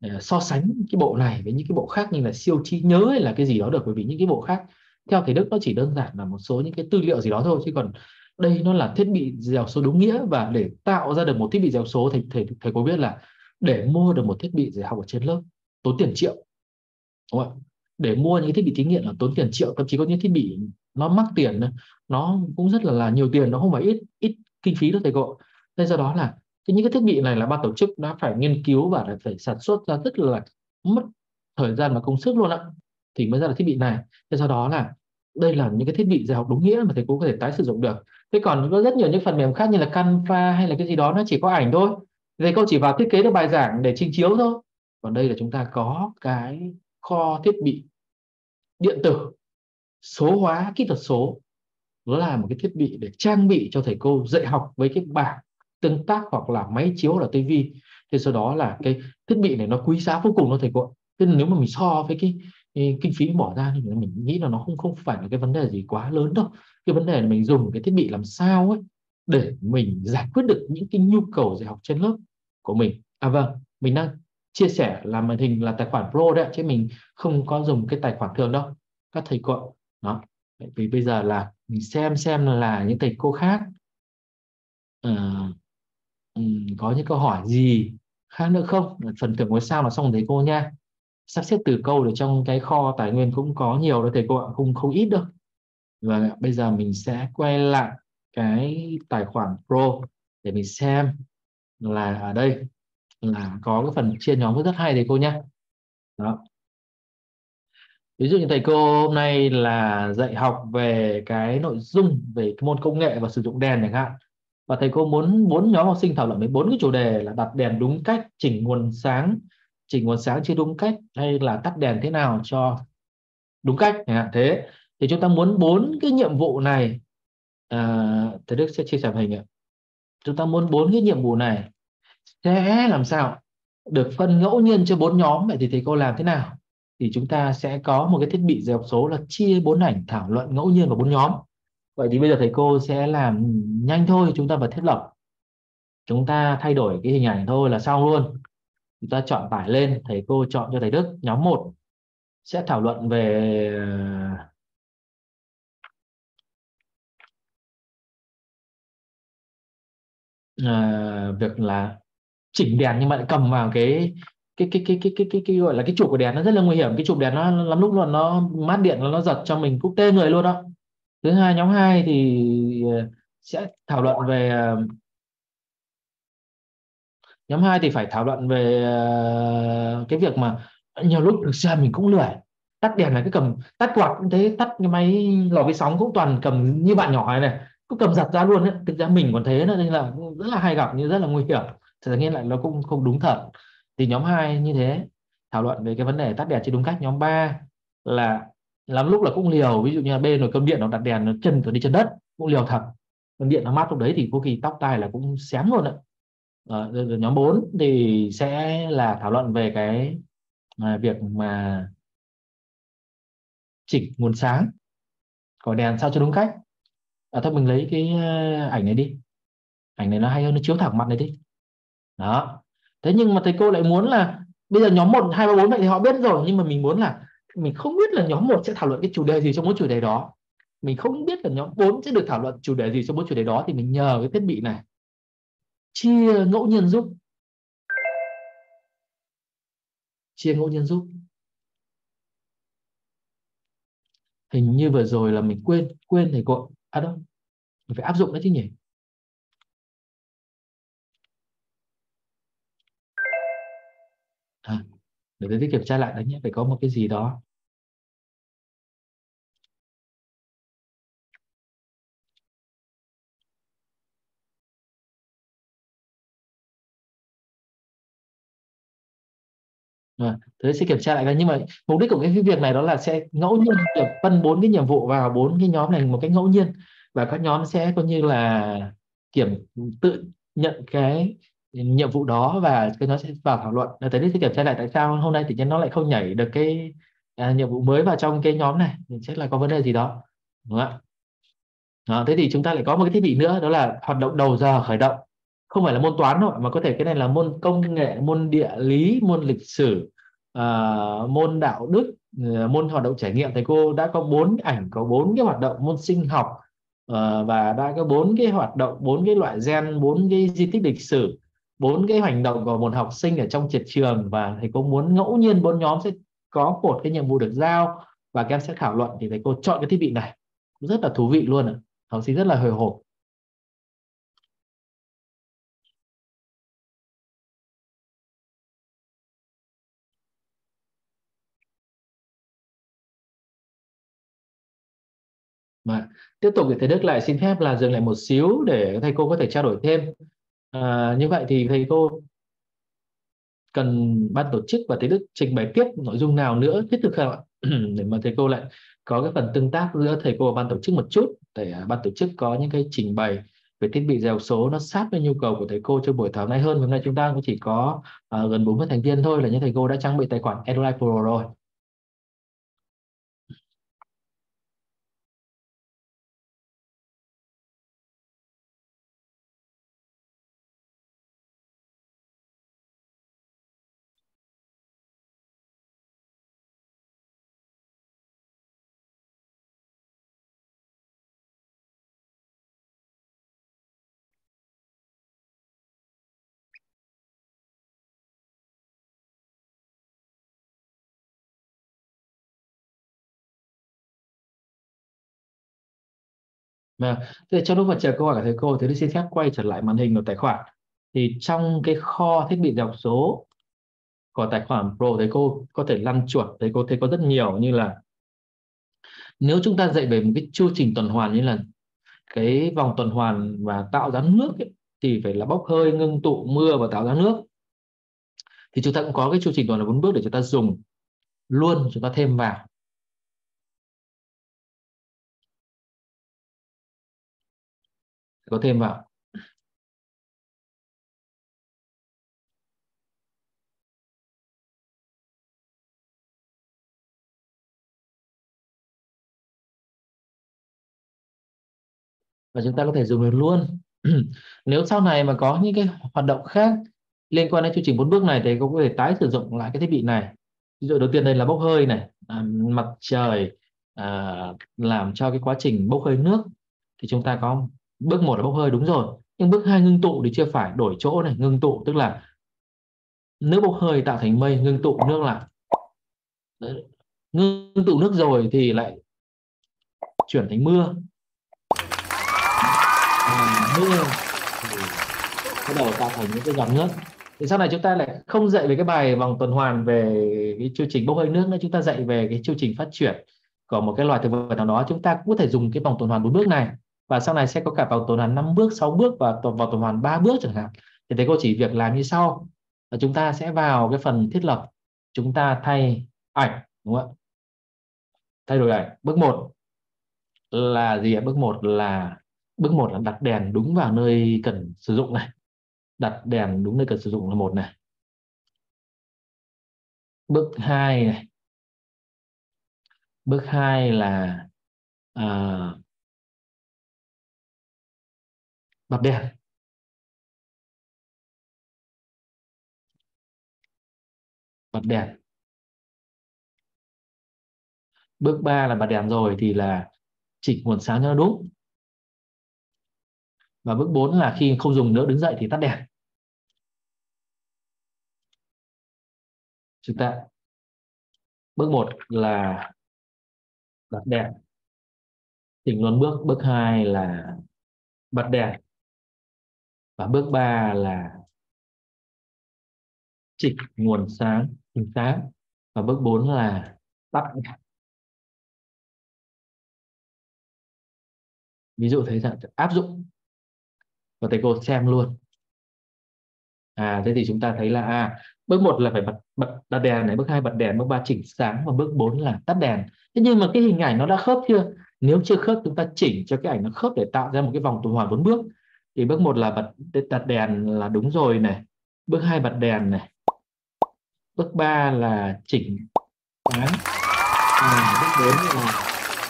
ờ, so sánh cái bộ này với những cái bộ khác như là siêu trí nhớ hay là cái gì đó được. Bởi vì những cái bộ khác, theo thầy Đức, nó chỉ đơn giản là một số những cái tư liệu gì đó thôi. Chứ còn đây nó là thiết bị dèo số đúng nghĩa. Và để tạo ra được một thiết bị dèo số thì thầy thầy có biết là để mua được một thiết bị dạy học ở trên lớp, tốn tiền triệu. Đúng không? ạ? để mua những thiết bị thí nghiệm là tốn tiền triệu. Thậm chí có những thiết bị nó mắc tiền nó cũng rất là là nhiều tiền, nó không phải ít ít kinh phí đâu thầy cô thế do đó là cái những cái thiết bị này là ban tổ chức đã phải nghiên cứu và phải sản xuất ra rất là mất thời gian và công sức luôn ạ. Thì mới ra được thiết bị này. Thế do đó là đây là những cái thiết bị dạy học đúng nghĩa mà thầy cô có thể tái sử dụng được. Thế còn có rất nhiều những phần mềm khác như là Canva hay là cái gì đó, nó chỉ có ảnh thôi. Thầy cô chỉ vào thiết kế được bài giảng để trình chiếu thôi. Còn đây là chúng ta có cái kho thiết bị điện tử, số hóa, kỹ thuật số. Nó là một cái thiết bị để trang bị cho thầy cô dạy học với cái bảng tương tác hoặc là máy chiếu là tivi. Thế sau đó là cái thiết bị này nó quý giá vô cùng đó thầy cô thế nên nếu mà mình so với cái, cái kinh phí bỏ ra thì mình nghĩ là nó không không phải là cái vấn đề gì quá lớn đâu. Cái vấn đề là mình dùng cái thiết bị làm sao ấy để mình giải quyết được những cái nhu cầu dạy học trên lớp của mình. À vâng mình đang chia sẻ là màn hình là tài khoản pro đấy chứ mình không có dùng cái tài khoản thường đâu. Các thầy cô đó. Vì bây giờ là mình xem xem là những thầy cô khác. Uh, um, có những câu hỏi gì khác nữa không? Phần thưởng ngôi sao là xong thầy cô nha. Sắp xếp từ câu để trong cái kho tài nguyên cũng có nhiều đó thầy cô ạ không không ít đâu. Vâng và bây giờ mình sẽ quay lại cái tài khoản pro để mình xem là ở đây là có cái phần chia nhóm rất hay thầy cô nhé đó. Ví dụ như thầy cô hôm nay là dạy học về cái nội dung về cái môn công nghệ và sử dụng đèn chẳng hạn và thầy cô muốn bốn nhóm học sinh thảo luận về bốn cái chủ đề là đặt đèn đúng cách chỉnh nguồn sáng chỉnh nguồn sáng chưa đúng cách hay là tắt đèn thế nào cho đúng cách thế. Thì chúng ta muốn bốn cái nhiệm vụ này à, thầy Đức sẽ chia sẻ hình ạ. Chúng ta muốn bốn cái nhiệm vụ này sẽ làm sao được phân ngẫu nhiên cho bốn nhóm vậy thì thầy cô làm thế nào? Thì chúng ta sẽ có một cái thiết bị dạy học số là chia bốn ảnh thảo luận ngẫu nhiên vào bốn nhóm vậy thì bây giờ thầy cô sẽ làm nhanh thôi chúng ta vào thiết lập. Chúng ta thay đổi cái hình ảnh thôi là xong luôn. Chúng ta chọn tải lên thầy cô chọn cho thầy Đức nhóm 1 sẽ thảo luận về à, việc là chỉnh đèn nhưng mà lại cầm vào cái cái cái cái cái cái cái, cái gọi là cái chụp của đèn nó rất là nguy hiểm. Cái chụp đèn nó lắm lúc luôn nó mát điện nó nó giật cho mình cúp tê người luôn đó thứ hai, nhóm 2 thì ờ, sẽ thảo luận về ờ, nhóm 2 thì phải thảo luận về ờ, cái việc mà nhiều lúc thực ra mình cũng lười. Tắt đèn là cái cầm, tắt quạt cũng thế, tắt cái máy lò vi sóng cũng toàn cầm như bạn nhỏ này này, cứ cầm giặt ra luôn ấy. thực ra mình còn thế nữa, nên là rất là hay gặp nhưng rất là nguy hiểm. Thật ra nghe lại nó cũng không đúng thật. Thì nhóm 2 như thế, thảo luận về cái vấn đề tắt đèn chưa đúng cách. Nhóm 3 là lắm lúc là cũng liều ví dụ như là bên rồi cơm điện nó đặt đèn nó chân nó đi chân đất cũng liều thật. Cơm điện nó mát lúc đấy thì có khi tóc tai là cũng xém luôn đấy à, ờ, nhóm 4 thì sẽ là thảo luận về cái à, việc mà chỉnh nguồn sáng của đèn sao cho đúng cách. À, thôi mình lấy cái à, ảnh này đi. Ảnh này nó hay hơn nó chiếu thẳng mặt này đi. Đó. Thế nhưng mà thầy cô lại muốn là bây giờ nhóm 1, 2, 3, 4 vậy thì họ biết rồi nhưng mà mình muốn là mình không biết là nhóm 1 sẽ thảo luận cái chủ đề gì trong mỗi chủ đề đó. Mình không biết là nhóm 4 sẽ được thảo luận chủ đề gì trong mỗi chủ đề đó thì mình nhờ cái thiết bị này. Chia ngẫu nhiên giúp. Chia ngẫu nhiên giúp. Hình như vừa rồi là mình quên quên thầy cô à đâu mình phải áp dụng đấy chứ nhỉ? À, để tôi kiểm tra lại đấy nhé phải có một cái gì đó. À, thế sẽ kiểm tra lại nhưng mà mục đích của cái việc này đó là sẽ ngẫu nhiên được phân bốn cái nhiệm vụ vào bốn cái nhóm này một cách ngẫu nhiên. Và các nhóm sẽ coi như là kiểm tự nhận cái nhiệm vụ đó và cái nó sẽ vào thảo luận. Thế thì sẽ kiểm tra lại tại sao hôm nay thì nó lại không nhảy được cái à, nhiệm vụ mới vào trong cái nhóm này. Thì chắc là có vấn đề gì đó đúng không ạ? Đó, thế thì chúng ta lại có một cái thiết bị nữa đó là hoạt động đầu giờ khởi động không phải là môn toán đâu mà có thể cái này là môn công nghệ môn địa lý môn lịch sử uh, môn đạo đức uh, môn hoạt động trải nghiệm. Thầy cô đã có bốn ảnh có bốn cái hoạt động môn sinh học uh, và đã có bốn cái hoạt động bốn cái loại gen bốn cái di tích lịch sử bốn cái hành động của một học sinh ở trong triệt trường. Và thầy cô muốn ngẫu nhiên bốn nhóm sẽ có một cái nhiệm vụ được giao và các em sẽ thảo luận. Thì thầy cô chọn cái thiết bị này. Rất là thú vị luôn ạ. Học sinh rất là hồi hộp. Và tiếp tục thì thầy Đức lại xin phép là dừng lại một xíu để thầy cô có thể trao đổi thêm. À, như vậy thì thầy cô cần ban tổ chức và thầy Đức trình bày tiếp nội dung nào nữa thiết thực không ạ? để mà thầy cô lại có cái phần tương tác giữa thầy cô và ban tổ chức một chút để à, ban tổ chức có những cái trình bày về thiết bị dèo số nó sát với nhu cầu của thầy cô cho buổi thảo này hơn. Hôm nay chúng ta cũng chỉ có uh, gần 40 thành viên thôi là những thầy cô đã trang bị tài khoản EduLife Pro rồi. Vâng, thế trong lúc mà chờ câu hỏi của thầy cô thì tôi xin phép quay trở lại màn hình của tài khoản. Thì trong cái kho thiết bị đọc số của tài khoản Pro thầy cô có thể lăn chuột, thầy cô thấy có rất nhiều như là nếu chúng ta dạy về một cái chu trình tuần hoàn như là cái vòng tuần hoàn và tạo ra nước ấy, thì phải là bốc hơi, ngưng tụ, mưa và tạo ra nước. Thì chúng ta cũng có cái chu trình tuần hoàn bốn bước để chúng ta dùng luôn chúng ta thêm vào có thêm vào. Và chúng ta có thể dùng được luôn. Nếu sau này mà có những cái hoạt động khác liên quan đến chương trình bốn bước này thì cũng có thể tái sử dụng lại cái thiết bị này. Ví dụ đầu tiên đây là bốc hơi này à, mặt trời à, làm cho cái quá trình bốc hơi nước. Thì chúng ta có bước một là bốc hơi đúng rồi. Nhưng bước hai ngưng tụ thì chưa phải. Đổi chỗ này ngưng tụ tức là nước bốc hơi tạo thành mây ngưng tụ nước lại. Ngưng tụ nước rồi thì lại chuyển thành mưa. À, mưa thì bắt đầu tạo thành những cái giọt nước. Thì sau này chúng ta lại không dạy về cái bài vòng tuần hoàn về cái chương trình bốc hơi nước nữa. Chúng ta dạy về cái chương trình phát triển của một cái loài thực vật nào đó. Chúng ta cũng có thể dùng cái vòng tuần hoàn bốn bước này và sau này sẽ có cả vòng tuần hoàn 5 bước 6 bước và vòng tuần hoàn 3 bước chẳng hạn. Thì thầy cô chỉ việc làm như sau. Là chúng ta sẽ vào cái phần thiết lập. Chúng ta thay ảnh đúng không ạ? Thay đổi ảnh. Bước 1 là gì ạ? Bước 1 là bước 1 là đặt đèn đúng vào nơi cần sử dụng này. Đặt đèn đúng nơi cần sử dụng là một này. Bước 2 này. Bước 2 là à, bật đèn. Bật đèn. Bước 3 là bật đèn rồi thì là chỉnh nguồn sáng cho nó đúng. Và bước 4 là khi không dùng nữa đứng dậy thì tắt đèn. Chúng ta, bước 1 là bật đèn. Chỉnh luôn bước bước 2 là bật đèn và bước ba là trịch nguồn sáng hình sáng. Và bước 4 là tắt ví dụ thế rằng áp dụng. Và thầy cô xem luôn. À thế thì chúng ta thấy là à bước một là phải bật bật, đặt đèn này, bước hai bật đèn, bước ba chỉnh sáng và bước 4 là tắt đèn. Thế nhưng mà cái hình ảnh nó đã khớp chưa? Nếu chưa khớp, chúng ta chỉnh cho cái ảnh nó khớp để tạo ra một cái vòng tuần hoàn bốn bước thì bước một là bật đặt đèn là đúng rồi này. Bước hai bật đèn này. Bước ba là chỉnh toán à, bước bốn là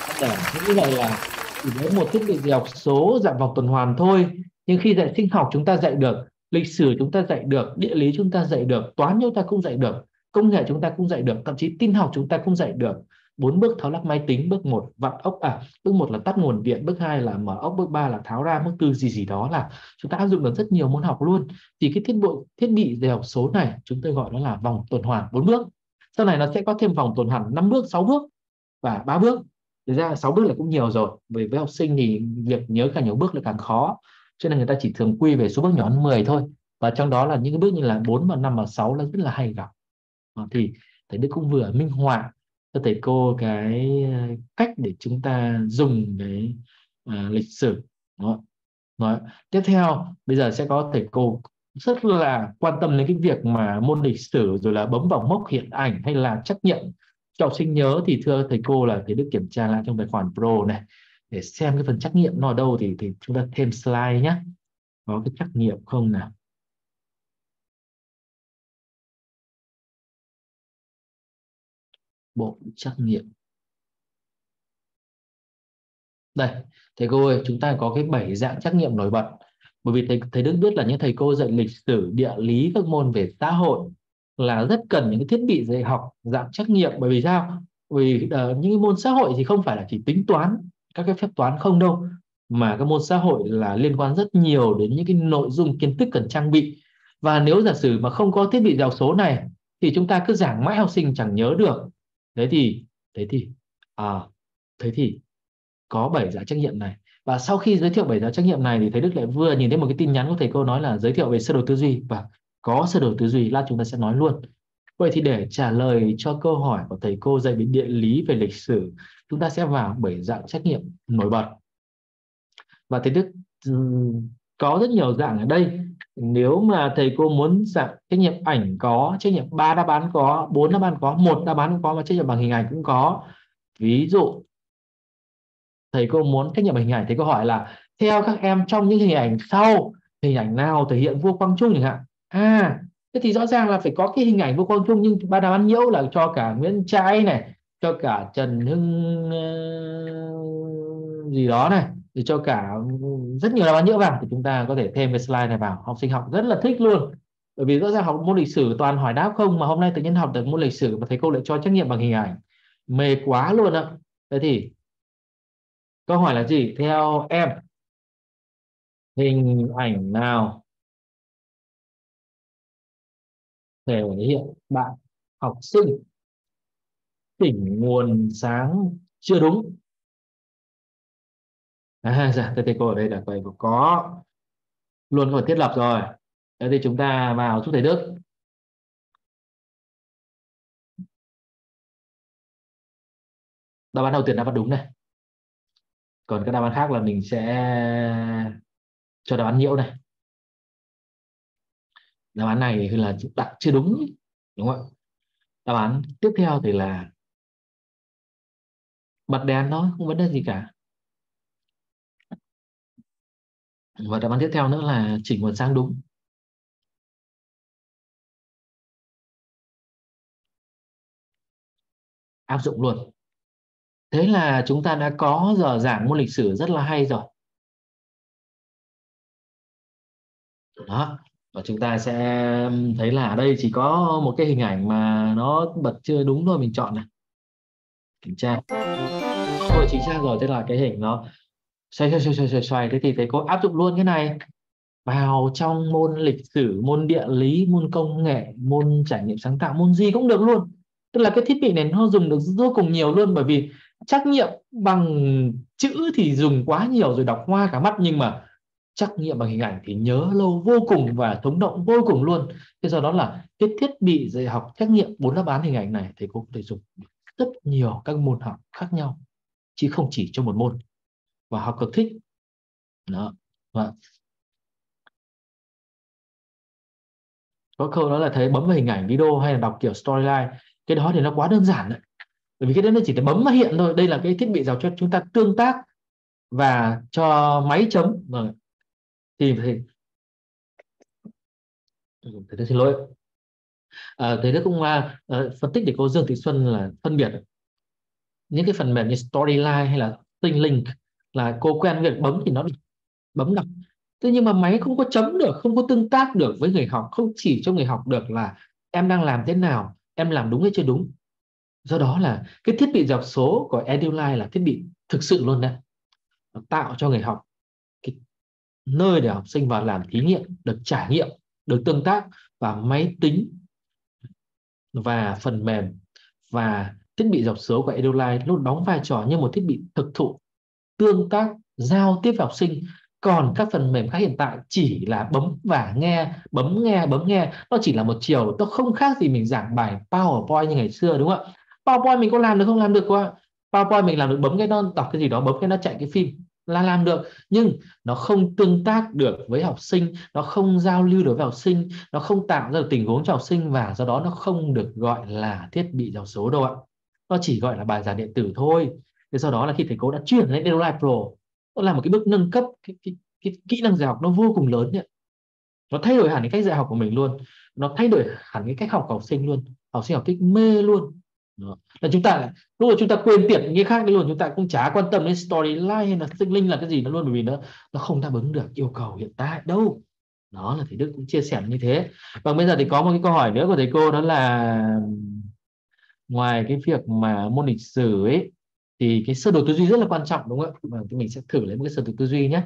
tắt đèn. Như vậy là chỉ với một thiết bị học số dạng vòng tuần hoàn thôi. Nhưng khi dạy sinh học chúng ta dạy được lịch sử chúng ta dạy được địa lý chúng ta dạy được toán chúng ta cũng dạy được công nghệ chúng ta cũng dạy được thậm chí tin học chúng ta cũng dạy được bốn bước tháo lắp máy tính, bước một vặn ốc à bước một là tắt nguồn điện, bước hai là mở ốc, bước ba là tháo ra bước tư gì gì đó là chúng ta áp dụng được rất nhiều môn học luôn. Thì cái thiết bị thiết bị dạy học số này chúng tôi gọi nó là vòng tuần hoàn bốn bước. Sau này nó sẽ có thêm vòng tuần hoàn năm bước, sáu bước và ba bước. Thực ra sáu bước là cũng nhiều rồi, bởi với học sinh thì việc nhớ càng nhiều bước là càng khó. Cho nên người ta chỉ thường quy về số bước nhỏ hơn 10 thôi. Và trong đó là những cái bước như là 4 và 5 và 6 là rất là hay gặp. Ờ, thì thầy Đức cũng vừa minh họa cho thầy cô cái ờ, cách để chúng ta dùng cái uh, lịch sử đó. Đó. tiếp theo bây giờ sẽ có thầy cô rất là quan tâm đến cái việc mà môn lịch sử rồi là bấm vào mốc hiện ảnh hay là trắc nghiệm cho học sinh nhớ thì thưa thầy cô là thầy Đức kiểm tra lại trong tài khoản Pro này để xem cái phần trắc nghiệm nó ở đâu thì thì chúng ta thêm slide nhé có cái trắc nghiệm không nào bộ trắc nghiệm. Đây thầy cô ơi chúng ta có cái bảy dạng trắc nghiệm nổi bật. Bởi vì thầy thầy Đức biết là những thầy cô dạy lịch sử địa lý các môn về xã hội là rất cần những cái thiết bị dạy học dạng trắc nghiệm. Bởi vì sao? Vì uh, những môn xã hội thì không phải là chỉ tính toán các cái phép toán không đâu mà các môn xã hội là liên quan rất nhiều đến những cái nội dung kiến thức cần trang bị. Và nếu giả sử mà không có thiết bị giáo số này thì chúng ta cứ giảng mãi học sinh chẳng nhớ được thế thì thế thì à, thế thì có bảy giá trách nhiệm này. Và sau khi giới thiệu bảy giá trách nhiệm này thì thầy Đức lại vừa nhìn thấy một cái tin nhắn của thầy cô nói là giới thiệu về sơ đồ tư duy. Và có sơ đồ tư duy lát chúng ta sẽ nói luôn. Vậy thì để trả lời cho câu hỏi của thầy cô dạy về địa lý về lịch sử chúng ta sẽ vào bảy dạng trách nhiệm nổi bật. Và thầy Đức có rất nhiều dạng ở đây nếu mà thầy cô muốn dạng trách nhiệm ảnh có, trách nhiệm ba đáp án có, bốn đáp án có, một đáp án cũng có và trách nhiệm bằng hình ảnh cũng có. Ví dụ, thầy cô muốn trách nhiệm bằng hình ảnh, thầy cô hỏi là, theo các em trong những hình ảnh sau, hình ảnh nào thể hiện vua quang trung chẳng hạn? À thế thì rõ ràng là phải có cái hình ảnh vua quang trung, nhưng ba đáp án nhiễu là cho cả nguyễn trãi này, cho cả trần hưng ờ, gì đó này thì cho cả rất nhiều đáp án nhỡ vào thì chúng ta có thể thêm cái slide này vào. Học sinh học rất là thích luôn. Bởi vì rõ ràng học môn lịch sử toàn hỏi đáp không, mà hôm nay tự nhiên học được môn lịch sử và thầy cô lại cho trách nhiệm bằng hình ảnh. Mê quá luôn ạ. Thế thì, câu hỏi là gì? Theo em, hình ảnh nào thể hiện bạn học sinh tỉnh nguồn sáng chưa đúng? À, dạ, thầy cô ở đây là vậy có. Luôn có thiết lập rồi. Thế thì chúng ta vào giúp thầy Đức. Đáp án đầu tiên đáp án đúng này. Còn các đáp án khác là mình sẽ cho đáp án nhiễu này. Đáp án này là đặt chưa đúng đúng không ạ? Đáp án tiếp theo thì là bật đèn thôi không vấn đề gì cả. Và đáp án tiếp theo nữa là chỉnh nguồn sáng đúng. Áp dụng luôn. Thế là chúng ta đã có giờ giảng môn lịch sử rất là hay rồi. Đó, và chúng ta sẽ thấy là ở đây chỉ có một cái hình ảnh mà nó bật chưa đúng thôi, mình chọn này kiểm tra. Rồi chính xác rồi tức là cái hình nó xoay xoay xoay xoay xoay, xoay. thế thì thầy cô áp dụng luôn cái này. Vào trong môn lịch sử môn địa lý môn công nghệ môn trải nghiệm sáng tạo môn gì cũng được luôn. Tức là cái thiết bị này nó dùng được vô cùng nhiều luôn bởi vì trắc nghiệm bằng chữ thì dùng quá nhiều rồi đọc hoa cả mắt nhưng mà trắc nghiệm bằng hình ảnh thì nhớ lâu vô cùng và thống động vô cùng luôn. Thế do đó là cái thiết bị dạy học trắc nghiệm bốn đáp án hình ảnh này thầy cô có thể dùng rất nhiều các môn học khác nhau chứ không chỉ cho một môn và học cực thích. Đó. Và có câu đó là thấy bấm vào hình ảnh video hay là đọc kiểu storyline cái đó thì nó quá đơn giản đấy. Bởi vì cái đấy nó chỉ để bấm nó hiện thôi. Đây là cái thiết bị giáo cho chúng ta tương tác và cho máy chấm. Vâng Rồi thì thì thế xin lỗi. À, thầy đức cũng à, à, phân tích để cô Dương Thị Xuân là phân biệt. Những cái phần mềm như Storyline hay là Tinh Link là cô quen việc bấm thì nó bấm đọc. Thế nhưng mà máy không có chấm được, không có tương tác được với người học, không chỉ cho người học được là em đang làm thế nào, em làm đúng hay chưa đúng. Do đó là cái thiết bị dọc số của Eduline là thiết bị thực sự luôn đấy. Nó tạo cho người học cái nơi để học sinh vào làm thí nghiệm, được trải nghiệm, được tương tác và máy tính và phần mềm và thiết bị dọc số của Eduline luôn đóng vai trò như một thiết bị thực thụ tương tác, giao tiếp với học sinh. Còn các phần mềm khác hiện tại chỉ là bấm và nghe, bấm nghe bấm nghe. Nó chỉ là một chiều, nó không khác gì mình giảng bài PowerPoint như ngày xưa, đúng không ạ? PowerPoint mình có làm được không? Làm được qua PowerPoint mình làm được, bấm cái nó đọc cái gì đó, bấm cái nó chạy cái phim là làm được. Nhưng nó không tương tác được với học sinh, nó không giao lưu được với học sinh, nó không tạo ra được tình huống cho học sinh và do đó nó không được gọi là thiết bị giáo số đâu ạ. Nó chỉ gọi là bài giảng điện tử thôi thế sau đó là khi thầy cô đã chuyển lên Edolive Pro nó là một cái bước nâng cấp cái, cái, cái kỹ năng dạy học nó vô cùng lớn nhỉ nó thay đổi hẳn cái cách dạy học của mình luôn nó thay đổi hẳn cái cách học của học sinh luôn học sinh học thích mê luôn. Đó. là chúng ta lúc mà chúng ta quên tiện những cái khác đi luôn chúng ta cũng chả quan tâm đến storyline hay là sinh linh là cái gì nó luôn bởi vì nó nó không đáp ứng được yêu cầu hiện tại đâu. Đó là thầy Đức cũng chia sẻ như thế. Và bây giờ thì có một cái câu hỏi nữa của thầy cô đó là ngoài cái việc mà môn lịch sử ấy thì cái sơ đồ tư duy rất là quan trọng, đúng không ạ? Và mình sẽ thử lấy một cái sơ đồ tư duy nhé.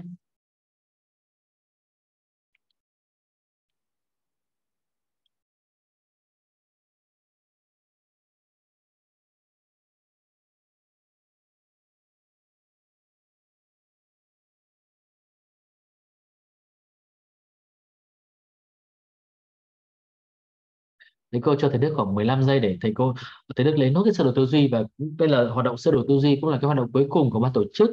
Thầy cô cho thầy Đức khoảng 15 giây để thầy cô thầy Đức lấy nốt cái sơ đồ tư duy và đây là hoạt động sơ đồ tư duy cũng là cái hoạt động cuối cùng của ban tổ chức.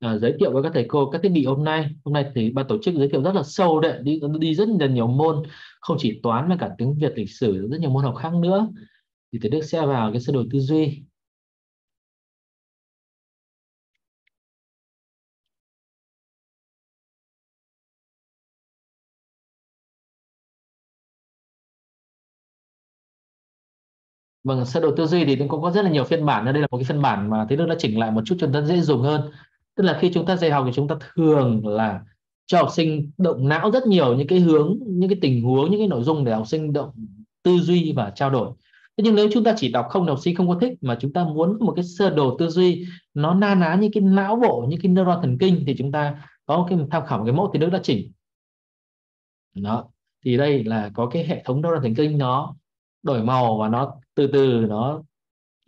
À, giới thiệu với các thầy cô các thiết bị hôm nay. Hôm nay thì ban tổ chức giới thiệu rất là sâu đấy đi đi rất là nhiều môn không chỉ toán mà cả tiếng Việt lịch sử rất nhiều môn học khác nữa. Thì thầy Đức sẽ vào cái sơ đồ tư duy. Vâng, sơ đồ tư duy thì cũng có rất là nhiều phiên bản. Đây là một cái phiên bản mà Thế Đức đã chỉnh lại một chút cho nó dễ dùng hơn. Tức là khi chúng ta dạy học thì chúng ta thường là cho học sinh động não rất nhiều những cái hướng, những cái tình huống, những cái nội dung để học sinh động tư duy và trao đổi. Thế nhưng nếu chúng ta chỉ đọc không học sinh không có thích mà chúng ta muốn một cái sơ đồ tư duy nó na ná như cái não bộ, như cái neuron thần kinh thì chúng ta có cái tham khảo cái mẫu thì Đức đã chỉnh. Đó. Thì đây là có cái hệ thống neuron thần kinh nó đổi màu và nó từ từ nó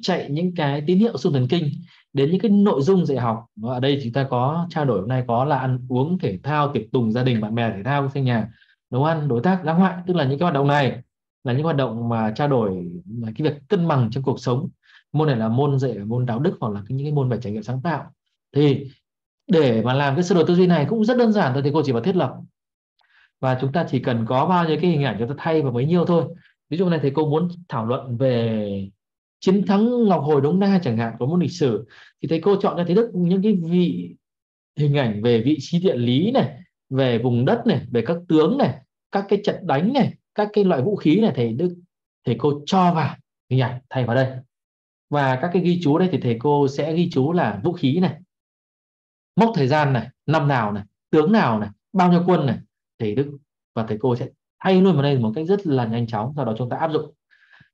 chạy những cái tín hiệu xung thần kinh đến những cái nội dung dạy học. Ở đây chúng ta có trao đổi hôm nay có là ăn uống thể thao, tiệc tùng gia đình, bạn bè thể thao xây nhà nấu ăn, đối tác dã ngoại, tức là những cái hoạt động này là những hoạt động mà trao đổi là cái việc cân bằng trong cuộc sống. Môn này là môn dạy môn đạo đức hoặc là những cái môn về trải nghiệm sáng tạo. Thì để mà làm cái sơ đồ tư duy này cũng rất đơn giản thôi, thì cô chỉ vào thiết lập. Và chúng ta chỉ cần có bao nhiêu cái hình ảnh chúng ta thay vào bấy nhiêu thôi ví dụ này thầy cô muốn thảo luận về chiến thắng ngọc hồi đống đa chẳng hạn, có môn lịch sử. Thì thầy cô chọn cho thầy đức những cái vị, hình ảnh về vị trí địa lý này, về vùng đất này, về các tướng này, các cái trận đánh này, các cái loại vũ khí này, thầy đức, thầy cô cho vào hình ảnh, thay vào đây. Và các cái ghi chú đây thì thầy cô sẽ ghi chú là vũ khí này, mốc thời gian này, năm nào này, tướng nào này, bao nhiêu quân này, thầy đức và thầy cô sẽ thay luôn vào đây một cách rất là nhanh chóng sau đó chúng ta áp dụng.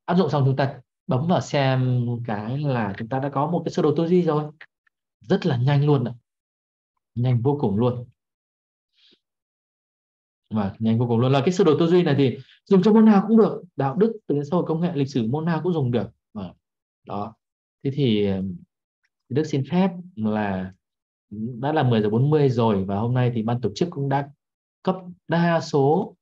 Áp dụng xong chúng ta bấm vào xem cái là chúng ta đã có một cái sơ đồ tư duy rồi. Rất là nhanh luôn ạ. Nhanh vô cùng luôn. Và nhanh vô cùng luôn. Là cái sơ đồ tư duy này thì dùng cho môn nào cũng được, đạo đức, từ xã hội công nghệ, lịch sử môn nào cũng dùng được. Và đó. Thế thì Đức xin phép là đã là 10 giờ 40 rồi và hôm nay thì ban tổ chức cũng đã cấp đa số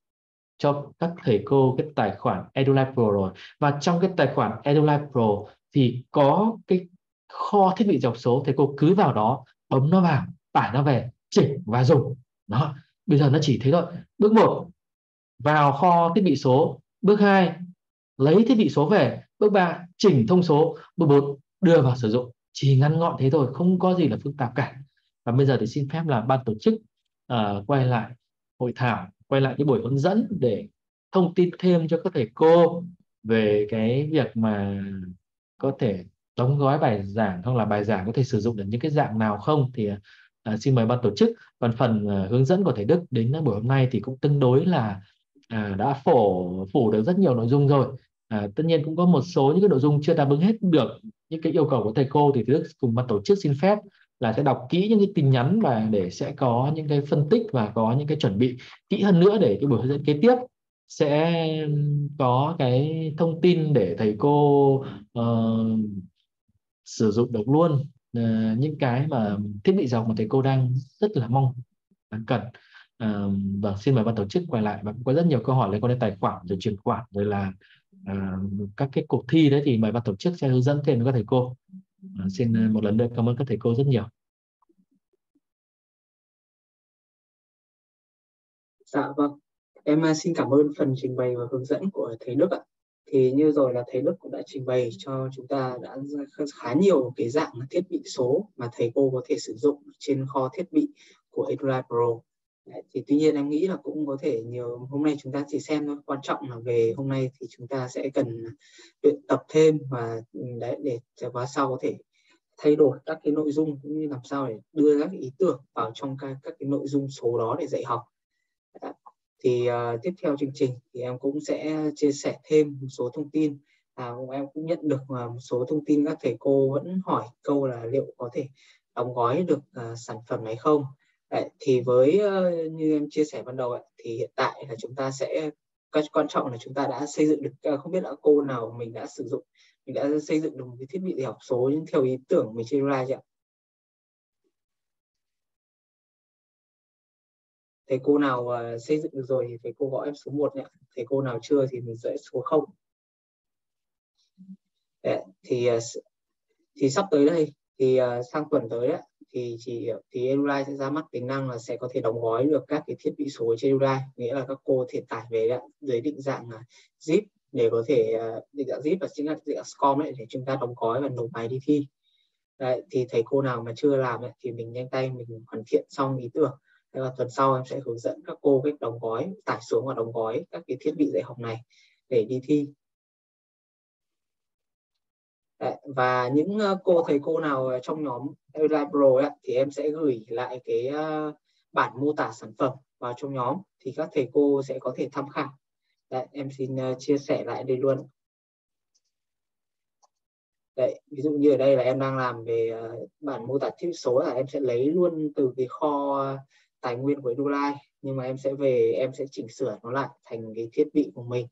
cho các thầy cô cái tài khoản EduLife Pro rồi. Và trong cái tài khoản EduLife Pro thì có cái kho thiết bị dọc số thầy cô cứ vào đó bấm nó vào tải nó về chỉnh và dùng. Đó bây giờ nó chỉ thế thôi. Bước một vào kho thiết bị số. Bước 2 lấy thiết bị số về. Bước 3 chỉnh thông số. Bước 4 đưa vào sử dụng. Chỉ ngắn gọn thế thôi không có gì là phức tạp cả. Và bây giờ thì xin phép là ban tổ chức uh, quay lại hội thảo quay lại cái buổi hướng dẫn để thông tin thêm cho các thầy cô về cái việc mà có thể đóng gói bài giảng hoặc là bài giảng có thể sử dụng được những cái dạng nào không thì à, xin mời ban tổ chức. Còn phần à, hướng dẫn của thầy Đức đến buổi hôm nay thì cũng tương đối là à, đã phổ phủ được rất nhiều nội dung rồi. À, tất nhiên cũng có một số những cái nội dung chưa đáp ứng hết được những cái yêu cầu của thầy cô thì Đức cùng ban tổ chức xin phép là sẽ đọc kỹ những cái tin nhắn và để sẽ có những cái phân tích và có những cái chuẩn bị kỹ hơn nữa để cái buổi hướng dẫn kế tiếp sẽ có cái thông tin để thầy cô uh, sử dụng được luôn. Uh, những cái mà thiết bị dọc mà thầy cô đang rất là mong đang cần. Uh, và xin mời ban tổ chức quay lại. Và cũng có rất nhiều câu hỏi liên quan đến tài khoản rồi chuyển khoản rồi là uh, các cái cuộc thi đấy thì mời ban tổ chức sẽ hướng dẫn thêm với các thầy cô à, xin à, một lần nữa cảm ơn các thầy cô rất nhiều. Dạ vâng. Em à, xin cảm ơn phần trình bày và hướng dẫn của thầy Đức ạ. Thì như rồi là thầy Đức cũng đã trình bày cho chúng ta đã khá nhiều cái dạng thiết bị số mà thầy cô có thể sử dụng trên kho thiết bị của Android Pro. Đấy, thì tuy nhiên em nghĩ là cũng có thể nhiều hôm nay chúng ta chỉ xem thôi. Quan trọng là về hôm nay thì chúng ta sẽ cần luyện tập thêm và ừ, đấy để khóa sau có thể thay đổi các cái nội dung cũng như làm sao để đưa các ý tưởng vào trong các, các cái nội dung số đó để dạy học. Thì uh, tiếp theo chương trình thì em cũng sẽ chia sẻ thêm một số thông tin. À, em cũng nhận được ờ, một số thông tin các thầy cô vẫn hỏi câu là liệu có thể đóng gói được uh, sản phẩm này không? Đấy, thì với ờ, như em chia sẻ ban đầu ấy, thì hiện tại là chúng ta sẽ cái quan trọng là chúng ta đã xây dựng được ờ, không biết là cô nào mình đã sử dụng mình đã xây dựng được một cái thiết bị để học số theo ý tưởng mình trên chưa thầy cô nào uh, xây dựng được rồi thì thầy cô gọi em số 1 nhé thầy cô nào chưa thì mình dạy số 0 Đấy, thì thì sắp tới đây thì uh, sang tuần tới đấy, thì chỉ thì Edulai sẽ ra mắt tính năng là sẽ có thể đóng gói được các cái thiết bị số trên Edulai nghĩa là các cô thể tải về đấy, dưới định dạng à, zip để có thể à, định dạng zip và chính là định dạng SCOM ấy, để chúng ta đóng gói và nộp bài đi thi đấy, thì thầy cô nào mà chưa làm ấy, thì mình nhanh tay mình hoàn thiện xong ý tưởng Thế là tuần sau em sẽ hướng dẫn các cô cách đóng gói, tải xuống và đóng gói các cái thiết bị dạy học này để đi thi. Đấy, và những uh, cô thầy cô nào trong nhóm Airline Pro ấy, thì em sẽ gửi lại cái uh, bản mô tả sản phẩm vào trong nhóm thì các thầy cô sẽ có thể tham khảo. Đấy, em xin uh, chia sẻ lại đây luôn. Đấy, ví dụ như ở đây là em đang làm về uh, bản mô tả thiết số là em sẽ lấy luôn từ cái kho tài nguyên của Edulai nhưng mà em sẽ về em sẽ chỉnh sửa nó lại thành cái thiết bị của mình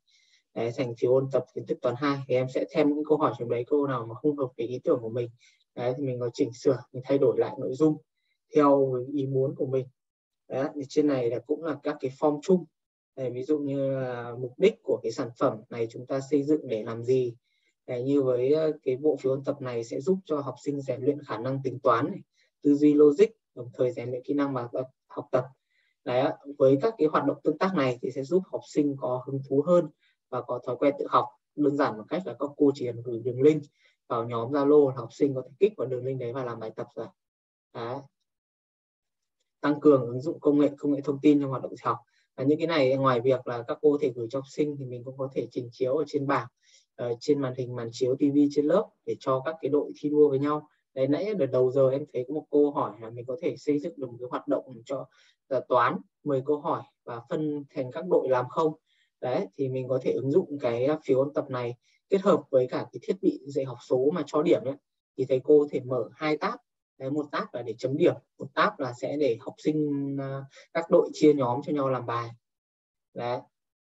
đấy, thành phiếu ôn tập kiến thức toán 2 thì em sẽ thêm những câu hỏi trong đấy câu nào mà không hợp với ý tưởng của mình. Đấy, thì mình có chỉnh sửa mình thay đổi lại nội dung theo ý muốn của mình. Đấy, thì trên này là cũng là các cái form chung. Đấy, ví dụ như là mục đích của cái sản phẩm này chúng ta xây dựng để làm gì. Đấy, như với cái bộ phiếu ôn tập này sẽ giúp cho học sinh rèn luyện khả năng tính toán này, tư duy logic đồng thời rèn luyện kỹ năng mà học tập. Đấy, với các cái hoạt động tương tác này thì sẽ giúp học sinh có hứng thú hơn và có thói quen tự học. Đơn giản bằng cách là các cô chỉ cần gửi đường link vào nhóm Zalo học sinh có thể kích vào đường link đấy và làm bài tập rồi. Đấy. tăng cường ứng dụng công nghệ công nghệ thông tin trong hoạt động học. Và những cái này ngoài việc là các cô thể gửi cho học sinh thì mình cũng có thể trình chiếu ở trên bảng uh, trên màn hình màn chiếu TV trên lớp để cho các cái đội thi đua với nhau. Đấy nãy ở đầu giờ em thấy có một cô hỏi là mình có thể xây dựng được một cái hoạt động cho ờ, toán. 10 câu hỏi và phân thành các đội làm không đấy thì mình có thể ứng dụng cái à, phiếu ôn tập này kết hợp với cả cái thiết bị dạy học số mà cho điểm ấy. Thì thầy cô có thể mở hai tab đấy, một tab là để chấm điểm một tab là sẽ để học sinh à, các đội chia nhóm cho nhau làm bài. Đấy.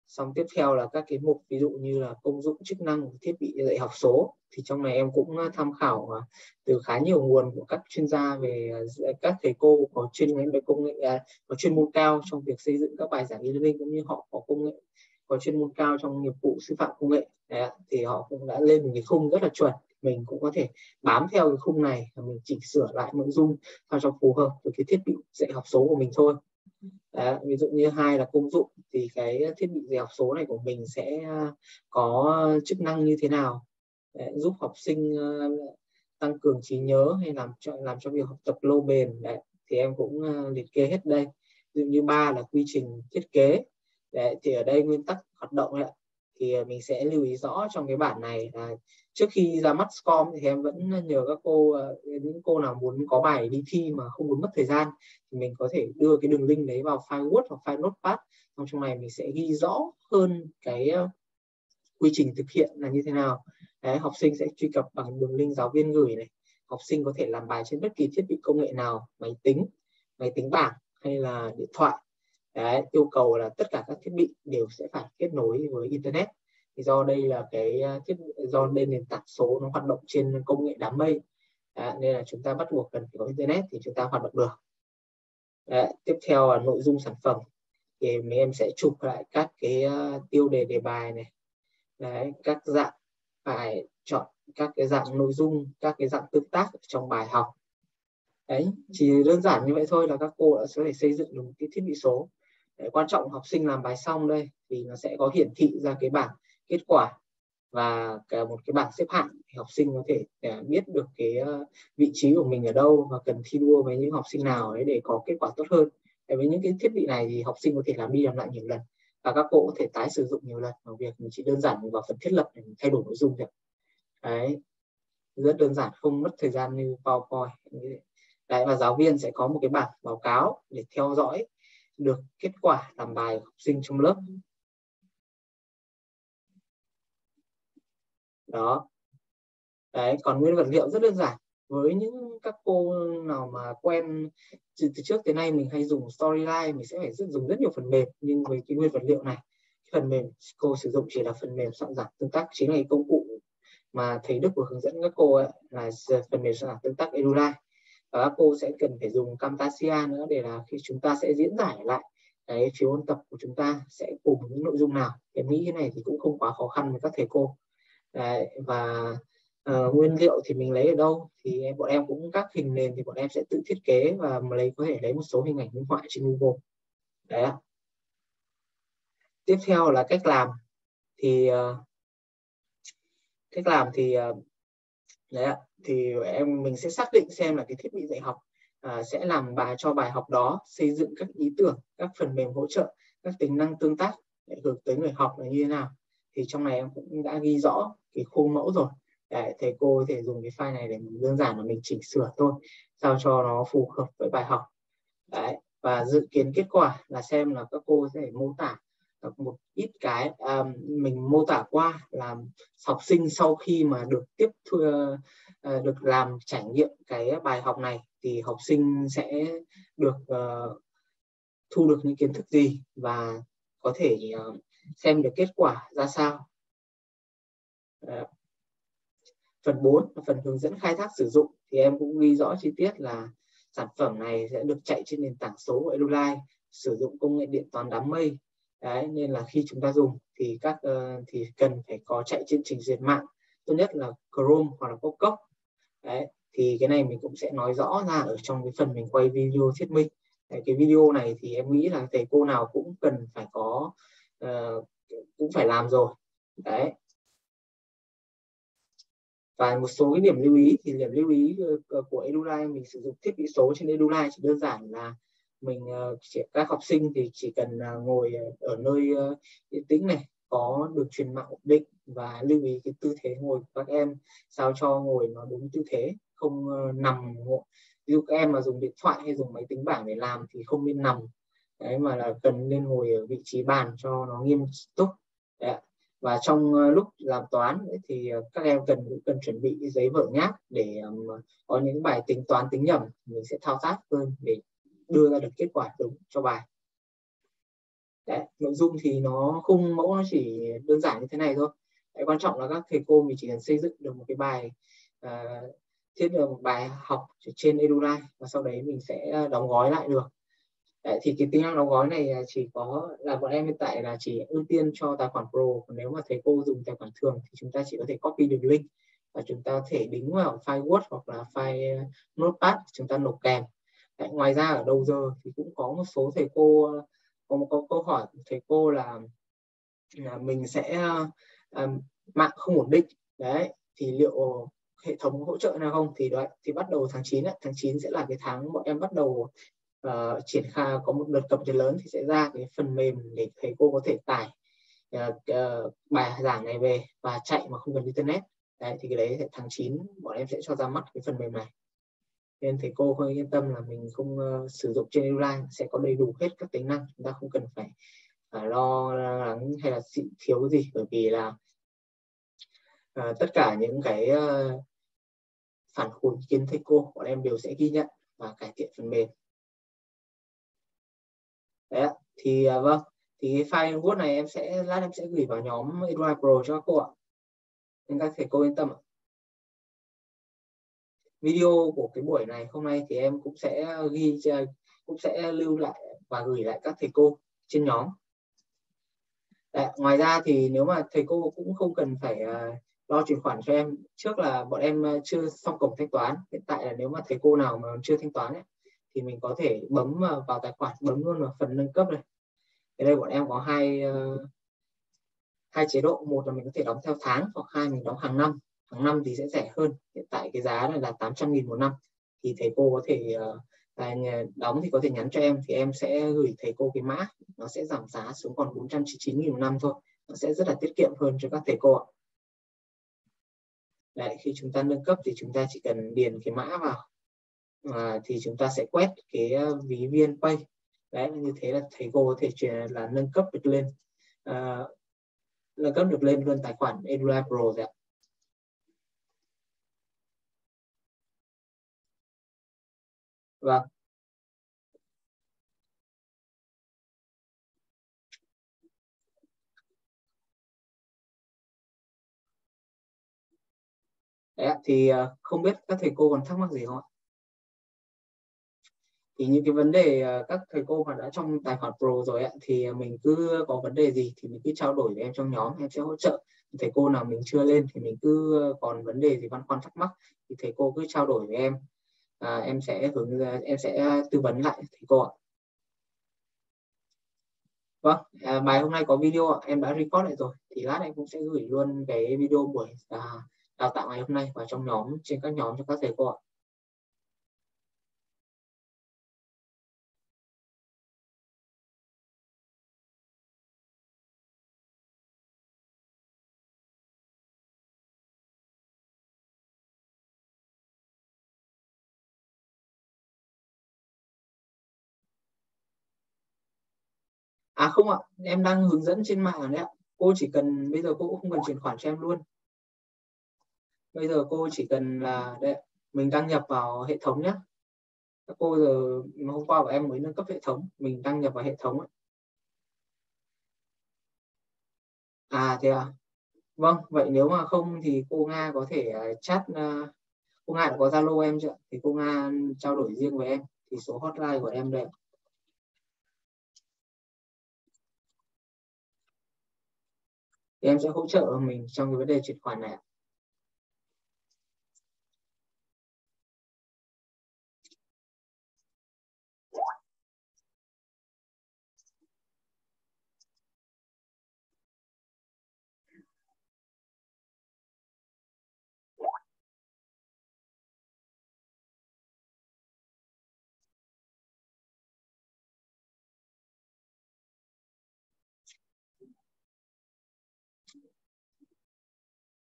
Xong tiếp theo là các cái mục ví dụ như là công dụng chức năng của thiết bị dạy học số. Thì trong này em cũng à, tham khảo từ khá nhiều nguồn của các chuyên gia về các thầy cô có chuyên ngành về công nghệ có chuyên môn cao trong việc xây dựng các bài giảng e-learning cũng như họ có công nghệ có chuyên môn cao trong nghiệp vụ sư phạm công nghệ. Đấy, thì họ cũng đã lên một cái khung rất là chuẩn. Mình cũng có thể bám theo cái khung này và mình chỉnh sửa lại nội dung sao cho phù hợp với cái thiết bị dạy học số của mình thôi. Đấy, ví dụ như hai là công dụng thì cái thiết bị dạy học số này của mình sẽ à, có chức năng như thế nào? Đấy, giúp học sinh à, tăng cường trí nhớ hay làm cho làm cho việc học tập lâu bền? Đấy, thì em cũng à, liệt kê hết đây. Ví dụ như ba là quy trình thiết kế. Đấy, thì ở đây nguyên tắc hoạt động ấy, thì à, mình sẽ lưu ý rõ trong cái bản này là trước khi ra mắt SCOM thì em vẫn nhờ các cô à, những cô nào muốn có bài đi thi mà không muốn mất thời gian thì mình có thể đưa cái đường link đấy vào file Word hoặc file Notepad. Trong trong này mình sẽ ghi rõ hơn cái à, quy trình thực hiện là như thế nào. Đấy, học sinh sẽ truy cập bằng đường link giáo viên gửi này. Học sinh có thể làm bài trên bất kỳ thiết bị công nghệ nào máy tính máy tính bảng hay là điện thoại. Đấy, yêu cầu là tất cả các thiết bị đều sẽ phải kết nối với internet. Thì do đây là cái à, thiết do đây nền tảng số nó hoạt động trên công nghệ đám mây. Đấy, nên là chúng ta bắt buộc cần phải có internet thì chúng ta hoạt động được. Đấy, tiếp theo là nội dung sản phẩm. Thì mấy em sẽ chụp lại các cái à, tiêu đề đề bài này. Đấy, các dạng phải chọn các cái dạng nội dung các cái dạng tương tác trong bài học. Đấy chỉ đơn giản như vậy thôi là các cô đã có thể xây dựng được một cái thiết bị số đấy, quan trọng học sinh làm bài xong đây thì nó sẽ có hiển thị ra cái bảng kết quả và cả một cái bảng xếp hạng thì học sinh có thể để biết được cái ờ, vị trí của mình ở đâu và cần thi đua với những học sinh nào đấy để có kết quả tốt hơn. Với những cái thiết bị này thì học sinh có thể làm đi làm lại nhiều lần và các cô có thể tái sử dụng nhiều lần. Bằng việc mình chỉ đơn giản mình vào phần thiết lập để mình thay đổi nội dung thôi. Đấy. Rất đơn giản không mất thời gian như PowerPoint. Đấy và giáo viên sẽ có một cái bảng báo cáo để theo dõi được kết quả làm bài học sinh trong lớp. Đó. Đấy còn nguyên vật liệu rất đơn giản. Với những các cô nào mà quen từ, từ trước tới nay mình hay dùng storyline mình sẽ phải dùng rất nhiều phần mềm. Nhưng với cái nguyên vật liệu này phần mềm cô sử dụng chỉ là phần mềm soạn giảng tương tác chính là công cụ mà thầy Đức vừa hướng dẫn các cô ấy, là phần mềm soạn giảng tương tác Edulite và các cô sẽ cần phải dùng Camtasia nữa để là khi chúng ta sẽ diễn giải lại cái phiếu ôn tập của chúng ta sẽ cùng những nội dung nào. Em nghĩ cái này thì cũng không quá khó khăn với các thầy cô. Đấy, và uh, nguyên liệu thì mình lấy ở đâu? Thì bọn em cũng các hình nền thì bọn em sẽ tự thiết kế và lấy có thể lấy một số hình ảnh minh họa trên Google. Đấy tiếp theo là cách làm. Thì uh, cách làm thì uh, đấy thì em mình sẽ xác định xem là cái thiết bị dạy học à, sẽ làm bài cho bài học đó xây dựng các ý tưởng các phần mềm hỗ trợ các tính năng tương tác để hướng tới người học là như thế nào thì trong này em cũng đã ghi rõ cái khuôn mẫu rồi để thầy cô có thể dùng cái file này để mình đơn giản là mình chỉnh sửa thôi sao cho nó phù hợp với bài học Đấy. và dự kiến kết quả là xem là các cô sẽ mô tả một ít cái um, mình mô tả qua là học sinh sau khi mà được tiếp thu, uh, được làm trải nghiệm cái bài học này thì học sinh sẽ được uh, thu được những kiến thức gì và có thể uh, xem được kết quả ra sao. Uh, phần 4 là phần hướng dẫn khai thác sử dụng thì em cũng ghi rõ chi tiết là sản phẩm này sẽ được chạy trên nền tảng số của Edulite sử dụng công nghệ điện toán đám mây đấy nên là khi chúng ta dùng thì các uh, thì cần phải có chạy trên trình duyệt mạng. Tốt nhất là Chrome hoặc là Pocock đấy thì cái này mình cũng sẽ nói rõ ra ở trong cái phần mình quay video thuyết minh. Đấy, cái video này thì em nghĩ là thầy cô nào cũng cần phải có uh, cũng phải làm rồi. Đấy. Và một số cái điểm lưu ý thì điểm lưu ý ờ, của Eduline mình sử dụng thiết bị số trên Eduline chỉ đơn giản là mình ờ, chỉ, các học sinh thì chỉ cần à, ngồi ở nơi ờ, yên tĩnh này có được truyền mạng ổn định và lưu ý cái tư thế ngồi của các em sao cho ngồi nó đúng tư thế không ờ, nằm ngồi. ví dụ các em mà dùng điện thoại hay dùng máy tính bảng để làm thì không nên nằm. Đấy mà là cần nên ngồi ở vị trí bàn cho nó nghiêm túc. Đấy và trong lúc làm toán ấy, thì các em cần cũng cần chuẩn bị giấy vở nháp để um, có những bài tính toán tính nhầm mình sẽ thao tác hơn để đưa ra được kết quả đúng cho bài. Đấy, nội dung thì nó khung mẫu nó chỉ đơn giản như thế này thôi. Đấy, quan trọng là các thầy cô mình chỉ cần xây dựng được một cái bài uh, thiết được một bài học trên Edulite và sau đấy mình sẽ ờ, đóng gói lại được. Đấy, thì cái tính năng đóng gói này à, chỉ có là bọn em hiện tại là chỉ ưu tiên cho tài khoản pro. Còn nếu mà thầy cô dùng tài khoản thường thì chúng ta chỉ có thể copy được link và chúng ta có thể đính vào file Word hoặc là file ờ, Notepad chúng ta nộp kèm ngoài ra ở đầu giờ thì cũng có một số thầy cô có một câu hỏi thầy cô là, là mình sẽ à, mạng không ổn định. Đấy thì liệu hệ thống hỗ trợ nào không? Thì đấy thì bắt đầu tháng 9 ấy, tháng 9 sẽ là cái tháng bọn em bắt đầu uh, triển khai có một đợt cập nhật lớn thì sẽ ra cái phần mềm để thầy cô có thể tải uh, uh, bài giảng này về và chạy mà không cần internet. Đấy thì cái đấy tháng 9 bọn em sẽ cho ra mắt cái phần mềm này nên thầy cô hơi yên tâm là mình không uh, sử dụng trên Uline sẽ có đầy đủ hết các tính năng. Chúng ta không cần phải uh, lo lắng hay là thiếu gì. Bởi vì là uh, tất cả những cái uh, phản hồi ý kiến thầy cô bọn em đều sẽ ghi nhận và cải thiện phần mềm. Đấy thì uh, vâng. Thì cái file Word này em sẽ lát em sẽ gửi vào nhóm Eduard Pro cho các cô ạ. Nên các thầy cô yên tâm ạ video của cái buổi này hôm nay thì em cũng sẽ ghi cũng sẽ lưu lại và gửi lại các thầy cô trên nhóm. Đấy, ngoài ra thì nếu mà thầy cô cũng không cần phải à, lo chuyển khoản cho em trước là bọn em à, chưa xong cổng thanh toán. Hiện tại là nếu mà thầy cô nào mà chưa thanh toán ấy, thì mình có thể bấm à, vào tài khoản bấm luôn vào phần nâng cấp này. Ở đây bọn em có hai hai chế độ. Một là mình có thể đóng theo tháng hoặc hai mình đóng hàng năm hàng năm thì sẽ rẻ hơn. Hiện tại cái giá là là 800 nghìn một năm. Thì thầy cô có thể uh, đóng thì có thể nhắn cho em thì em sẽ gửi thầy cô cái mã. Nó sẽ giảm giá xuống còn 499 nghìn một năm thôi. Nó sẽ rất là tiết kiệm hơn cho các thầy cô ạ. Đấy, khi chúng ta nâng cấp thì chúng ta chỉ cần điền cái mã vào à, thì chúng ta sẽ quét cái ờ, ví viên pay đấy như thế là thầy cô có thể chuyển là nâng cấp được lên. Uh, nâng cấp được lên luôn tài khoản Edula Pro rồi ạ. Vâng Đấy, thì ờ, không biết các thầy cô còn thắc mắc gì không ạ? Thì những cái vấn đề ờ, các thầy cô mà đã trong tài khoản Pro rồi ạ, thì ờ, mình cứ có vấn đề gì thì mình cứ trao đổi với em trong nhóm, em sẽ hỗ trợ. Thầy cô nào mình chưa lên thì mình cứ còn vấn đề gì băn khoăn thắc mắc thì thầy cô cứ trao đổi với em à, em sẽ hướng em sẽ tư vấn lại thầy cô ạ. Vâng à, bài hôm nay có video ạ. Em đã record lại rồi. Thì lát em cũng sẽ gửi luôn cái video buổi à, đào tạo ngày hôm nay vào trong nhóm trên các nhóm cho các thầy cô ạ. À không ạ. Em đang hướng dẫn trên mạng đấy ạ. Cô chỉ cần bây giờ cô cũng không cần chuyển khoản cho em luôn. Bây giờ cô chỉ cần là đấy, mình đăng nhập vào hệ thống nhé các cô giờ hôm qua của em mới nâng cấp hệ thống mình đăng nhập vào hệ thống ấy. à thế à vâng vậy nếu mà không thì cô nga có thể à, chat à, cô nga có zalo em chưa thì cô nga trao đổi riêng với em. Thì số hotline của em đây thì em sẽ hỗ trợ mình trong cái vấn đề chuyển khoản này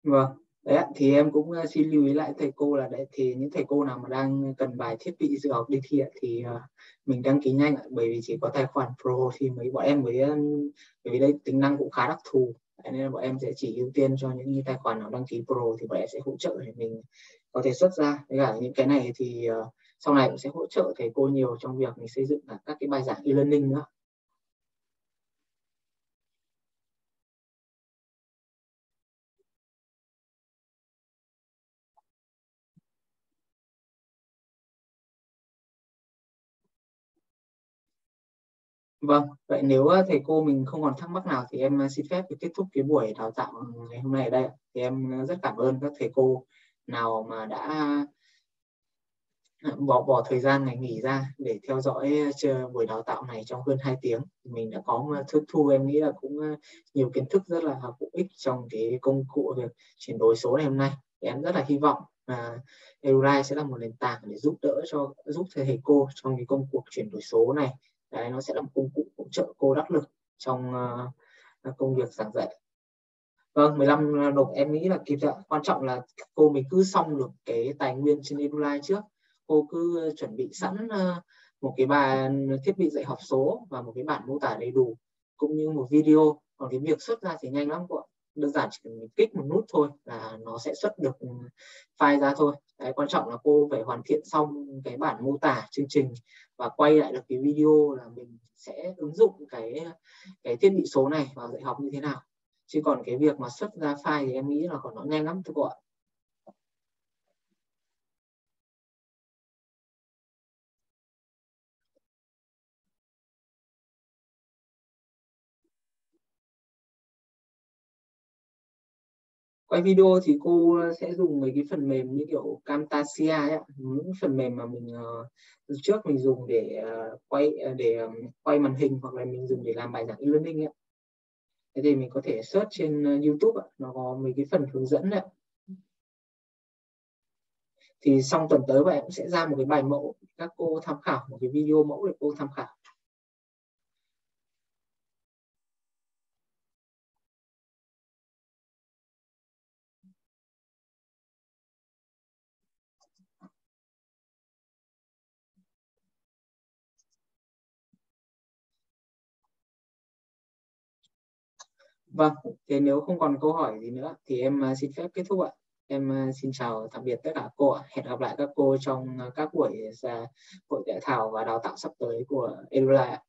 Vâng, đấy thì em cũng ờ, xin lưu ý lại thầy cô là đấy thì những thầy cô nào mà đang cần bài thiết bị dự học đi thi thì uh, mình đăng ký nhanh bởi vì chỉ có tài khoản pro thì mấy bọn em mới bởi vì đây tính năng cũng khá đặc thù. Nên là bọn em sẽ chỉ ưu tiên cho những tài khoản nào đăng ký pro thì bọn em sẽ hỗ trợ để mình có thể xuất ra. Với cả những cái này thì uh, sau này cũng sẽ hỗ trợ thầy cô nhiều trong việc mình xây dựng các cái bài giảng e-learning nữa. Vâng, vậy nếu thầy cô mình không còn thắc mắc nào thì em xin phép để kết thúc cái buổi đào tạo ngày hôm nay ở đây. Thì em rất cảm ơn các thầy cô nào mà đã à, bỏ bỏ thời gian ngày nghỉ ra để theo dõi buổi đào tạo này trong hơn 2 tiếng. Mình đã có thức thu em nghĩ là cũng nhiều kiến thức rất là hữu ích trong cái công cụ việc chuyển đổi số ngày hôm nay. Thì em rất là hy vọng là Euride sẽ là một nền tảng để giúp đỡ cho giúp thầy cô trong cái công cuộc chuyển đổi số này đấy nó sẽ là một công cụ hỗ trợ cô đắc lực trong uh, công việc giảng dạy. Vâng 15 nộp em nghĩ là kịp ạ. Quan trọng là cô mình cứ xong được cái tài nguyên trên Edulai trước. Cô cứ chuẩn bị sẵn uh, một cái bàn thiết bị dạy học số và một cái bản mô tả đầy đủ cũng như một video. Còn cái việc xuất ra thì nhanh lắm cô ạ. Đơn giản chỉ cần mình kích một nút thôi là nó sẽ xuất được ừ, file ra thôi. Đấy, quan trọng là cô phải hoàn thiện xong cái bản mô tả chương trình và quay lại được cái video là mình sẽ ứng dụng cái cái thiết bị số này vào dạy học như thế nào. Chứ còn cái việc mà xuất ra file thì em nghĩ là còn nó nhanh lắm thưa cô ạ. Quay video thì cô ờ, sẽ dùng mấy cái phần mềm như kiểu Camtasia ấy, những phần mềm mà mình uh, trước mình dùng để uh, quay để um, quay màn hình hoặc là mình dùng để làm bài giảng e-learning ấy. Thế thì mình có thể search trên uh, YouTube ấy. nó có mấy cái phần hướng dẫn đấy. Thì xong tuần tới vậy cũng sẽ ra một cái bài mẫu các cô tham khảo một cái video mẫu để cô tham khảo. Vâng, thế nếu không còn câu hỏi gì nữa thì em à, xin phép kết thúc ạ. Em à, xin chào tạm biệt tất cả cô ạ. Hẹn gặp lại các cô trong à, các buổi hội hội thảo và đào tạo sắp tới của Edulai ạ.